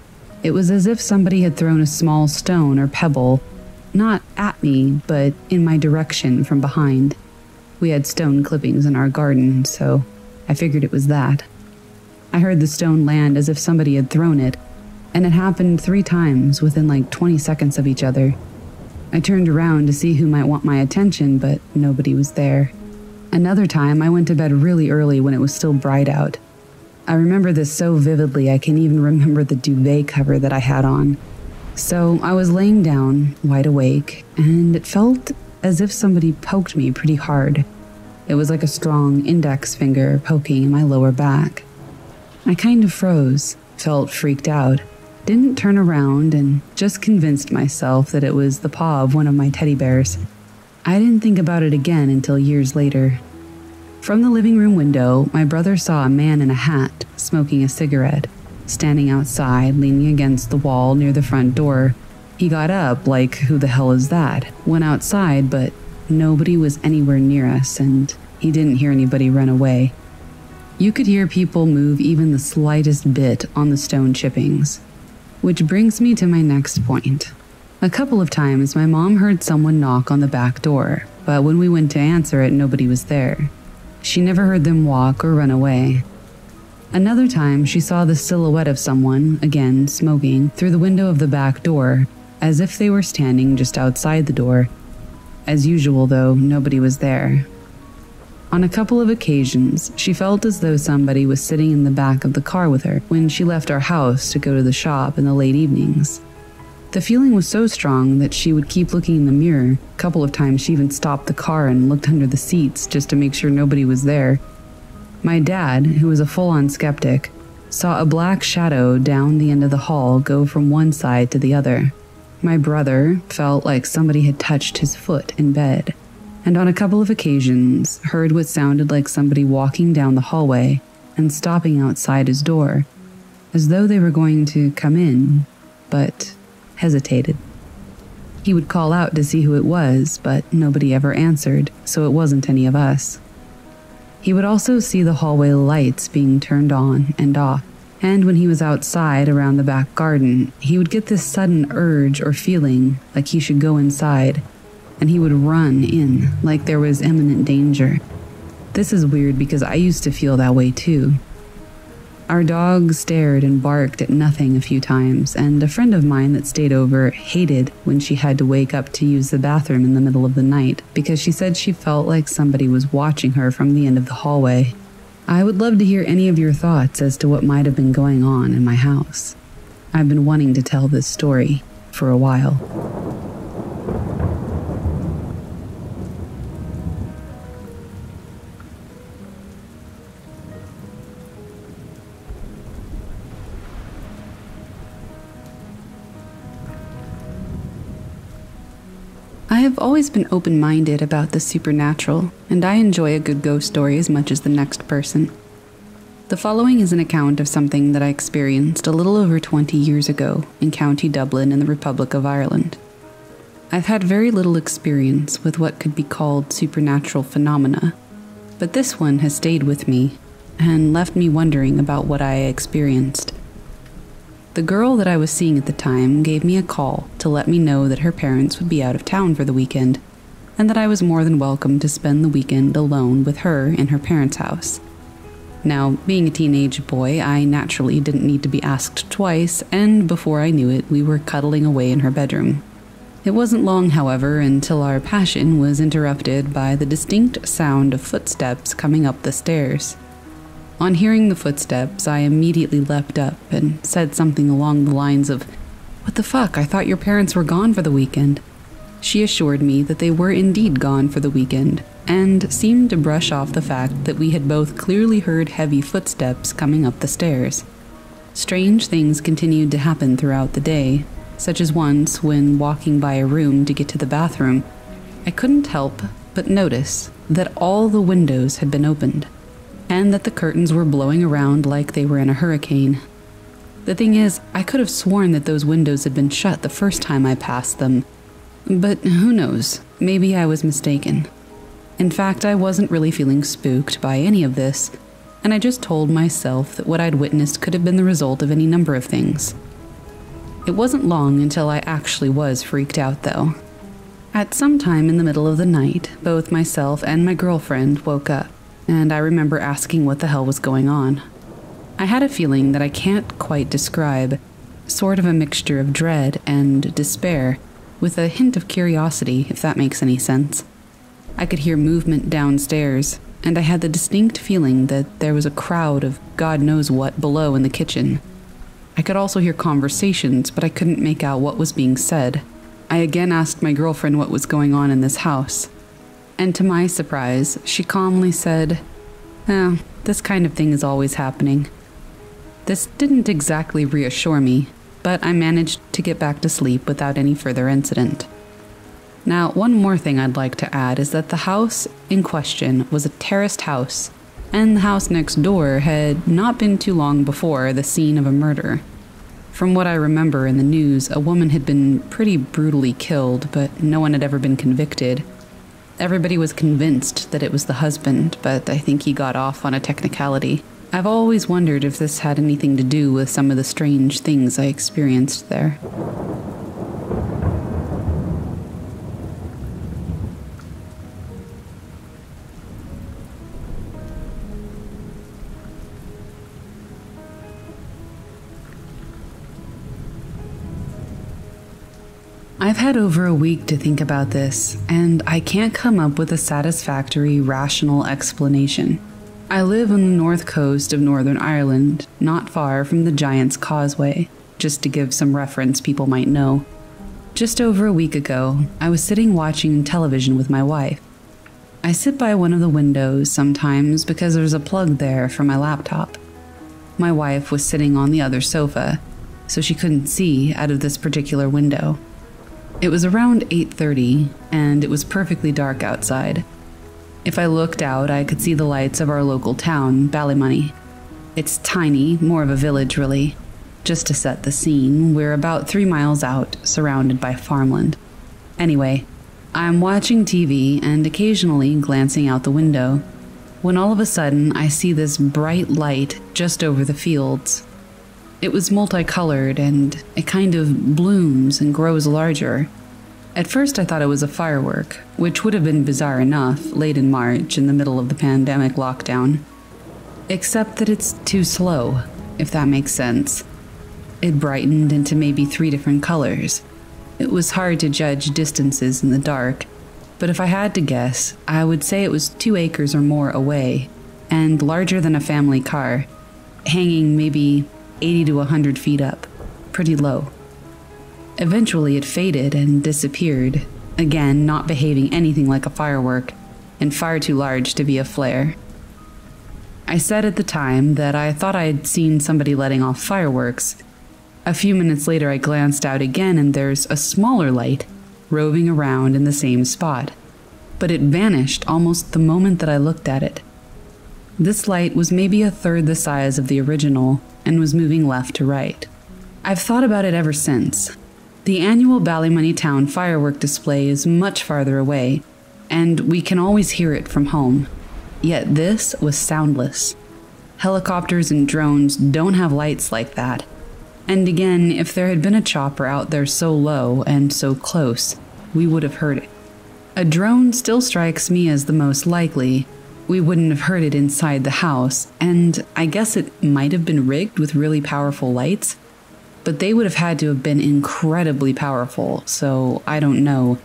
it was as if somebody had thrown a small stone or pebble, not at me, but in my direction from behind. We had stone clippings in our garden, so I figured it was that. I heard the stone land as if somebody had thrown it, and it happened three times within like 20 seconds of each other. I turned around to see who might want my attention, but nobody was there. Another time, I went to bed really early when it was still bright out. I remember this so vividly, I can even remember the duvet cover that I had on. So I was laying down, wide awake, and it felt as if somebody poked me pretty hard. It was like a strong index finger poking in my lower back. I kind of froze, felt freaked out, didn't turn around, and just convinced myself that it was the paw of one of my teddy bears. I didn't think about it again until years later. From the living room window, my brother saw a man in a hat smoking a cigarette, standing outside, leaning against the wall near the front door. He got up, like, who the hell is that? Went outside, but nobody was anywhere near us, and he didn't hear anybody run away. You could hear people move even the slightest bit on the stone chippings. Which brings me to my next point. A couple of times, my mom heard someone knock on the back door, but when we went to answer it, nobody was there. She never heard them walk or run away. Another time, she saw the silhouette of someone, again smoking, through the window of the back door, as if they were standing just outside the door. As usual, though, nobody was there. On a couple of occasions, she felt as though somebody was sitting in the back of the car with her when she left our house to go to the shop in the late evenings. The feeling was so strong that she would keep looking in the mirror. A couple of times, she even stopped the car and looked under the seats just to make sure nobody was there. My dad, who was a full on skeptic, saw a black shadow down the end of the hall go from one side to the other. My brother felt like somebody had touched his foot in bed and on a couple of occasions heard what sounded like somebody walking down the hallway and stopping outside his door, as though they were going to come in, but hesitated. He would call out to see who it was, but nobody ever answered, so it wasn't any of us. He would also see the hallway lights being turned on and off, and when he was outside around the back garden, he would get this sudden urge or feeling like he should go inside and he would run in like there was imminent danger. This is weird because I used to feel that way too. Our dog stared and barked at nothing a few times, and a friend of mine that stayed over hated when she had to wake up to use the bathroom in the middle of the night because she said she felt like somebody was watching her from the end of the hallway. I would love to hear any of your thoughts as to what might have been going on in my house. I've been wanting to tell this story for a while. Always been open minded about the supernatural, and I enjoy a good ghost story as much as the next person. The following is an account of something that I experienced a little over 20 years ago in County Dublin in the Republic of Ireland. I've had very little experience with what could be called supernatural phenomena, but this one has stayed with me and left me wondering about what I experienced. The girl that I was seeing at the time gave me a call to let me know that her parents would be out of town for the weekend, and that I was more than welcome to spend the weekend alone with her in her parents' house. Now, being a teenage boy, I naturally didn't need to be asked twice, and before I knew it, we were cuddling away in her bedroom. It wasn't long, however, until our passion was interrupted by the distinct sound of footsteps coming up the stairs. On hearing the footsteps, I immediately leapt up and said something along the lines of, What the fuck? I thought your parents were gone for the weekend. She assured me that they were indeed gone for the weekend, and seemed to brush off the fact that we had both clearly heard heavy footsteps coming up the stairs. Strange things continued to happen throughout the day, such as once when walking by a room to get to the bathroom, I couldn't help but notice that all the windows had been opened and that the curtains were blowing around like they were in a hurricane. The thing is, I could have sworn that those windows had been shut the first time I passed them. But who knows? Maybe I was mistaken. In fact, I wasn't really feeling spooked by any of this, and I just told myself that what I'd witnessed could have been the result of any number of things. It wasn't long until I actually was freaked out, though. At some time in the middle of the night, both myself and my girlfriend woke up and I remember asking what the hell was going on. I had a feeling that I can't quite describe, sort of a mixture of dread and despair, with a hint of curiosity, if that makes any sense. I could hear movement downstairs, and I had the distinct feeling that there was a crowd of God knows what below in the kitchen. I could also hear conversations, but I couldn't make out what was being said. I again asked my girlfriend what was going on in this house, and to my surprise, she calmly said, Oh, this kind of thing is always happening. This didn't exactly reassure me, but I managed to get back to sleep without any further incident. Now, one more thing I'd like to add is that the house in question was a terraced house, and the house next door had not been too long before the scene of a murder. From what I remember in the news, a woman had been pretty brutally killed, but no one had ever been convicted. Everybody was convinced that it was the husband, but I think he got off on a technicality. I've always wondered if this had anything to do with some of the strange things I experienced there. I've had over a week to think about this, and I can't come up with a satisfactory, rational explanation. I live on the north coast of Northern Ireland, not far from the Giant's Causeway, just to give some reference people might know. Just over a week ago, I was sitting watching television with my wife. I sit by one of the windows sometimes because there's a plug there for my laptop. My wife was sitting on the other sofa, so she couldn't see out of this particular window. It was around 8:30 and it was perfectly dark outside. If I looked out, I could see the lights of our local town, Ballymoney. It's tiny, more of a village, really. Just to set the scene, we're about three miles out, surrounded by farmland. Anyway, I'm watching TV and occasionally glancing out the window when all of a sudden I see this bright light just over the fields. It was multicolored and it kind of blooms and grows larger. At first, I thought it was a firework, which would have been bizarre enough late in March in the middle of the pandemic lockdown. Except that it's too slow, if that makes sense. It brightened into maybe three different colors. It was hard to judge distances in the dark, but if I had to guess, I would say it was two acres or more away, and larger than a family car, hanging maybe 80 to 100 feet up, pretty low. Eventually, it faded and disappeared, again, not behaving anything like a firework, and far too large to be a flare. I said at the time that I thought I had seen somebody letting off fireworks. A few minutes later, I glanced out again, and there's a smaller light roving around in the same spot. But it vanished almost the moment that I looked at it. This light was maybe a third the size of the original and was moving left to right. I've thought about it ever since. The annual Ballymoney Town firework display is much farther away, and we can always hear it from home. Yet this was soundless. Helicopters and drones don't have lights like that. And again, if there had been a chopper out there so low and so close, we would have heard it. A drone still strikes me as the most likely. We wouldn't have heard it inside the house, and I guess it might have been rigged with really powerful lights but they would have had to have been incredibly powerful, so I don't know,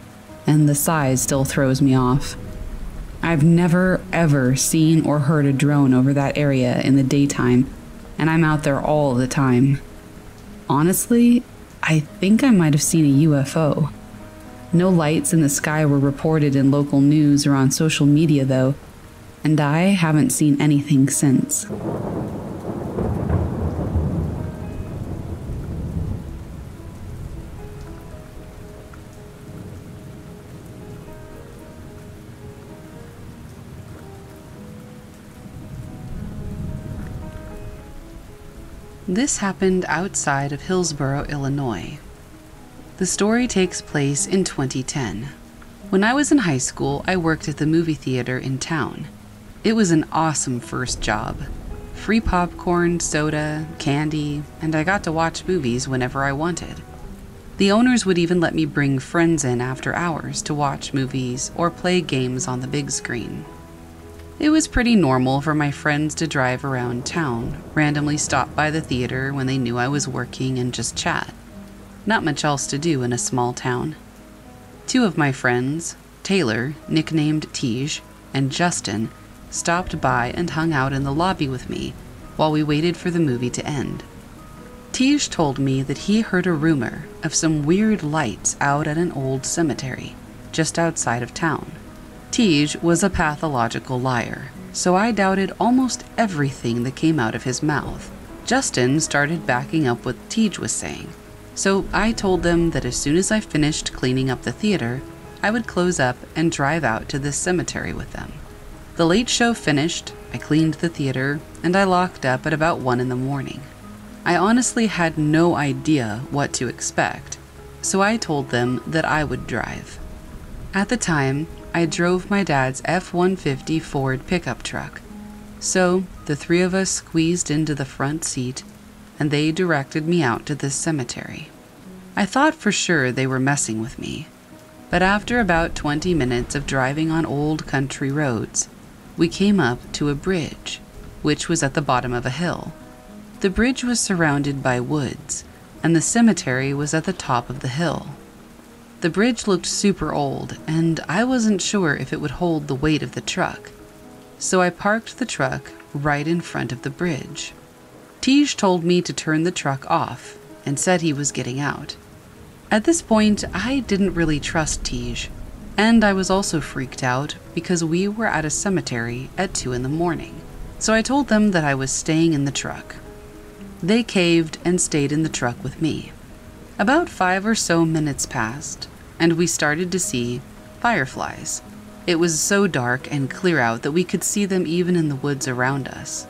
and the size still throws me off. I've never ever seen or heard a drone over that area in the daytime, and I'm out there all the time. Honestly, I think I might have seen a UFO. No lights in the sky were reported in local news or on social media, though, and I haven't seen anything since. This happened outside of Hillsboro, Illinois. The story takes place in 2010. When I was in high school, I worked at the movie theater in town. It was an awesome first job. Free popcorn, soda, candy, and I got to watch movies whenever I wanted. The owners would even let me bring friends in after hours to watch movies or play games on the big screen. It was pretty normal for my friends to drive around town, randomly stop by the theater when they knew I was working, and just chat. Not much else to do in a small town. Two of my friends, Taylor, nicknamed Tej, and Justin, stopped by and hung out in the lobby with me while we waited for the movie to end. Tej told me that he heard a rumor of some weird lights out at an old cemetery just outside of town. Tej was a pathological liar, so I doubted almost everything that came out of his mouth. Justin started backing up what Tej was saying, so I told them that as soon as I finished cleaning up the theater, I would close up and drive out to this cemetery with them. The late show finished, I cleaned the theater, and I locked up at about 1 in the morning. I honestly had no idea what to expect, so I told them that I would drive. At the time, I drove my dad's F 150 Ford pickup truck, so the three of us squeezed into the front seat and they directed me out to this cemetery. I thought for sure they were messing with me, but after about 20 minutes of driving on old country roads, we came up to a bridge, which was at the bottom of a hill. The bridge was surrounded by woods, and the cemetery was at the top of the hill. The bridge looked super old, and I wasn't sure if it would hold the weight of the truck, so I parked the truck right in front of the bridge. Tej told me to turn the truck off and said he was getting out. At this point, I didn't really trust Tej, and I was also freaked out because we were at a cemetery at 2 in the morning. So I told them that I was staying in the truck. They caved and stayed in the truck with me. About five or so minutes passed, and we started to see fireflies. It was so dark and clear out that we could see them even in the woods around us.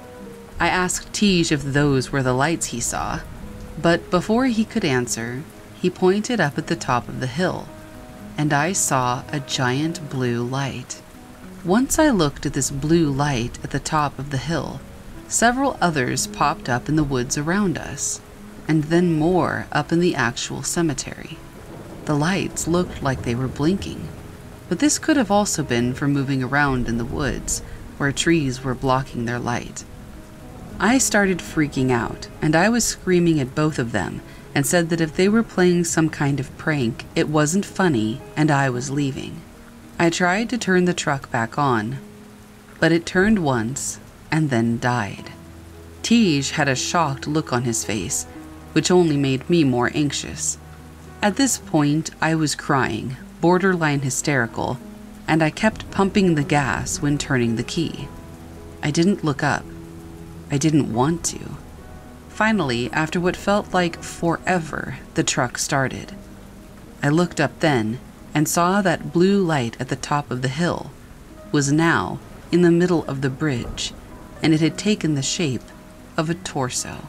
I asked Tej if those were the lights he saw, but before he could answer, he pointed up at the top of the hill, and I saw a giant blue light. Once I looked at this blue light at the top of the hill, several others popped up in the woods around us, and then more up in the actual cemetery. The lights looked like they were blinking, but this could have also been from moving around in the woods where trees were blocking their light. I started freaking out, and I was screaming at both of them and said that if they were playing some kind of prank, it wasn't funny and I was leaving. I tried to turn the truck back on, but it turned once and then died. Tej had a shocked look on his face, which only made me more anxious. At this point, I was crying, borderline hysterical, and I kept pumping the gas when turning the key. I didn't look up. I didn't want to. Finally, after what felt like forever, the truck started. I looked up then and saw that blue light at the top of the hill was now in the middle of the bridge, and it had taken the shape of a torso.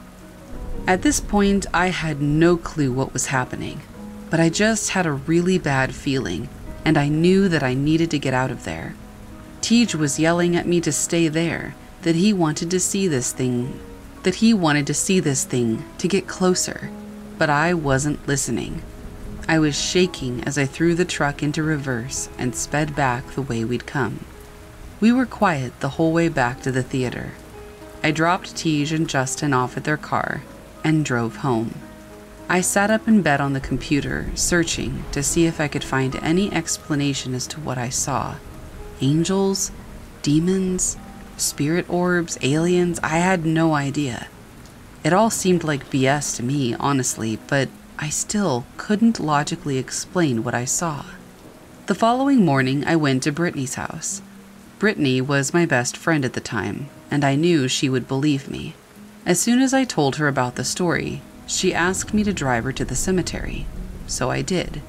At this point, I had no clue what was happening, but I just had a really bad feeling, and I knew that I needed to get out of there. Tej was yelling at me to stay there, that he wanted to see this thing, that he wanted to see this thing, to get closer, but I wasn't listening. I was shaking as I threw the truck into reverse and sped back the way we'd come. We were quiet the whole way back to the theater. I dropped Tej and Justin off at their car and drove home. I sat up in bed on the computer, searching to see if I could find any explanation as to what I saw. Angels? Demons? Spirit orbs? Aliens? I had no idea. It all seemed like BS to me, honestly, but I still couldn't logically explain what I saw. The following morning, I went to Brittany's house. Brittany was my best friend at the time, and I knew she would believe me. As soon as I told her about the story, she asked me to drive her to the cemetery, so I did.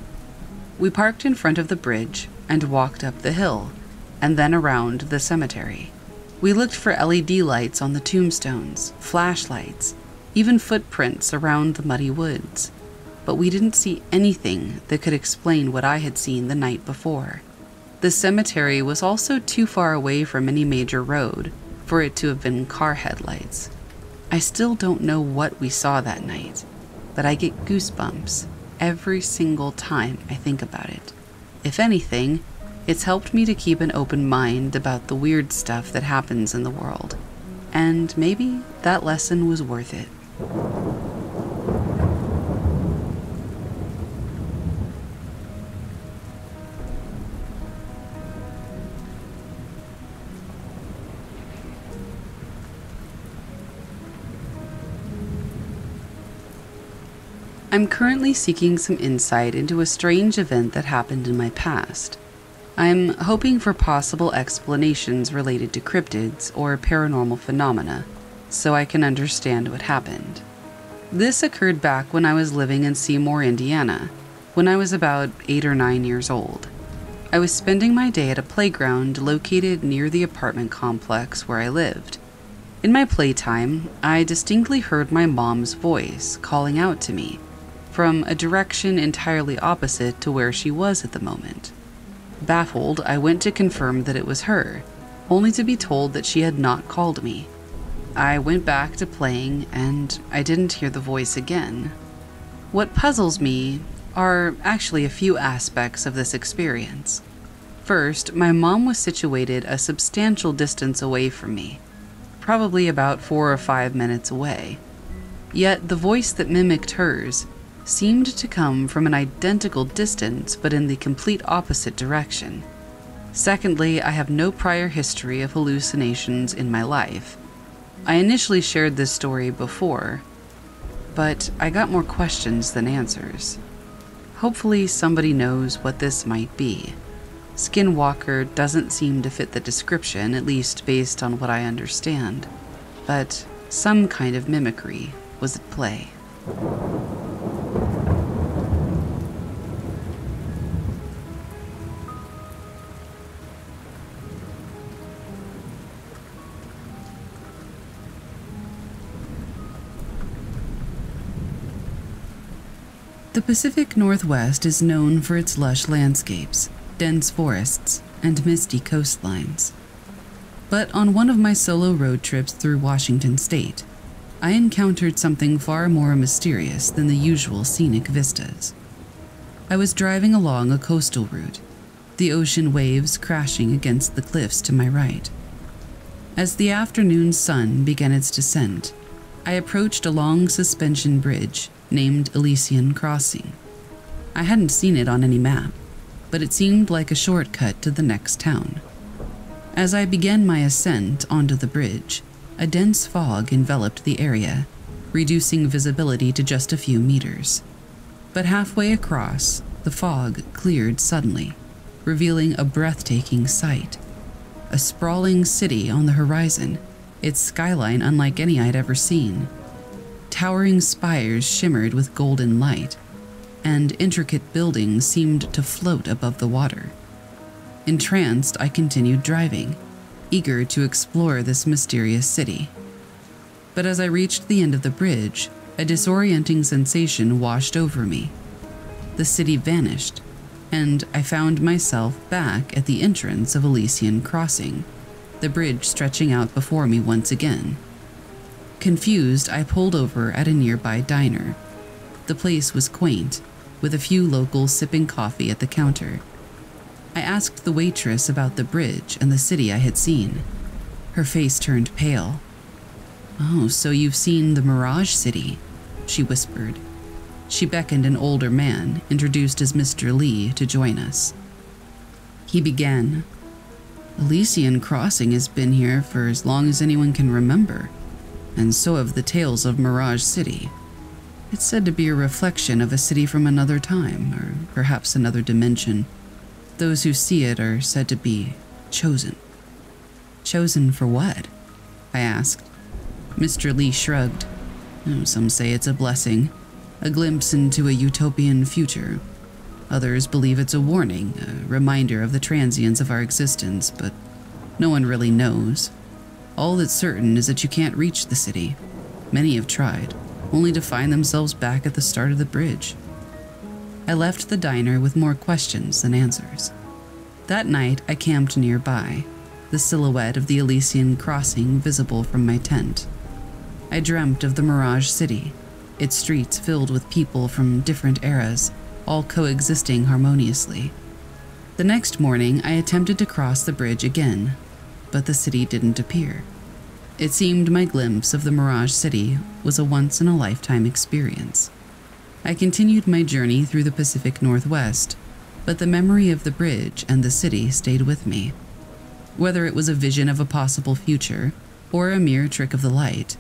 We parked in front of the bridge and walked up the hill, and then around the cemetery. We looked for LED lights on the tombstones, flashlights, even footprints around the muddy woods, but we didn't see anything that could explain what I had seen the night before. The cemetery was also too far away from any major road for it to have been car headlights. I still don't know what we saw that night, but I get goosebumps every single time I think about it. If anything, it's helped me to keep an open mind about the weird stuff that happens in the world. And maybe that lesson was worth it. I'm currently seeking some insight into a strange event that happened in my past. I'm hoping for possible explanations related to cryptids or paranormal phenomena so I can understand what happened. This occurred back when I was living in Seymour, Indiana, when I was about eight or nine years old. I was spending my day at a playground located near the apartment complex where I lived. In my playtime, I distinctly heard my mom's voice calling out to me from a direction entirely opposite to where she was at the moment. Baffled, I went to confirm that it was her, only to be told that she had not called me. I went back to playing and I didn't hear the voice again. What puzzles me are actually a few aspects of this experience. First, my mom was situated a substantial distance away from me, probably about four or five minutes away. Yet the voice that mimicked hers seemed to come from an identical distance but in the complete opposite direction. Secondly, I have no prior history of hallucinations in my life. I initially shared this story before, but I got more questions than answers. Hopefully, somebody knows what this might be. Skinwalker doesn't seem to fit the description, at least based on what I understand, but some kind of mimicry was at play. The Pacific Northwest is known for its lush landscapes, dense forests, and misty coastlines. But on one of my solo road trips through Washington state, I encountered something far more mysterious than the usual scenic vistas. I was driving along a coastal route, the ocean waves crashing against the cliffs to my right. As the afternoon sun began its descent, I approached a long suspension bridge named Elysian Crossing. I hadn't seen it on any map, but it seemed like a shortcut to the next town. As I began my ascent onto the bridge, a dense fog enveloped the area, reducing visibility to just a few meters. But halfway across, the fog cleared suddenly, revealing a breathtaking sight. A sprawling city on the horizon, its skyline unlike any I'd ever seen. Towering spires shimmered with golden light, and intricate buildings seemed to float above the water. Entranced, I continued driving, eager to explore this mysterious city. But as I reached the end of the bridge, a disorienting sensation washed over me. The city vanished, and I found myself back at the entrance of Elysian Crossing, the bridge stretching out before me once again. Confused, I pulled over at a nearby diner. The place was quaint, with a few locals sipping coffee at the counter. I asked the waitress about the bridge and the city I had seen. Her face turned pale. Oh, so you've seen the Mirage City, she whispered. She beckoned an older man, introduced as Mr. Lee, to join us. He began. Elysian Crossing has been here for as long as anyone can remember and so have the tales of Mirage City. It's said to be a reflection of a city from another time, or perhaps another dimension. Those who see it are said to be chosen. Chosen for what? I asked. Mr. Lee shrugged. Oh, some say it's a blessing, a glimpse into a utopian future. Others believe it's a warning, a reminder of the transience of our existence, but no one really knows. All that's certain is that you can't reach the city. Many have tried, only to find themselves back at the start of the bridge. I left the diner with more questions than answers. That night, I camped nearby, the silhouette of the Elysian crossing visible from my tent. I dreamt of the Mirage City, its streets filled with people from different eras, all coexisting harmoniously. The next morning, I attempted to cross the bridge again, but the city didn't appear. It seemed my glimpse of the Mirage City was a once in a lifetime experience. I continued my journey through the Pacific Northwest, but the memory of the bridge and the city stayed with me. Whether it was a vision of a possible future or a mere trick of the light,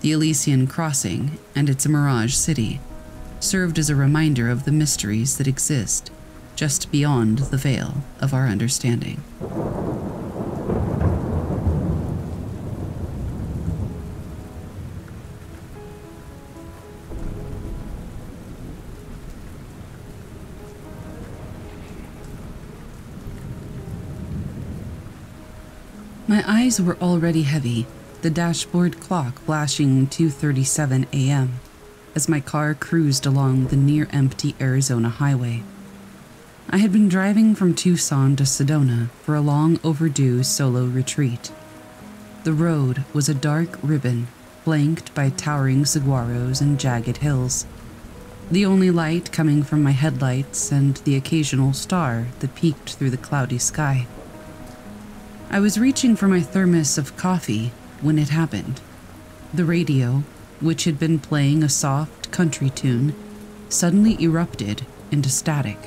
the Elysian Crossing and its Mirage City served as a reminder of the mysteries that exist just beyond the veil of our understanding. My eyes were already heavy, the dashboard clock flashing 2:37 a.m. as my car cruised along the near-empty Arizona highway. I had been driving from Tucson to Sedona for a long overdue solo retreat. The road was a dark ribbon flanked by towering saguaros and jagged hills. The only light coming from my headlights and the occasional star that peeked through the cloudy sky. I was reaching for my thermos of coffee when it happened. The radio, which had been playing a soft country tune, suddenly erupted into static.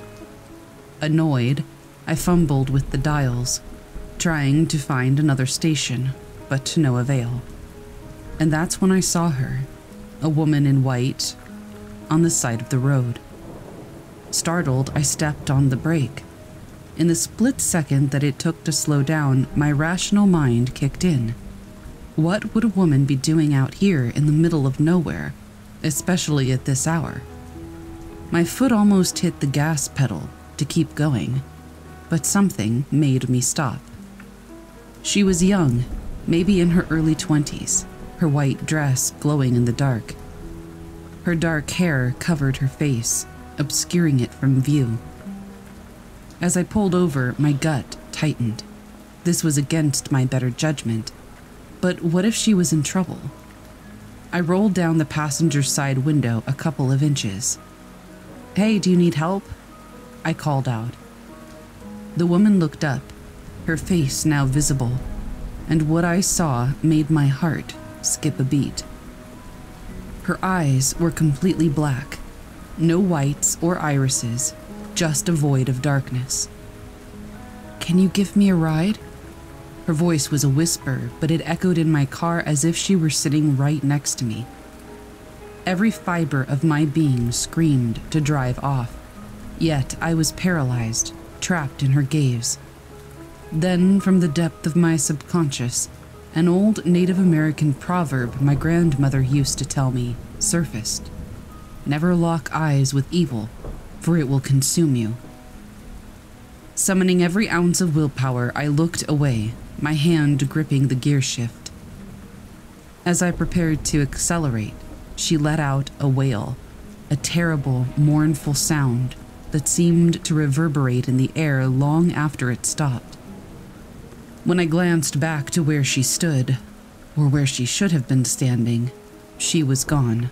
Annoyed, I fumbled with the dials, trying to find another station, but to no avail. And that's when I saw her, a woman in white, on the side of the road. Startled, I stepped on the brake in the split second that it took to slow down, my rational mind kicked in. What would a woman be doing out here in the middle of nowhere, especially at this hour? My foot almost hit the gas pedal to keep going, but something made me stop. She was young, maybe in her early 20s, her white dress glowing in the dark. Her dark hair covered her face, obscuring it from view. As I pulled over, my gut tightened. This was against my better judgment. But what if she was in trouble? I rolled down the passenger side window a couple of inches. Hey, do you need help? I called out. The woman looked up, her face now visible, and what I saw made my heart skip a beat. Her eyes were completely black, no whites or irises, just a void of darkness. Can you give me a ride? Her voice was a whisper, but it echoed in my car as if she were sitting right next to me. Every fiber of my being screamed to drive off, yet I was paralyzed, trapped in her gaze. Then, from the depth of my subconscious, an old Native American proverb my grandmother used to tell me surfaced Never lock eyes with evil, for it will consume you. Summoning every ounce of willpower, I looked away, my hand gripping the gear shift. As I prepared to accelerate, she let out a wail, a terrible, mournful sound that seemed to reverberate in the air long after it stopped. When I glanced back to where she stood, or where she should have been standing, she was gone,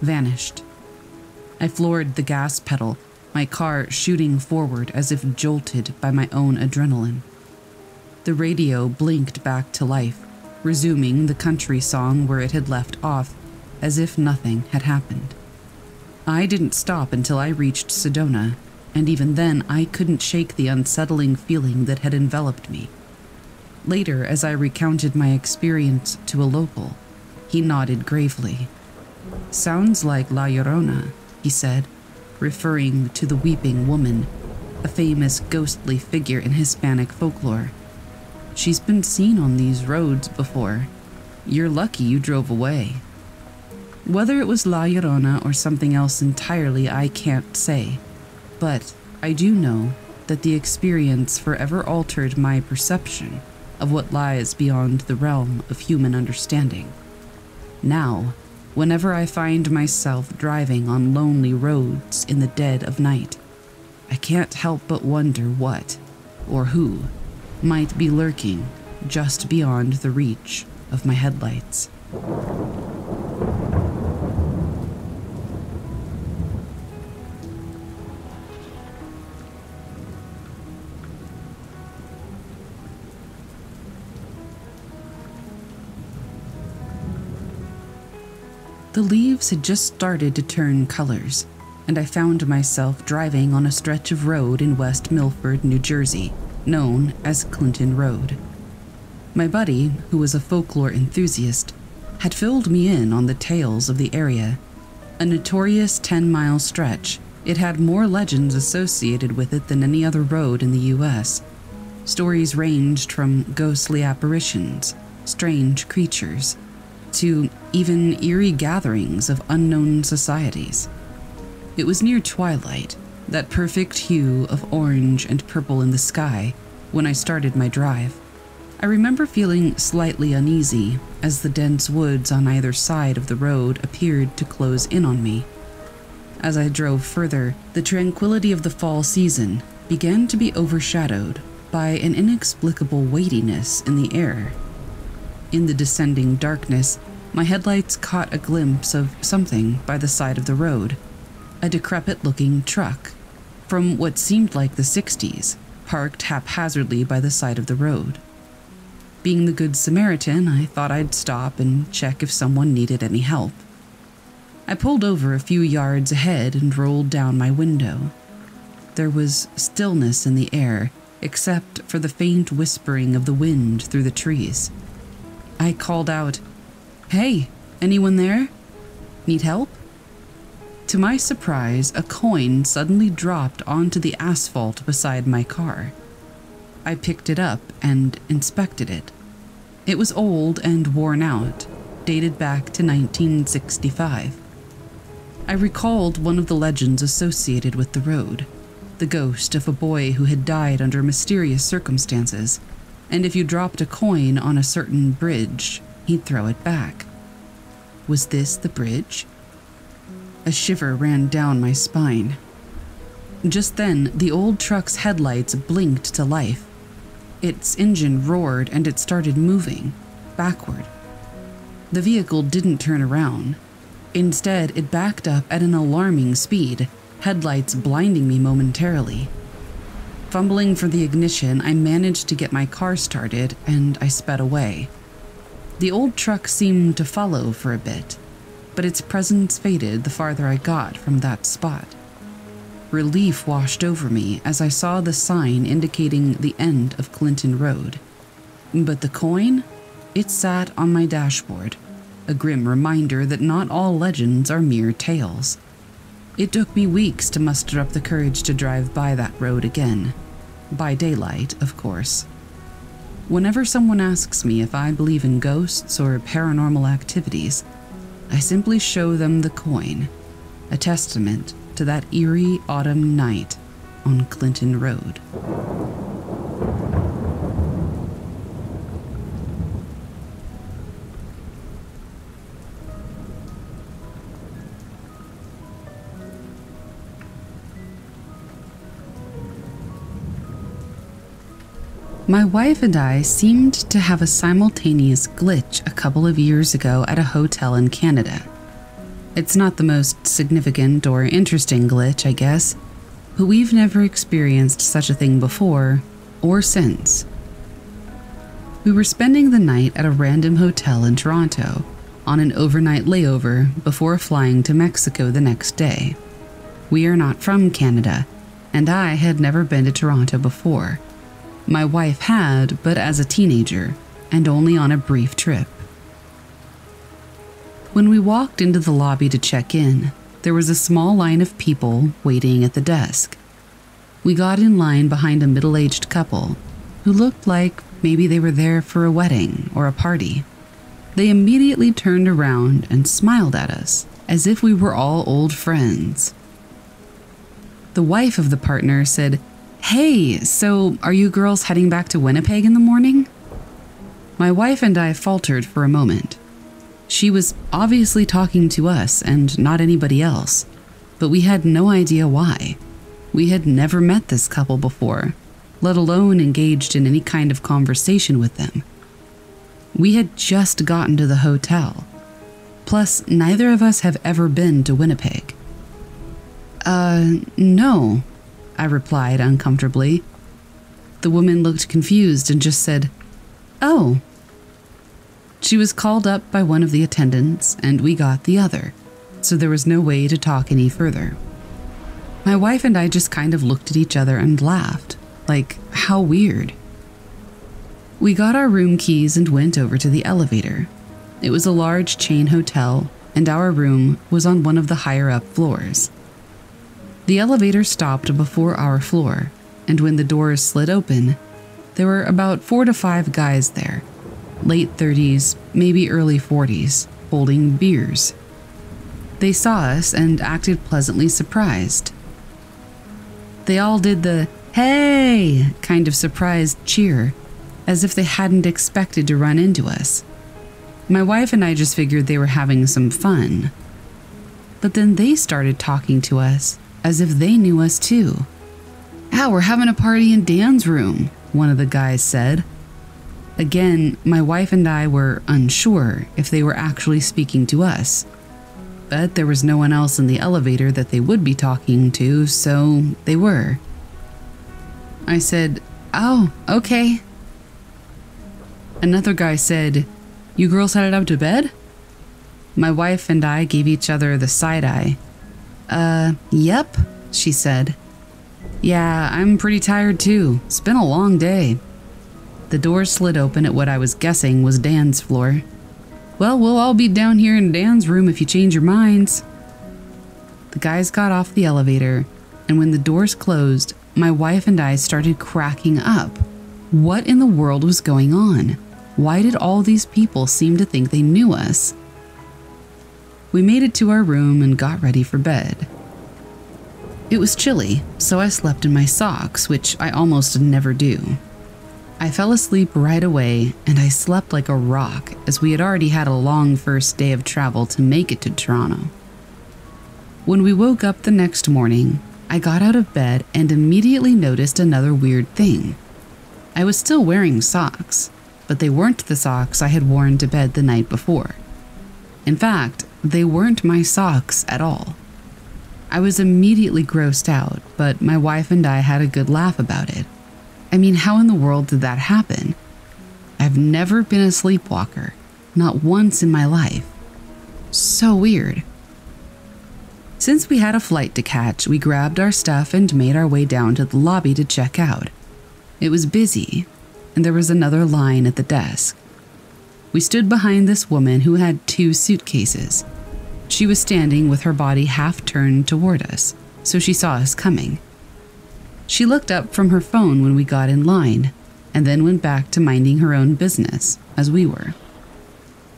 vanished. I floored the gas pedal, my car shooting forward as if jolted by my own adrenaline. The radio blinked back to life, resuming the country song where it had left off, as if nothing had happened. I didn't stop until I reached Sedona, and even then I couldn't shake the unsettling feeling that had enveloped me. Later, as I recounted my experience to a local, he nodded gravely. Sounds like La Llorona, he said, referring to the weeping woman, a famous ghostly figure in Hispanic folklore. She's been seen on these roads before. You're lucky you drove away. Whether it was La Llorona or something else entirely, I can't say. But I do know that the experience forever altered my perception of what lies beyond the realm of human understanding. Now, whenever I find myself driving on lonely roads in the dead of night. I can't help but wonder what, or who, might be lurking just beyond the reach of my headlights. The leaves had just started to turn colors, and I found myself driving on a stretch of road in West Milford, New Jersey, known as Clinton Road. My buddy, who was a folklore enthusiast, had filled me in on the tales of the area. A notorious 10 mile stretch, it had more legends associated with it than any other road in the US. Stories ranged from ghostly apparitions, strange creatures, to even eerie gatherings of unknown societies. It was near twilight, that perfect hue of orange and purple in the sky, when I started my drive. I remember feeling slightly uneasy as the dense woods on either side of the road appeared to close in on me. As I drove further, the tranquility of the fall season began to be overshadowed by an inexplicable weightiness in the air. In the descending darkness, my headlights caught a glimpse of something by the side of the road a decrepit looking truck from what seemed like the 60s, parked haphazardly by the side of the road. Being the Good Samaritan, I thought I'd stop and check if someone needed any help. I pulled over a few yards ahead and rolled down my window. There was stillness in the air, except for the faint whispering of the wind through the trees. I called out, Hey, anyone there? Need help? To my surprise, a coin suddenly dropped onto the asphalt beside my car. I picked it up and inspected it. It was old and worn out, dated back to 1965. I recalled one of the legends associated with the road the ghost of a boy who had died under mysterious circumstances, and if you dropped a coin on a certain bridge, he'd throw it back. Was this the bridge? A shiver ran down my spine. Just then, the old truck's headlights blinked to life. Its engine roared and it started moving, backward. The vehicle didn't turn around. Instead, it backed up at an alarming speed, headlights blinding me momentarily. Fumbling for the ignition, I managed to get my car started and I sped away. The old truck seemed to follow for a bit, but its presence faded the farther I got from that spot. Relief washed over me as I saw the sign indicating the end of Clinton Road. But the coin? It sat on my dashboard, a grim reminder that not all legends are mere tales. It took me weeks to muster up the courage to drive by that road again. By daylight, of course. Whenever someone asks me if I believe in ghosts or paranormal activities, I simply show them the coin, a testament to that eerie autumn night on Clinton Road. My wife and I seemed to have a simultaneous glitch a couple of years ago at a hotel in Canada. It's not the most significant or interesting glitch, I guess, but we've never experienced such a thing before or since. We were spending the night at a random hotel in Toronto on an overnight layover before flying to Mexico the next day. We are not from Canada, and I had never been to Toronto before. My wife had, but as a teenager, and only on a brief trip. When we walked into the lobby to check in, there was a small line of people waiting at the desk. We got in line behind a middle aged couple who looked like maybe they were there for a wedding or a party. They immediately turned around and smiled at us as if we were all old friends. The wife of the partner said Hey, so are you girls heading back to Winnipeg in the morning? My wife and I faltered for a moment. She was obviously talking to us and not anybody else, but we had no idea why. We had never met this couple before, let alone engaged in any kind of conversation with them. We had just gotten to the hotel. Plus, neither of us have ever been to Winnipeg. Uh, no, I replied uncomfortably. The woman looked confused and just said, Oh. She was called up by one of the attendants, and we got the other, so there was no way to talk any further. My wife and I just kind of looked at each other and laughed, like, how weird. We got our room keys and went over to the elevator. It was a large chain hotel, and our room was on one of the higher up floors. The elevator stopped before our floor, and when the doors slid open, there were about four to five guys there, late 30s, maybe early 40s, holding beers. They saw us and acted pleasantly surprised. They all did the hey kind of surprised cheer, as if they hadn't expected to run into us. My wife and I just figured they were having some fun. But then they started talking to us as if they knew us too. Ah, we're having a party in Dan's room, one of the guys said. Again, my wife and I were unsure if they were actually speaking to us. But there was no one else in the elevator that they would be talking to, so they were. I said, Oh, okay. Another guy said, You girls headed up to bed? My wife and I gave each other the side eye. Uh, yep, she said. Yeah, I'm pretty tired too. It's been a long day. The door slid open at what I was guessing was Dan's floor. Well, we'll all be down here in Dan's room if you change your minds. The guys got off the elevator, and when the doors closed, my wife and I started cracking up. What in the world was going on? Why did all these people seem to think they knew us? We made it to our room and got ready for bed. It was chilly, so I slept in my socks, which I almost never do. I fell asleep right away and I slept like a rock as we had already had a long first day of travel to make it to Toronto. When we woke up the next morning, I got out of bed and immediately noticed another weird thing. I was still wearing socks, but they weren't the socks I had worn to bed the night before. In fact, they weren't my socks at all. I was immediately grossed out, but my wife and I had a good laugh about it. I mean, how in the world did that happen? I've never been a sleepwalker, not once in my life. So weird. Since we had a flight to catch, we grabbed our stuff and made our way down to the lobby to check out. It was busy, and there was another line at the desk. We stood behind this woman who had two suitcases. She was standing with her body half turned toward us, so she saw us coming. She looked up from her phone when we got in line, and then went back to minding her own business, as we were.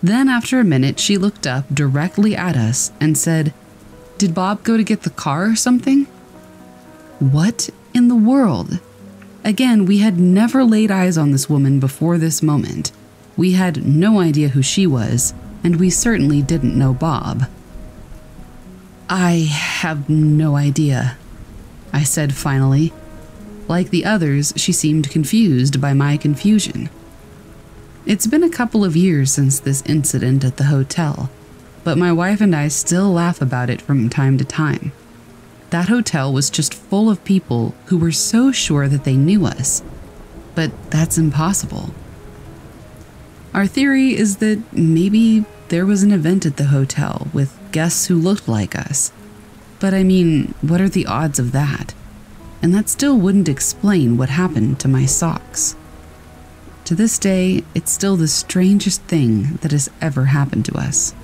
Then, after a minute, she looked up directly at us and said, Did Bob go to get the car or something? What in the world? Again, we had never laid eyes on this woman before this moment. We had no idea who she was, and we certainly didn't know Bob. I have no idea, I said finally. Like the others, she seemed confused by my confusion. It's been a couple of years since this incident at the hotel, but my wife and I still laugh about it from time to time. That hotel was just full of people who were so sure that they knew us, but that's impossible. Our theory is that maybe there was an event at the hotel with guests who looked like us but I mean, what are the odds of that? And that still wouldn't explain what happened to my socks. To this day, it's still the strangest thing that has ever happened to us.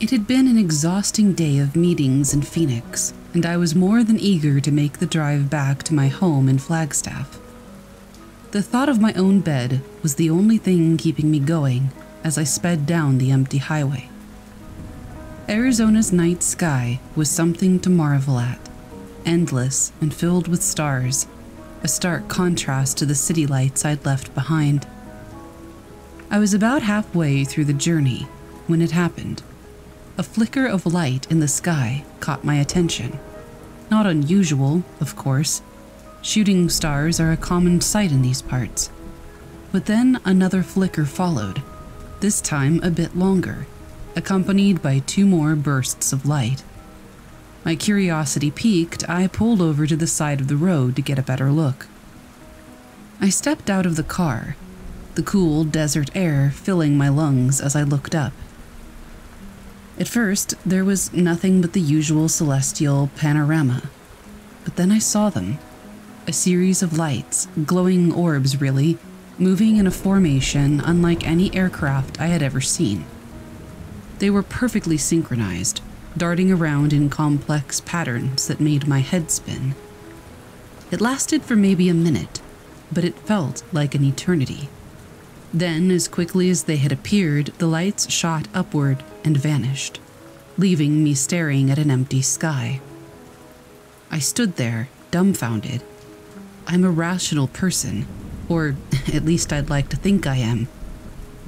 It had been an exhausting day of meetings in Phoenix, and I was more than eager to make the drive back to my home in Flagstaff. The thought of my own bed was the only thing keeping me going as I sped down the empty highway. Arizona's night sky was something to marvel at, endless and filled with stars, a stark contrast to the city lights I'd left behind. I was about halfway through the journey when it happened. A flicker of light in the sky caught my attention. Not unusual, of course. Shooting stars are a common sight in these parts. But then another flicker followed, this time a bit longer, accompanied by two more bursts of light. My curiosity piqued, I pulled over to the side of the road to get a better look. I stepped out of the car, the cool desert air filling my lungs as I looked up. At first, there was nothing but the usual celestial panorama. But then I saw them a series of lights, glowing orbs really, moving in a formation unlike any aircraft I had ever seen. They were perfectly synchronized, darting around in complex patterns that made my head spin. It lasted for maybe a minute, but it felt like an eternity. Then, as quickly as they had appeared, the lights shot upward and vanished, leaving me staring at an empty sky. I stood there, dumbfounded. I'm a rational person, or at least I'd like to think I am.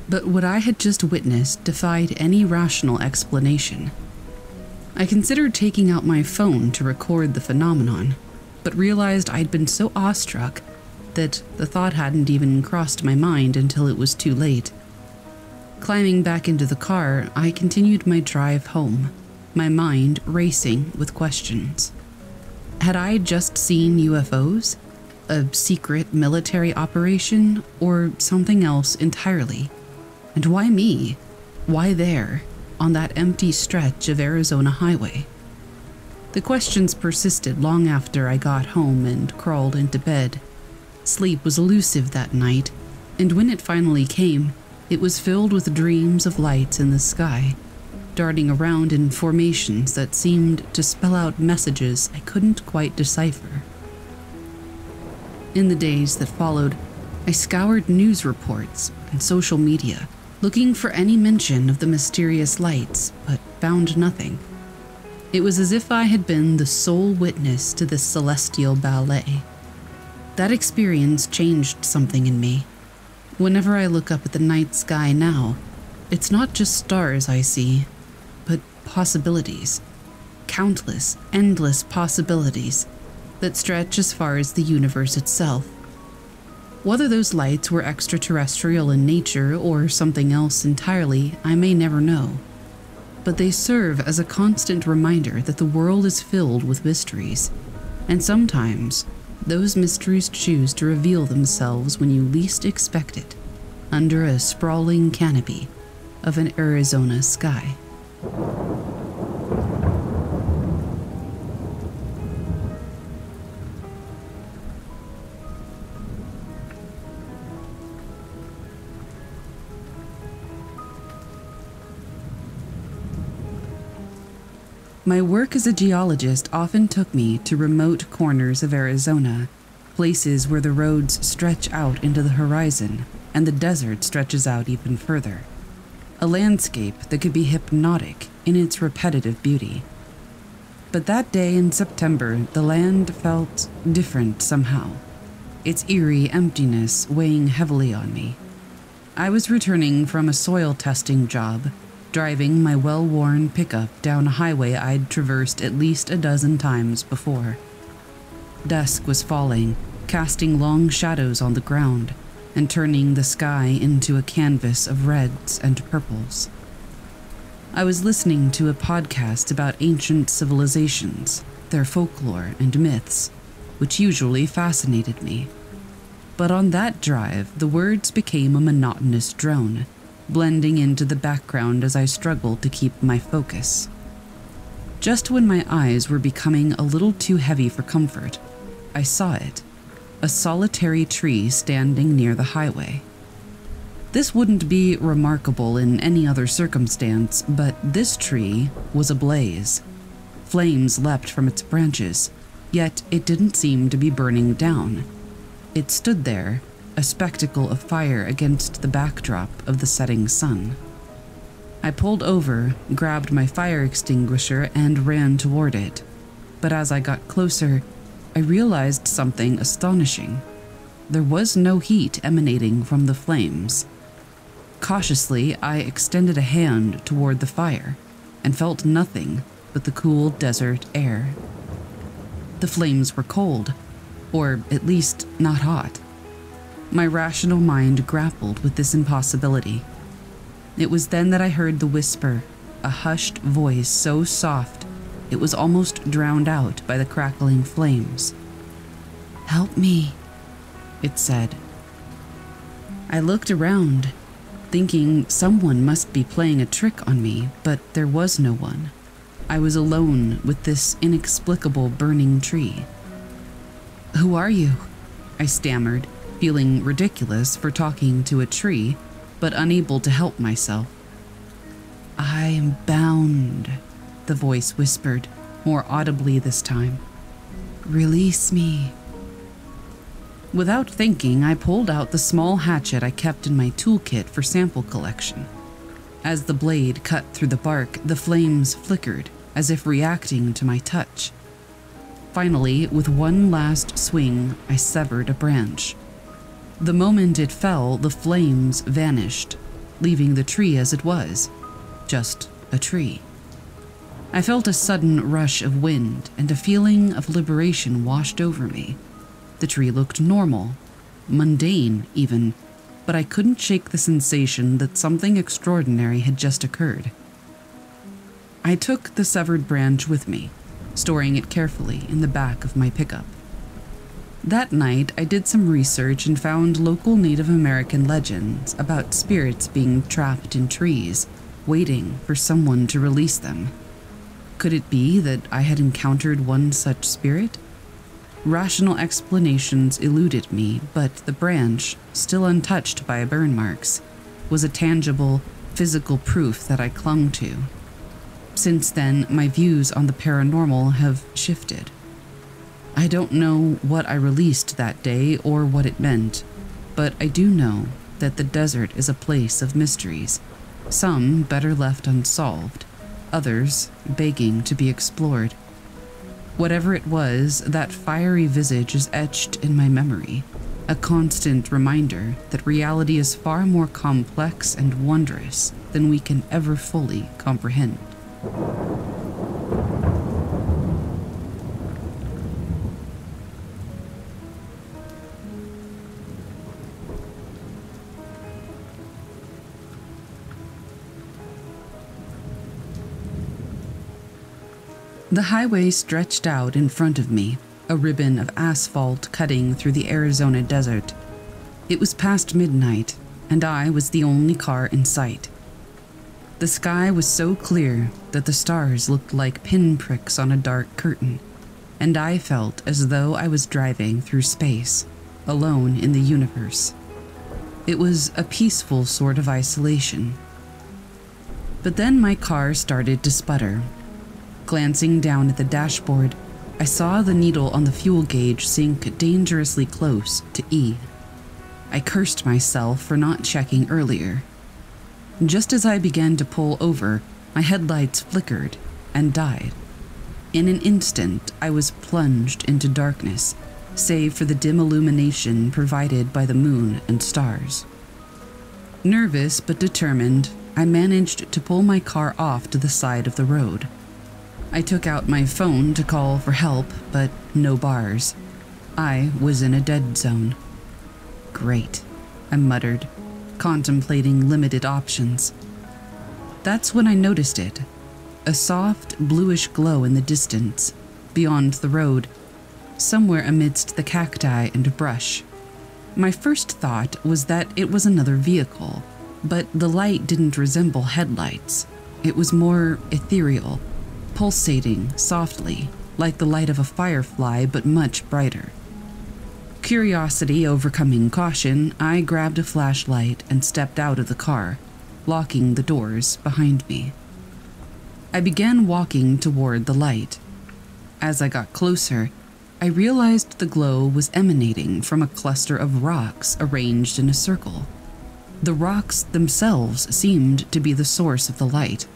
But what I had just witnessed defied any rational explanation. I considered taking out my phone to record the phenomenon, but realized I'd been so awestruck that the thought hadn't even crossed my mind until it was too late. Climbing back into the car, I continued my drive home, my mind racing with questions. Had I just seen UFOs? A secret military operation? Or something else entirely? And why me? Why there? on that empty stretch of Arizona highway. The questions persisted long after I got home and crawled into bed. Sleep was elusive that night, and when it finally came, it was filled with dreams of lights in the sky, darting around in formations that seemed to spell out messages I couldn't quite decipher. In the days that followed, I scoured news reports and social media looking for any mention of the mysterious lights, but found nothing. It was as if I had been the sole witness to this celestial ballet. That experience changed something in me. Whenever I look up at the night sky now, it's not just stars I see, but possibilities. Countless, endless possibilities that stretch as far as the universe itself. Whether those lights were extraterrestrial in nature or something else entirely, I may never know. But they serve as a constant reminder that the world is filled with mysteries, and sometimes those mysteries choose to reveal themselves when you least expect it, under a sprawling canopy of an Arizona sky. My work as a geologist often took me to remote corners of Arizona, places where the roads stretch out into the horizon and the desert stretches out even further. A landscape that could be hypnotic in its repetitive beauty. But that day in September, the land felt different somehow, its eerie emptiness weighing heavily on me. I was returning from a soil testing job driving my well worn pickup down a highway I'd traversed at least a dozen times before. Dusk was falling, casting long shadows on the ground and turning the sky into a canvas of reds and purples. I was listening to a podcast about ancient civilizations, their folklore and myths, which usually fascinated me. But on that drive, the words became a monotonous drone blending into the background as I struggled to keep my focus. Just when my eyes were becoming a little too heavy for comfort, I saw it a solitary tree standing near the highway. This wouldn't be remarkable in any other circumstance, but this tree was ablaze. Flames leapt from its branches, yet it didn't seem to be burning down. It stood there, a spectacle of fire against the backdrop of the setting sun. I pulled over, grabbed my fire extinguisher, and ran toward it. But as I got closer, I realized something astonishing. There was no heat emanating from the flames. Cautiously, I extended a hand toward the fire and felt nothing but the cool desert air. The flames were cold, or at least not hot. My rational mind grappled with this impossibility. It was then that I heard the whisper, a hushed voice so soft it was almost drowned out by the crackling flames. Help me, it said. I looked around, thinking someone must be playing a trick on me, but there was no one. I was alone with this inexplicable burning tree. Who are you? I stammered, feeling ridiculous for talking to a tree, but unable to help myself. I am bound, the voice whispered, more audibly this time. Release me. Without thinking, I pulled out the small hatchet I kept in my toolkit for sample collection. As the blade cut through the bark, the flames flickered, as if reacting to my touch. Finally, with one last swing, I severed a branch. The moment it fell, the flames vanished, leaving the tree as it was just a tree. I felt a sudden rush of wind, and a feeling of liberation washed over me. The tree looked normal, mundane even, but I couldn't shake the sensation that something extraordinary had just occurred. I took the severed branch with me, storing it carefully in the back of my pickup. That night, I did some research and found local Native American legends about spirits being trapped in trees, waiting for someone to release them. Could it be that I had encountered one such spirit? Rational explanations eluded me, but the branch, still untouched by burn marks, was a tangible, physical proof that I clung to. Since then, my views on the paranormal have shifted. I don't know what I released that day or what it meant, but I do know that the desert is a place of mysteries, some better left unsolved, others begging to be explored. Whatever it was, that fiery visage is etched in my memory, a constant reminder that reality is far more complex and wondrous than we can ever fully comprehend. The highway stretched out in front of me, a ribbon of asphalt cutting through the Arizona desert. It was past midnight, and I was the only car in sight. The sky was so clear that the stars looked like pinpricks on a dark curtain, and I felt as though I was driving through space, alone in the universe. It was a peaceful sort of isolation. But then my car started to sputter. Glancing down at the dashboard, I saw the needle on the fuel gauge sink dangerously close to E. I cursed myself for not checking earlier just as I began to pull over, my headlights flickered and died. In an instant, I was plunged into darkness, save for the dim illumination provided by the moon and stars. Nervous but determined, I managed to pull my car off to the side of the road. I took out my phone to call for help, but no bars. I was in a dead zone. Great, I muttered contemplating limited options. That's when I noticed it a soft, bluish glow in the distance, beyond the road, somewhere amidst the cacti and brush. My first thought was that it was another vehicle, but the light didn't resemble headlights. It was more ethereal, pulsating softly, like the light of a firefly, but much brighter. Curiosity overcoming caution, I grabbed a flashlight and stepped out of the car, locking the doors behind me. I began walking toward the light. As I got closer, I realized the glow was emanating from a cluster of rocks arranged in a circle. The rocks themselves seemed to be the source of the light.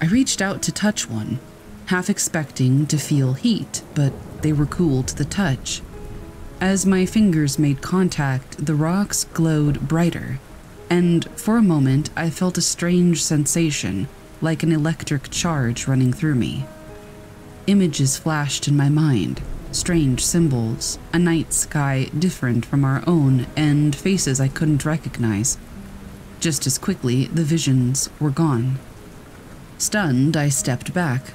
I reached out to touch one, half expecting to feel heat, but they were cool to the touch. As my fingers made contact, the rocks glowed brighter, and for a moment I felt a strange sensation, like an electric charge running through me. Images flashed in my mind strange symbols, a night sky different from our own, and faces I couldn't recognize. Just as quickly, the visions were gone. Stunned, I stepped back.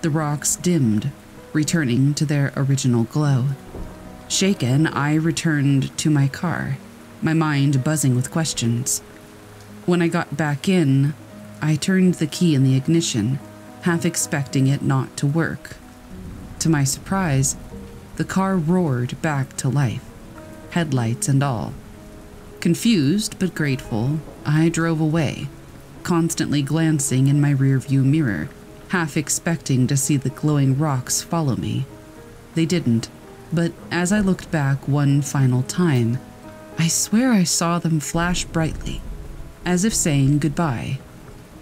The rocks dimmed, returning to their original glow. Shaken, I returned to my car. my mind buzzing with questions. When I got back in, I turned the key in the ignition, half expecting it not to work. To my surprise, the car roared back to life, headlights and all. Confused but grateful, I drove away, constantly glancing in my rearview mirror, half expecting to see the glowing rocks follow me. They didn't, but as I looked back one final time, I swear I saw them flash brightly, as if saying goodbye.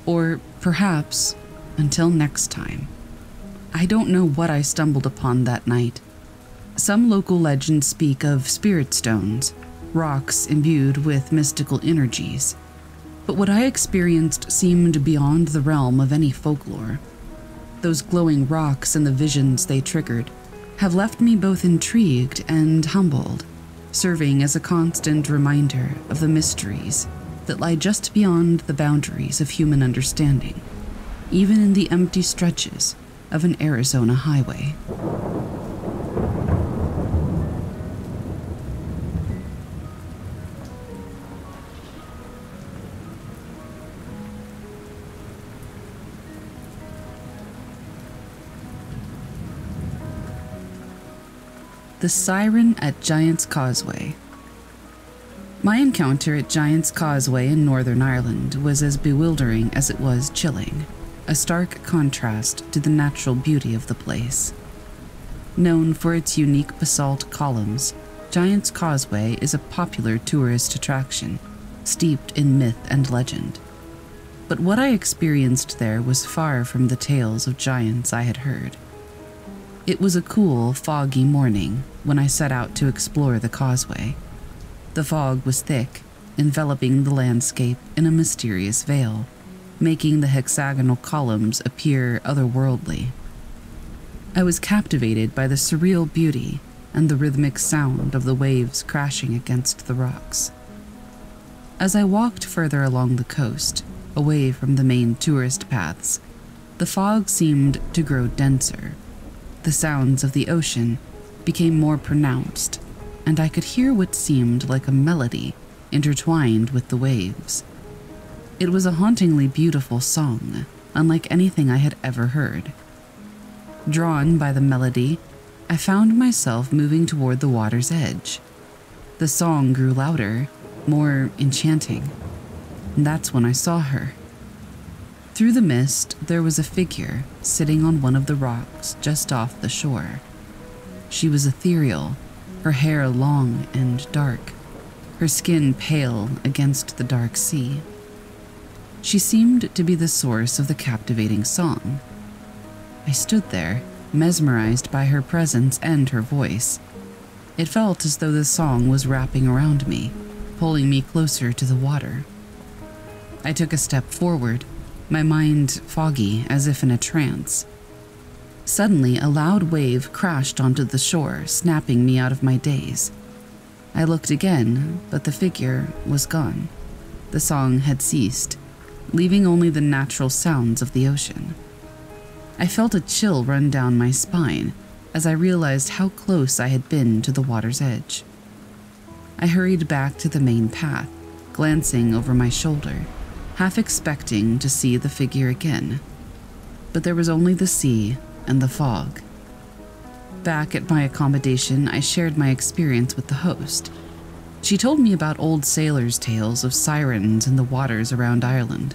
Or perhaps until next time. I don't know what I stumbled upon that night. Some local legends speak of spirit stones, rocks imbued with mystical energies. But what I experienced seemed beyond the realm of any folklore. Those glowing rocks and the visions they triggered have left me both intrigued and humbled, serving as a constant reminder of the mysteries that lie just beyond the boundaries of human understanding, even in the empty stretches of an Arizona highway. The Siren at Giant's Causeway. My encounter at Giant's Causeway in Northern Ireland was as bewildering as it was chilling, a stark contrast to the natural beauty of the place. Known for its unique basalt columns, Giant's Causeway is a popular tourist attraction, steeped in myth and legend. But what I experienced there was far from the tales of giants I had heard. It was a cool, foggy morning when I set out to explore the causeway. The fog was thick, enveloping the landscape in a mysterious veil, making the hexagonal columns appear otherworldly. I was captivated by the surreal beauty and the rhythmic sound of the waves crashing against the rocks. As I walked further along the coast, away from the main tourist paths, the fog seemed to grow denser the sounds of the ocean became more pronounced, and I could hear what seemed like a melody intertwined with the waves. It was a hauntingly beautiful song, unlike anything I had ever heard. Drawn by the melody, I found myself moving toward the water's edge. The song grew louder, more enchanting. And that's when I saw her. Through the mist, there was a figure sitting on one of the rocks just off the shore. She was ethereal, her hair long and dark, her skin pale against the dark sea. She seemed to be the source of the captivating song. I stood there, mesmerized by her presence and her voice. It felt as though the song was wrapping around me, pulling me closer to the water. I took a step forward my mind foggy as if in a trance. Suddenly, a loud wave crashed onto the shore, snapping me out of my daze. I looked again, but the figure was gone. The song had ceased, leaving only the natural sounds of the ocean. I felt a chill run down my spine as I realized how close I had been to the water's edge. I hurried back to the main path, glancing over my shoulder half expecting to see the figure again. But there was only the sea and the fog. Back at my accommodation, I shared my experience with the host. She told me about old sailors' tales of sirens in the waters around Ireland,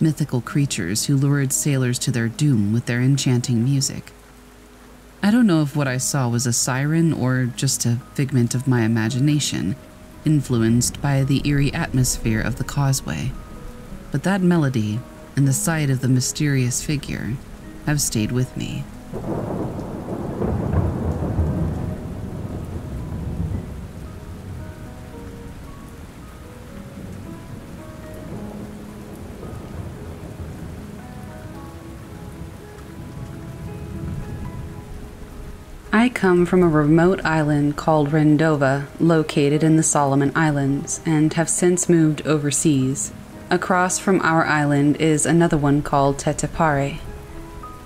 mythical creatures who lured sailors to their doom with their enchanting music. I don't know if what I saw was a siren or just a figment of my imagination, influenced by the eerie atmosphere of the causeway but that melody and the sight of the mysterious figure have stayed with me. I come from a remote island called Rendova, located in the Solomon Islands, and have since moved overseas. Across from our island is another one called Tetepare.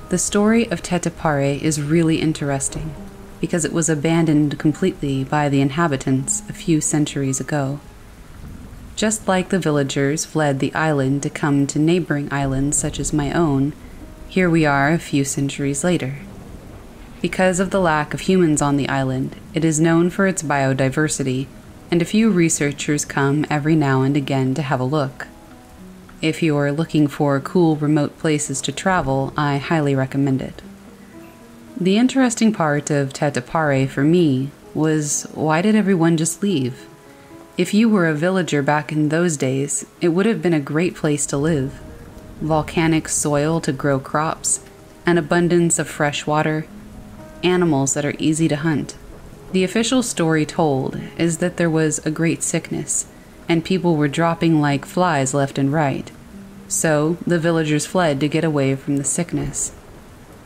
The story of Tetepare is really interesting because it was abandoned completely by the inhabitants a few centuries ago. Just like the villagers fled the island to come to neighboring islands such as my own, here we are a few centuries later. Because of the lack of humans on the island, it is known for its biodiversity, and a few researchers come every now and again to have a look. If you're looking for cool remote places to travel, I highly recommend it. The interesting part of Tetepare for me was why did everyone just leave? If you were a villager back in those days, it would have been a great place to live. Volcanic soil to grow crops, an abundance of fresh water, animals that are easy to hunt. The official story told is that there was a great sickness, and people were dropping like flies left and right. So the villagers fled to get away from the sickness.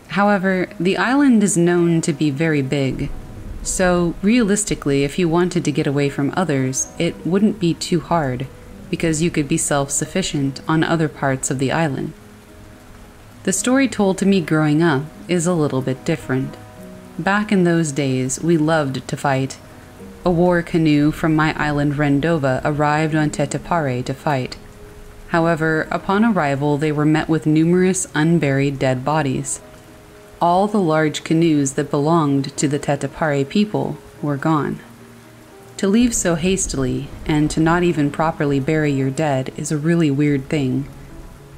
However, the island is known to be very big, so realistically, if you wanted to get away from others, it wouldn't be too hard, because you could be self sufficient on other parts of the island. The story told to me growing up is a little bit different. Back in those days, we loved to fight. A war canoe from my island Rendova arrived on Tetepare to fight. However, upon arrival, they were met with numerous unburied dead bodies all the large canoes that belonged to the Tetepare people were gone. To leave so hastily and to not even properly bury your dead is a really weird thing.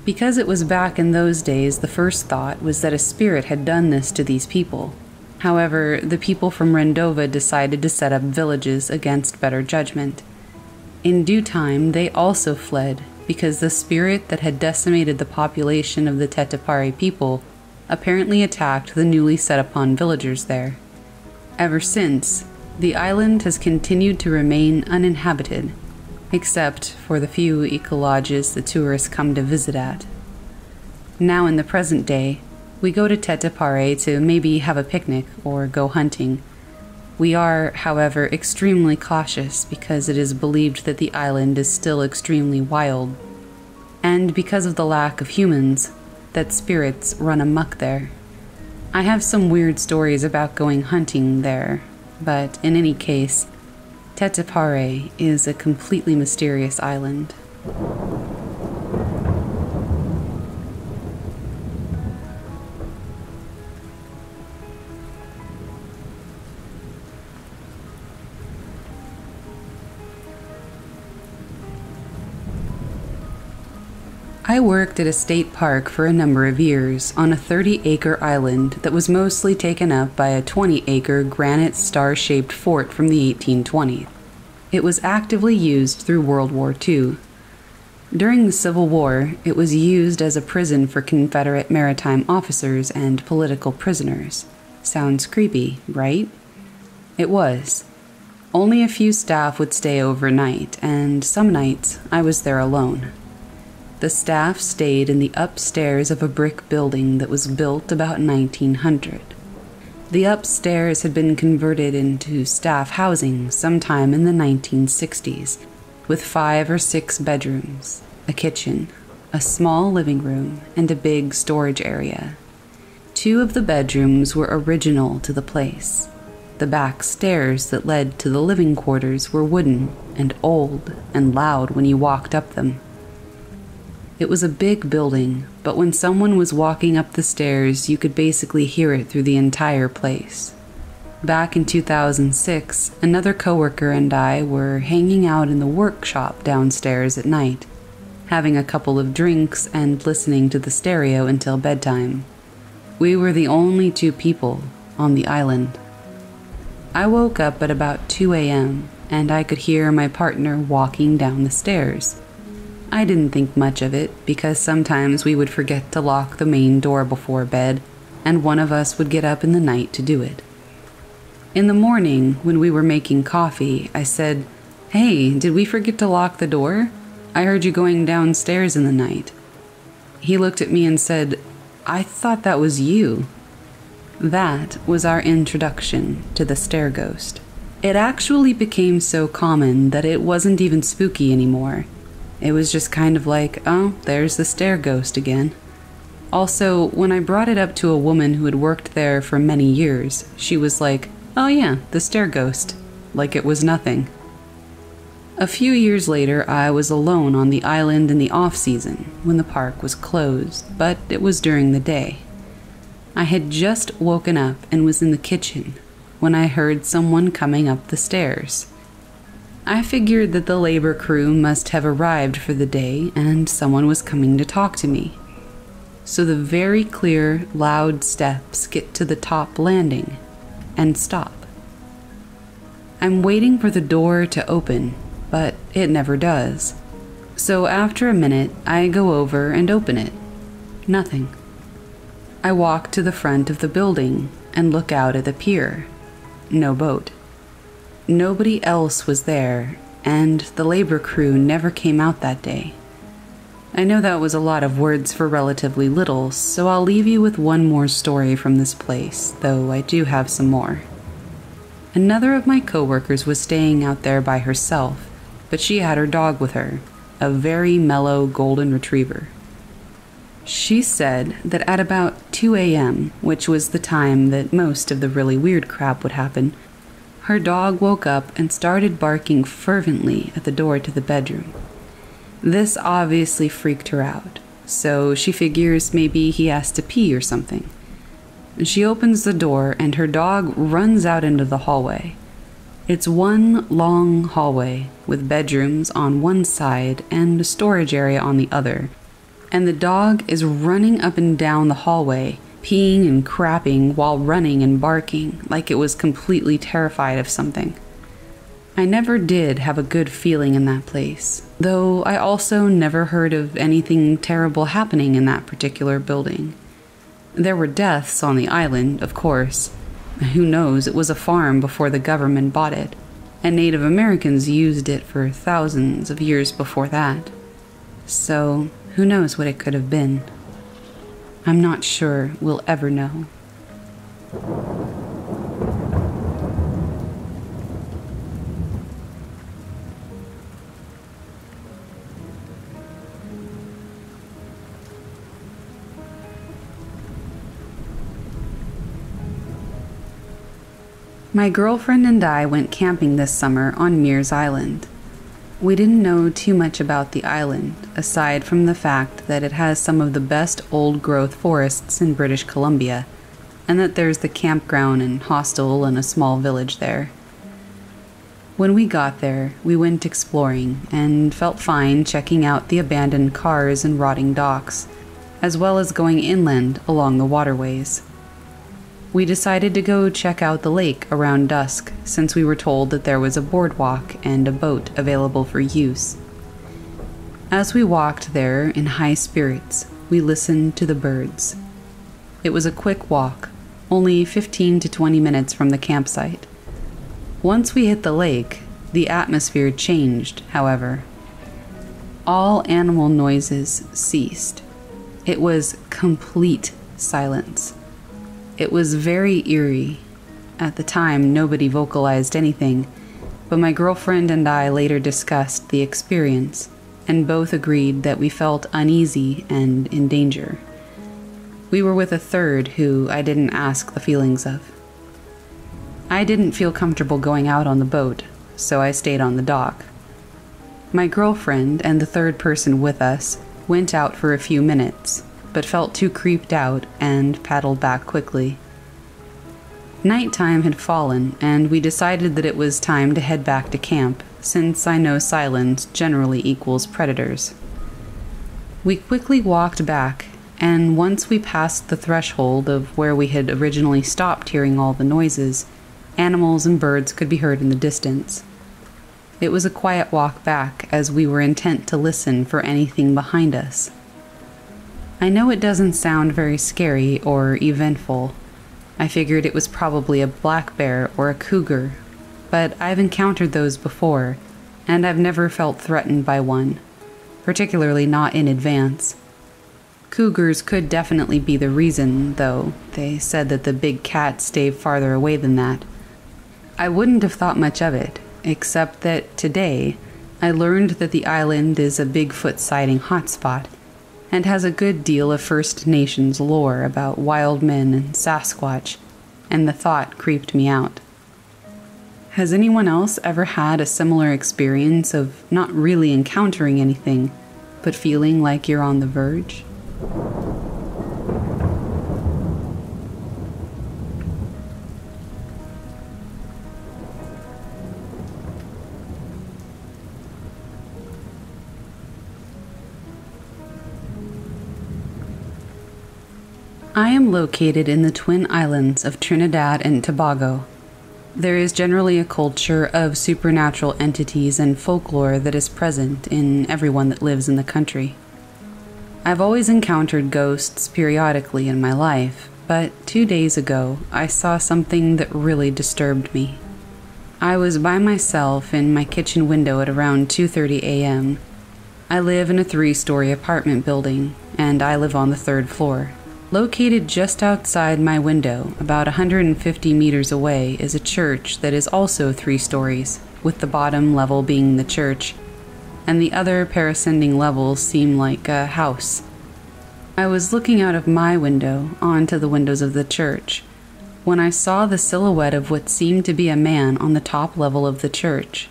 Because it was back in those days, the first thought was that a spirit had done this to these people. However, the people from Rendova decided to set up villages against better judgment. In due time, they also fled because the spirit that had decimated the population of the Tetepare people apparently attacked the newly set upon villagers there. Ever since, the island has continued to remain uninhabited, except for the few ecolodges the tourists come to visit at. Now, in the present day, we go to Tetepare to maybe have a picnic or go hunting. We are, however, extremely cautious because it is believed that the island is still extremely wild. And because of the lack of humans, that spirits run amuck there. I have some weird stories about going hunting there, but in any case, Tetepare is a completely mysterious island. I worked at a state park for a number of years on a 30 acre island that was mostly taken up by a 20 acre granite star shaped fort from the 1820s. It was actively used through World War II. During the Civil War, it was used as a prison for Confederate maritime officers and political prisoners. Sounds creepy, right? It was. Only a few staff would stay overnight, and some nights I was there alone. The staff stayed in the upstairs of a brick building that was built about 1900. The upstairs had been converted into staff housing sometime in the 1960s, with five or six bedrooms, a kitchen, a small living room, and a big storage area. Two of the bedrooms were original to the place. The back stairs that led to the living quarters were wooden and old and loud when you walked up them. It was a big building, but when someone was walking up the stairs, you could basically hear it through the entire place. Back in 2006, another coworker and I were hanging out in the workshop downstairs at night, having a couple of drinks and listening to the stereo until bedtime. We were the only two people on the island. I woke up at about 2 a.m. and I could hear my partner walking down the stairs. I didn't think much of it because sometimes we would forget to lock the main door before bed, and one of us would get up in the night to do it. In the morning, when we were making coffee, I said, Hey, did we forget to lock the door? I heard you going downstairs in the night. He looked at me and said, I thought that was you. That was our introduction to the stair ghost. It actually became so common that it wasn't even spooky anymore. It was just kind of like, oh, there's the stair ghost again. Also, when I brought it up to a woman who had worked there for many years, she was like, oh yeah, the stair ghost. Like it was nothing. A few years later, I was alone on the island in the off season when the park was closed, but it was during the day. I had just woken up and was in the kitchen when I heard someone coming up the stairs. I figured that the labor crew must have arrived for the day and someone was coming to talk to me. So the very clear, loud steps get to the top landing and stop. I'm waiting for the door to open, but it never does. So after a minute, I go over and open it. Nothing. I walk to the front of the building and look out at the pier. No boat. Nobody else was there, and the labor crew never came out that day. I know that was a lot of words for relatively little, so I'll leave you with one more story from this place, though I do have some more. Another of my coworkers was staying out there by herself, but she had her dog with her, a very mellow golden retriever. She said that at about 2 a.m., which was the time that most of the really weird crap would happen, her dog woke up and started barking fervently at the door to the bedroom. This obviously freaked her out, so she figures maybe he has to pee or something. She opens the door and her dog runs out into the hallway. It's one long hallway with bedrooms on one side and a storage area on the other and the dog is running up and down the hallway, peeing and crapping while running and barking like it was completely terrified of something. I never did have a good feeling in that place, though I also never heard of anything terrible happening in that particular building. There were deaths on the island, of course. Who knows, it was a farm before the government bought it, and Native Americans used it for thousands of years before that. So, who knows what it could have been? I'm not sure we'll ever know. My girlfriend and I went camping this summer on Meares Island. We didn't know too much about the island, aside from the fact that it has some of the best old growth forests in British Columbia, and that there's the campground and hostel and a small village there. When we got there, we went exploring and felt fine checking out the abandoned cars and rotting docks, as well as going inland along the waterways we decided to go check out the lake around dusk since we were told that there was a boardwalk and a boat available for use. As we walked there in high spirits, we listened to the birds. It was a quick walk, only 15 to 20 minutes from the campsite. Once we hit the lake, the atmosphere changed, however. All animal noises ceased. It was complete silence. It was very eerie. At the time, nobody vocalized anything, but my girlfriend and I later discussed the experience and both agreed that we felt uneasy and in danger. We were with a third who I didn't ask the feelings of. I didn't feel comfortable going out on the boat, so I stayed on the dock. My girlfriend and the third person with us went out for a few minutes, but felt too creeped out and paddled back quickly. Nighttime had fallen, and we decided that it was time to head back to camp, since I know silence generally equals predators. We quickly walked back, and once we passed the threshold of where we had originally stopped hearing all the noises, animals and birds could be heard in the distance. It was a quiet walk back as we were intent to listen for anything behind us. I know it doesn't sound very scary or eventful. I figured it was probably a black bear or a cougar, but I've encountered those before, and I've never felt threatened by one, particularly not in advance. Cougars could definitely be the reason, though they said that the big cats stay farther away than that. I wouldn't have thought much of it, except that today I learned that the island is a Bigfoot sighting hotspot and has a good deal of First Nations lore about wild men and Sasquatch, and the thought creeped me out. Has anyone else ever had a similar experience of not really encountering anything, but feeling like you're on the verge? I am located in the twin islands of Trinidad and Tobago. There is generally a culture of supernatural entities and folklore that is present in everyone that lives in the country. I've always encountered ghosts periodically in my life, but two days ago I saw something that really disturbed me. I was by myself in my kitchen window at around 2:30 a.m. I live in a 3-story apartment building and I live on the 3rd floor. Located just outside my window, about 150 meters away, is a church that is also three stories, with the bottom level being the church, and the other parascending levels seem like a house. I was looking out of my window onto the windows of the church when I saw the silhouette of what seemed to be a man on the top level of the church.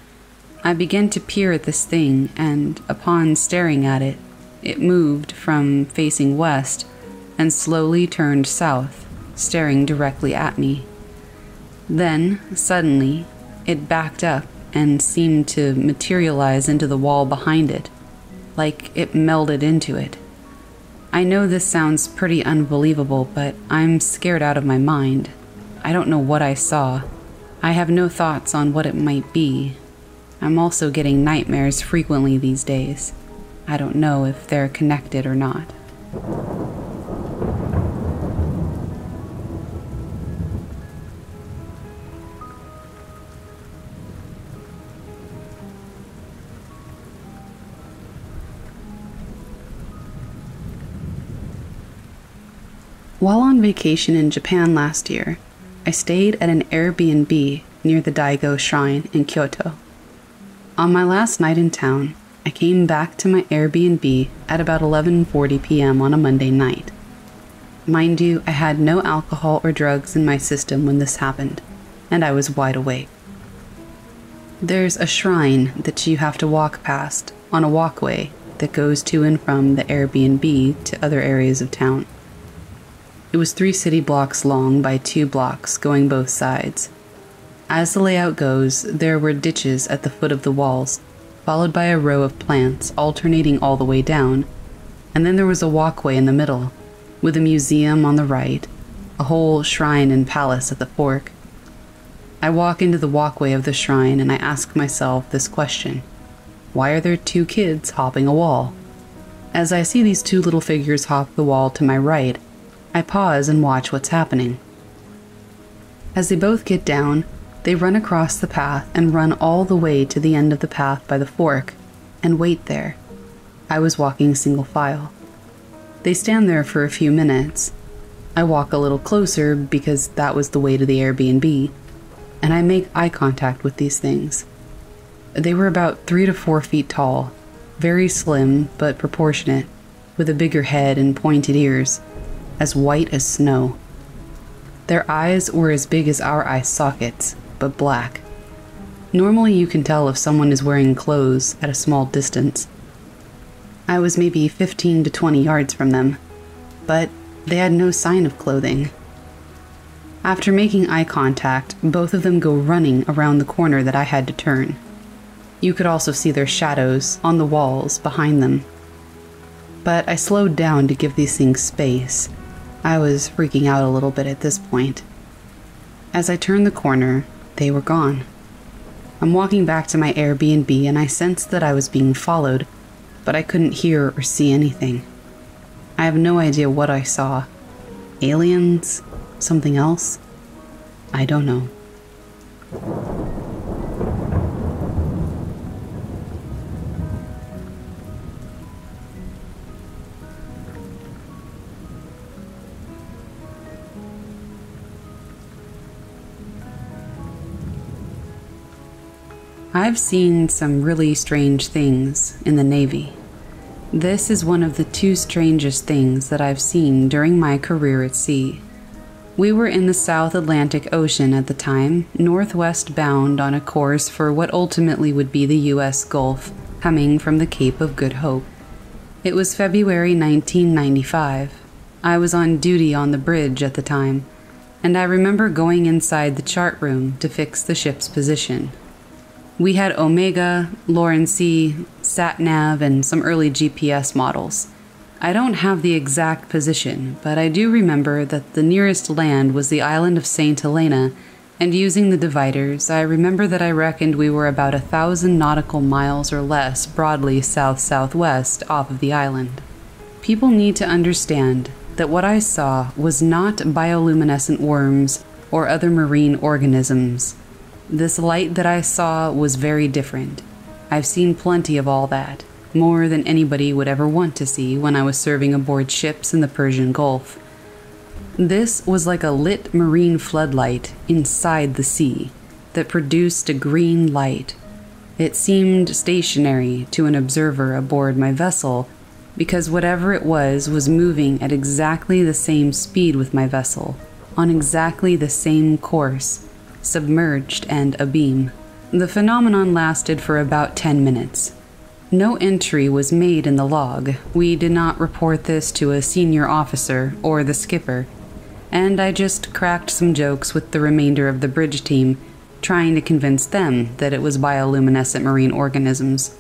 I began to peer at this thing, and upon staring at it, it moved from facing west and slowly turned south, staring directly at me. Then, suddenly, it backed up and seemed to materialize into the wall behind it, like it melded into it. I know this sounds pretty unbelievable, but I'm scared out of my mind. I don't know what I saw. I have no thoughts on what it might be. I'm also getting nightmares frequently these days. I don't know if they're connected or not. While on vacation in Japan last year, I stayed at an Airbnb near the Daigo Shrine in Kyoto. On my last night in town, I came back to my Airbnb at about 11:40 p.m. on a Monday night. Mind you, I had no alcohol or drugs in my system when this happened, and I was wide awake. There's a shrine that you have to walk past on a walkway that goes to and from the Airbnb to other areas of town. It was three city blocks long by two blocks going both sides. As the layout goes, there were ditches at the foot of the walls, followed by a row of plants alternating all the way down, and then there was a walkway in the middle, with a museum on the right, a whole shrine and palace at the fork. I walk into the walkway of the shrine and I ask myself this question Why are there two kids hopping a wall? As I see these two little figures hop the wall to my right, I pause and watch what's happening. As they both get down, they run across the path and run all the way to the end of the path by the fork and wait there. I was walking single file. They stand there for a few minutes. I walk a little closer because that was the way to the Airbnb, and I make eye contact with these things. They were about three to four feet tall, very slim but proportionate, with a bigger head and pointed ears as white as snow. Their eyes were as big as our eye sockets, but black. Normally, you can tell if someone is wearing clothes at a small distance. I was maybe 15 to 20 yards from them, but they had no sign of clothing. After making eye contact, both of them go running around the corner that I had to turn. You could also see their shadows on the walls behind them. But I slowed down to give these things space I was freaking out a little bit at this point. As I turned the corner, they were gone. I'm walking back to my Airbnb and I sensed that I was being followed, but I couldn't hear or see anything. I have no idea what I saw. Aliens? Something else? I don't know. I've seen some really strange things in the Navy. This is one of the two strangest things that I've seen during my career at sea. We were in the South Atlantic Ocean at the time, northwest bound on a course for what ultimately would be the U.S. Gulf, coming from the Cape of Good Hope. It was February 1995. I was on duty on the bridge at the time, and I remember going inside the chart room to fix the ship's position. We had Omega, Loran-C, SatNav, and some early GPS models. I don't have the exact position, but I do remember that the nearest land was the island of St. Helena, and using the dividers, I remember that I reckoned we were about a thousand nautical miles or less broadly south southwest off of the island. People need to understand that what I saw was not bioluminescent worms or other marine organisms. This light that I saw was very different. I've seen plenty of all that more than anybody would ever want to see when I was serving aboard ships in the Persian Gulf. This was like a lit marine floodlight inside the sea that produced a green light. It seemed stationary to an observer aboard my vessel because whatever it was was moving at exactly the same speed with my vessel, on exactly the same course, submerged and abeam. The phenomenon lasted for about 10 minutes. No entry was made in the log. We did not report this to a senior officer or the skipper, and I just cracked some jokes with the remainder of the bridge team, trying to convince them that it was bioluminescent marine organisms.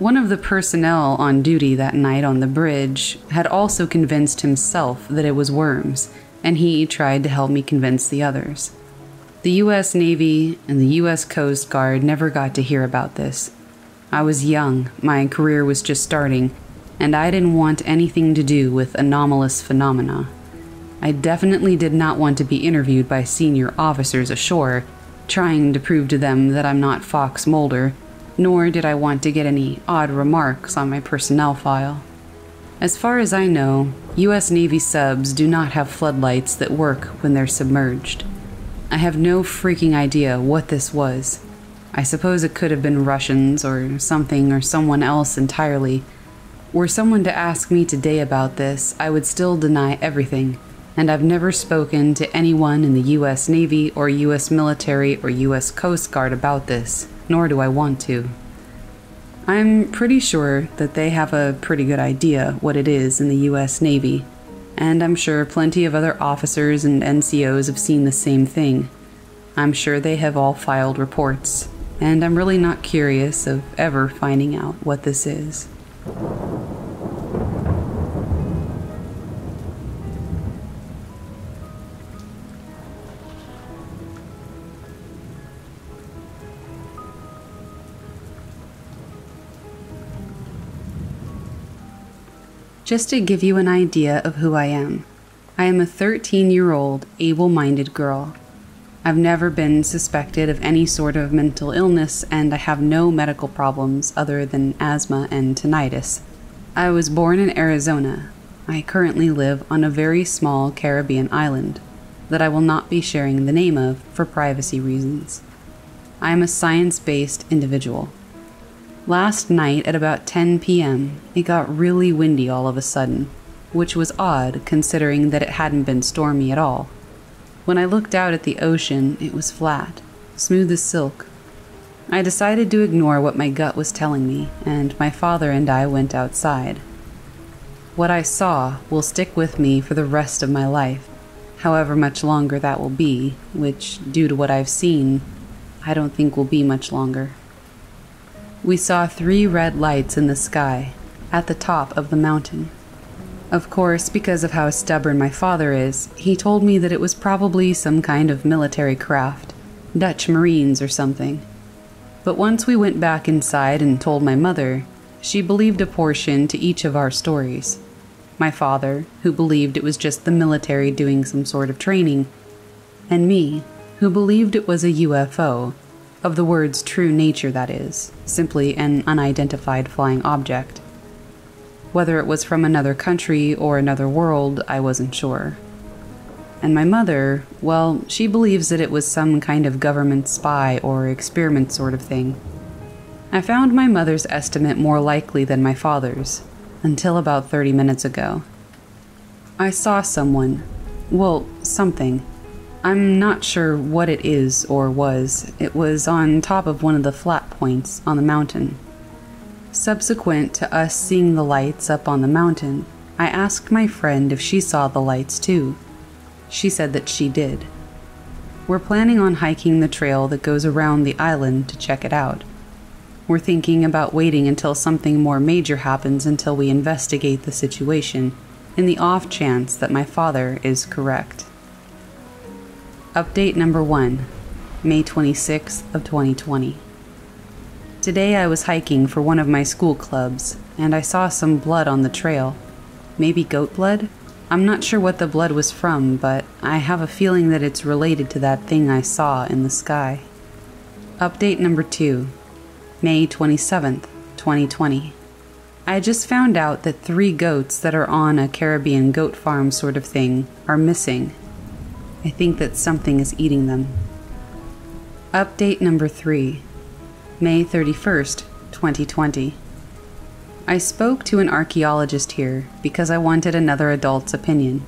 One of the personnel on duty that night on the bridge had also convinced himself that it was worms, and he tried to help me convince the others. The U.S. Navy and the U.S. Coast Guard never got to hear about this. I was young, my career was just starting, and I didn't want anything to do with anomalous phenomena. I definitely did not want to be interviewed by senior officers ashore, trying to prove to them that I'm not Fox Mulder, nor did I want to get any odd remarks on my personnel file. As far as I know, U.S. Navy subs do not have floodlights that work when they're submerged. I have no freaking idea what this was. I suppose it could have been Russians or something or someone else entirely. Were someone to ask me today about this, I would still deny everything, and I've never spoken to anyone in the US Navy or US military or US Coast Guard about this, nor do I want to. I'm pretty sure that they have a pretty good idea what it is in the US Navy, and I'm sure plenty of other officers and NCOs have seen the same thing. I'm sure they have all filed reports and I'm really not curious of ever finding out what this is. Just to give you an idea of who I am, I am a 13 year old, able minded girl I've never been suspected of any sort of mental illness, and I have no medical problems other than asthma and tinnitus. I was born in Arizona. I currently live on a very small Caribbean island that I will not be sharing the name of for privacy reasons. I am a science based individual. Last night at about 10 p.m., it got really windy all of a sudden, which was odd considering that it hadn't been stormy at all. When I looked out at the ocean, it was flat, smooth as silk. I decided to ignore what my gut was telling me, and my father and I went outside. What I saw will stick with me for the rest of my life, however much longer that will be, which, due to what I've seen, I don't think will be much longer. We saw three red lights in the sky, at the top of the mountain. Of course, because of how stubborn my father is, he told me that it was probably some kind of military craft, Dutch Marines or something. But once we went back inside and told my mother, she believed a portion to each of our stories. My father, who believed it was just the military doing some sort of training, and me, who believed it was a UFO, of the word's true nature, that is, simply an unidentified flying object. Whether it was from another country or another world, I wasn't sure. And my mother, well, she believes that it was some kind of government spy or experiment sort of thing. I found my mother's estimate more likely than my father's, until about 30 minutes ago. I saw someone, well, something. I'm not sure what it is or was. It was on top of one of the flat points on the mountain. Subsequent to us seeing the lights up on the mountain, I asked my friend if she saw the lights too. She said that she did. We're planning on hiking the trail that goes around the island to check it out. We're thinking about waiting until something more major happens until we investigate the situation, in the off chance that my father is correct. Update number 1, May 26th of 2020. Today I was hiking for one of my school clubs and I saw some blood on the trail. Maybe goat blood? I'm not sure what the blood was from, but I have a feeling that it's related to that thing I saw in the sky. Update number 2, May 27th, 2020. I just found out that three goats that are on a Caribbean goat farm sort of thing are missing. I think that something is eating them. Update number 3, May 31st, 2020. I spoke to an archaeologist here because I wanted another adult's opinion.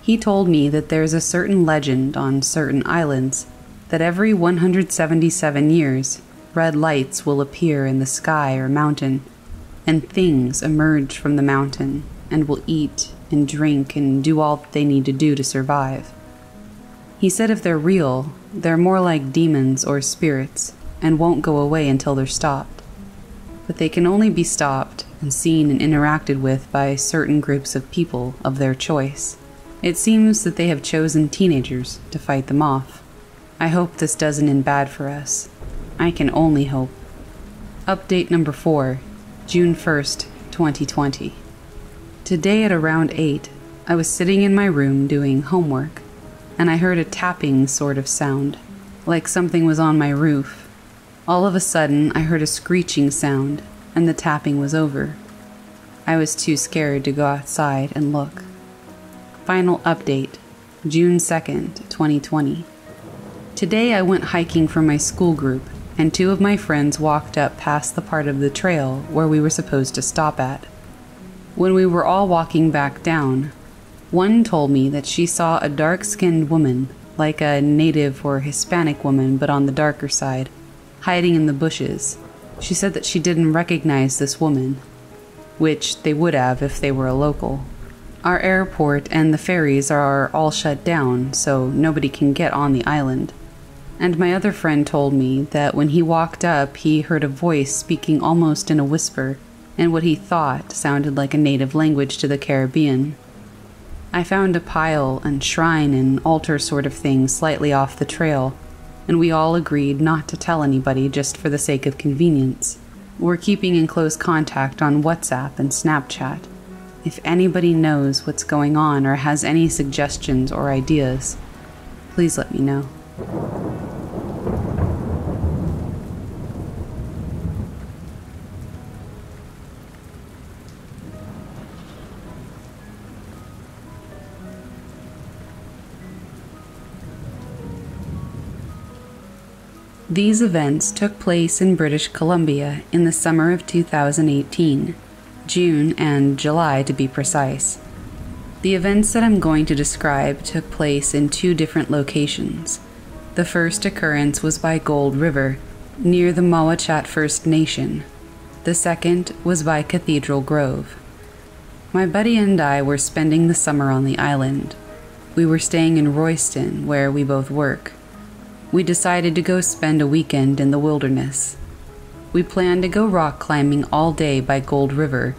He told me that there's a certain legend on certain islands that every 177 years, red lights will appear in the sky or mountain, and things emerge from the mountain and will eat and drink and do all that they need to do to survive. He said if they're real, they're more like demons or spirits and won't go away until they're stopped but they can only be stopped and seen and interacted with by certain groups of people of their choice. It seems that they have chosen teenagers to fight them off. I hope this doesn't end bad for us. I can only hope. Update number 4, June 1st, 2020. Today at around 8, I was sitting in my room doing homework, and I heard a tapping sort of sound, like something was on my roof all of a sudden, I heard a screeching sound, and the tapping was over. I was too scared to go outside and look. Final update June 2nd, 2020. Today I went hiking for my school group, and two of my friends walked up past the part of the trail where we were supposed to stop at. When we were all walking back down, one told me that she saw a dark skinned woman, like a native or Hispanic woman, but on the darker side, hiding in the bushes. She said that she didn't recognize this woman, which they would have if they were a local. Our airport and the ferries are all shut down, so nobody can get on the island. And my other friend told me that when he walked up, he heard a voice speaking almost in a whisper, and what he thought sounded like a native language to the Caribbean. I found a pile and shrine and altar sort of thing slightly off the trail, and we all agreed not to tell anybody just for the sake of convenience. We're keeping in close contact on WhatsApp and Snapchat. If anybody knows what's going on or has any suggestions or ideas, please let me know. These events took place in British Columbia in the summer of 2018, June and July to be precise. The events that I'm going to describe took place in two different locations. The first occurrence was by Gold River, near the Mowachaht First Nation. The second was by Cathedral Grove. My buddy and I were spending the summer on the island. We were staying in Royston, where we both work we decided to go spend a weekend in the wilderness. We planned to go rock climbing all day by Gold River,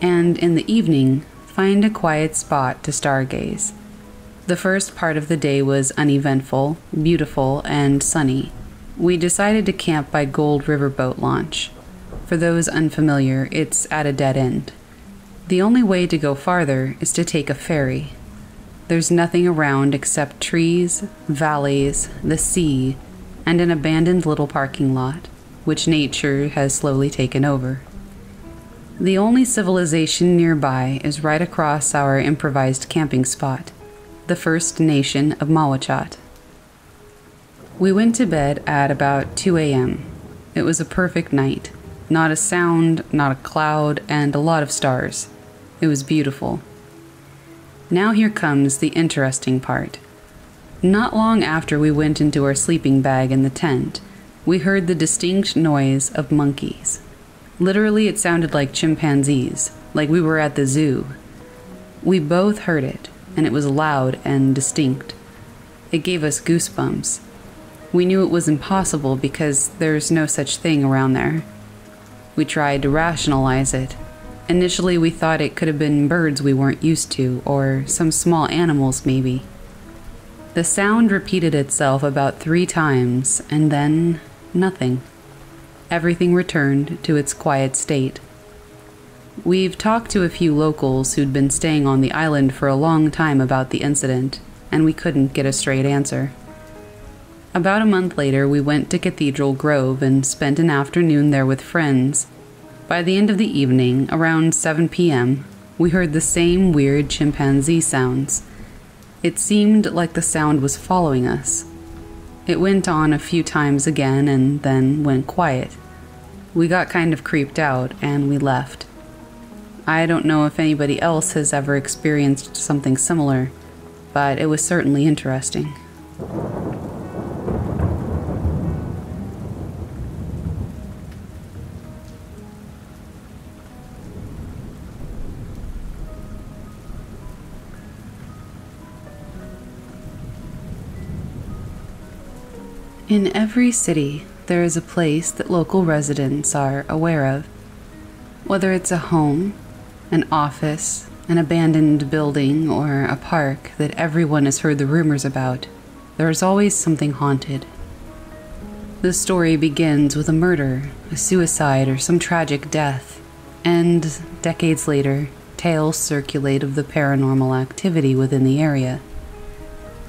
and in the evening, find a quiet spot to stargaze. The first part of the day was uneventful, beautiful, and sunny. We decided to camp by Gold River Boat Launch. For those unfamiliar, it's at a dead end. The only way to go farther is to take a ferry. There's nothing around except trees, valleys, the sea, and an abandoned little parking lot, which nature has slowly taken over. The only civilization nearby is right across our improvised camping spot, the First Nation of Mowachaht. We went to bed at about 2 a.m. It was a perfect night. Not a sound, not a cloud, and a lot of stars. It was beautiful. Now, here comes the interesting part. Not long after we went into our sleeping bag in the tent, we heard the distinct noise of monkeys. Literally, it sounded like chimpanzees, like we were at the zoo. We both heard it, and it was loud and distinct. It gave us goosebumps. We knew it was impossible because there's no such thing around there. We tried to rationalize it. Initially, we thought it could have been birds we weren't used to, or some small animals, maybe. The sound repeated itself about three times, and then nothing. Everything returned to its quiet state. We've talked to a few locals who'd been staying on the island for a long time about the incident, and we couldn't get a straight answer. About a month later, we went to Cathedral Grove and spent an afternoon there with friends. By the end of the evening, around 7 p.m., we heard the same weird chimpanzee sounds. It seemed like the sound was following us. It went on a few times again and then went quiet. We got kind of creeped out and we left. I don't know if anybody else has ever experienced something similar, but it was certainly interesting. In every city, there is a place that local residents are aware of. Whether it's a home, an office, an abandoned building, or a park that everyone has heard the rumors about, there is always something haunted. The story begins with a murder, a suicide, or some tragic death, and decades later, tales circulate of the paranormal activity within the area.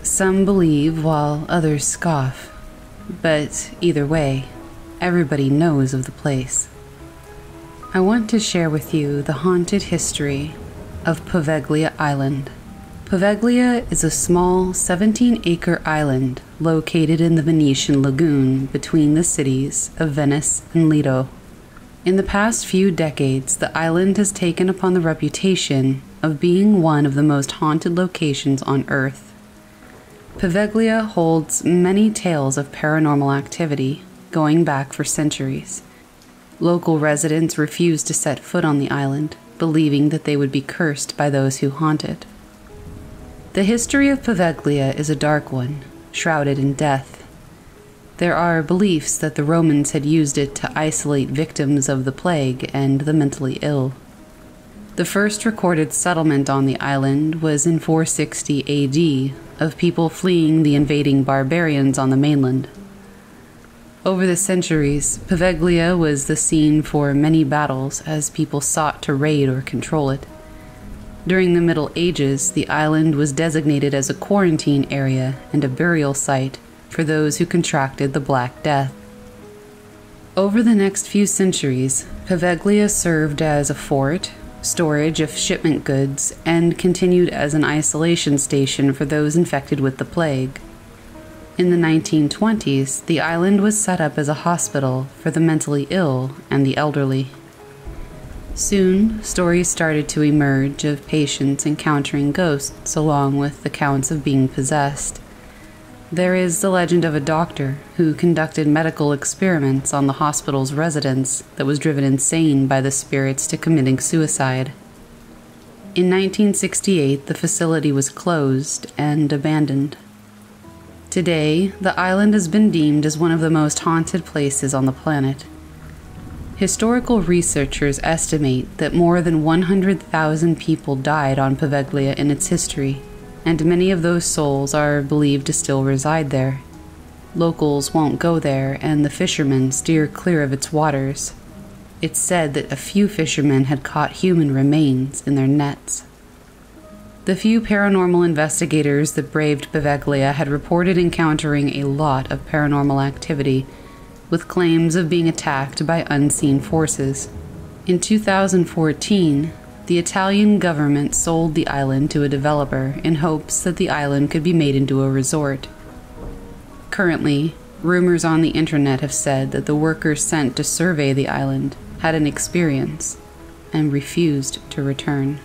Some believe while others scoff. But either way, everybody knows of the place. I want to share with you the haunted history of Poveglia Island. Poveglia is a small 17 acre island located in the Venetian lagoon between the cities of Venice and Lido. In the past few decades, the island has taken upon the reputation of being one of the most haunted locations on Earth. Poveglia holds many tales of paranormal activity going back for centuries. Local residents refuse to set foot on the island, believing that they would be cursed by those who haunt it. The history of Poveglia is a dark one, shrouded in death. There are beliefs that the Romans had used it to isolate victims of the plague and the mentally ill. The first recorded settlement on the island was in 460 AD of people fleeing the invading barbarians on the mainland. Over the centuries, Poveglia was the scene for many battles as people sought to raid or control it. During the Middle Ages, the island was designated as a quarantine area and a burial site for those who contracted the Black Death. Over the next few centuries, Poveglia served as a fort, storage of shipment goods, and continued as an isolation station for those infected with the plague. In the 1920s, the island was set up as a hospital for the mentally ill and the elderly. Soon, stories started to emerge of patients encountering ghosts along with accounts of being possessed. There is the legend of a doctor who conducted medical experiments on the hospital's residents that was driven insane by the spirits to committing suicide. In 1968, the facility was closed and abandoned. Today, the island has been deemed as one of the most haunted places on the planet. Historical researchers estimate that more than 100,000 people died on Poveglia in its history and many of those souls are believed to still reside there. Locals won't go there, and the fishermen steer clear of its waters. It's said that a few fishermen had caught human remains in their nets. The few paranormal investigators that braved Poveglia had reported encountering a lot of paranormal activity, with claims of being attacked by unseen forces. In 2014, the Italian government sold the island to a developer in hopes that the island could be made into a resort. Currently, rumors on the internet have said that the workers sent to survey the island had an experience and refused to return.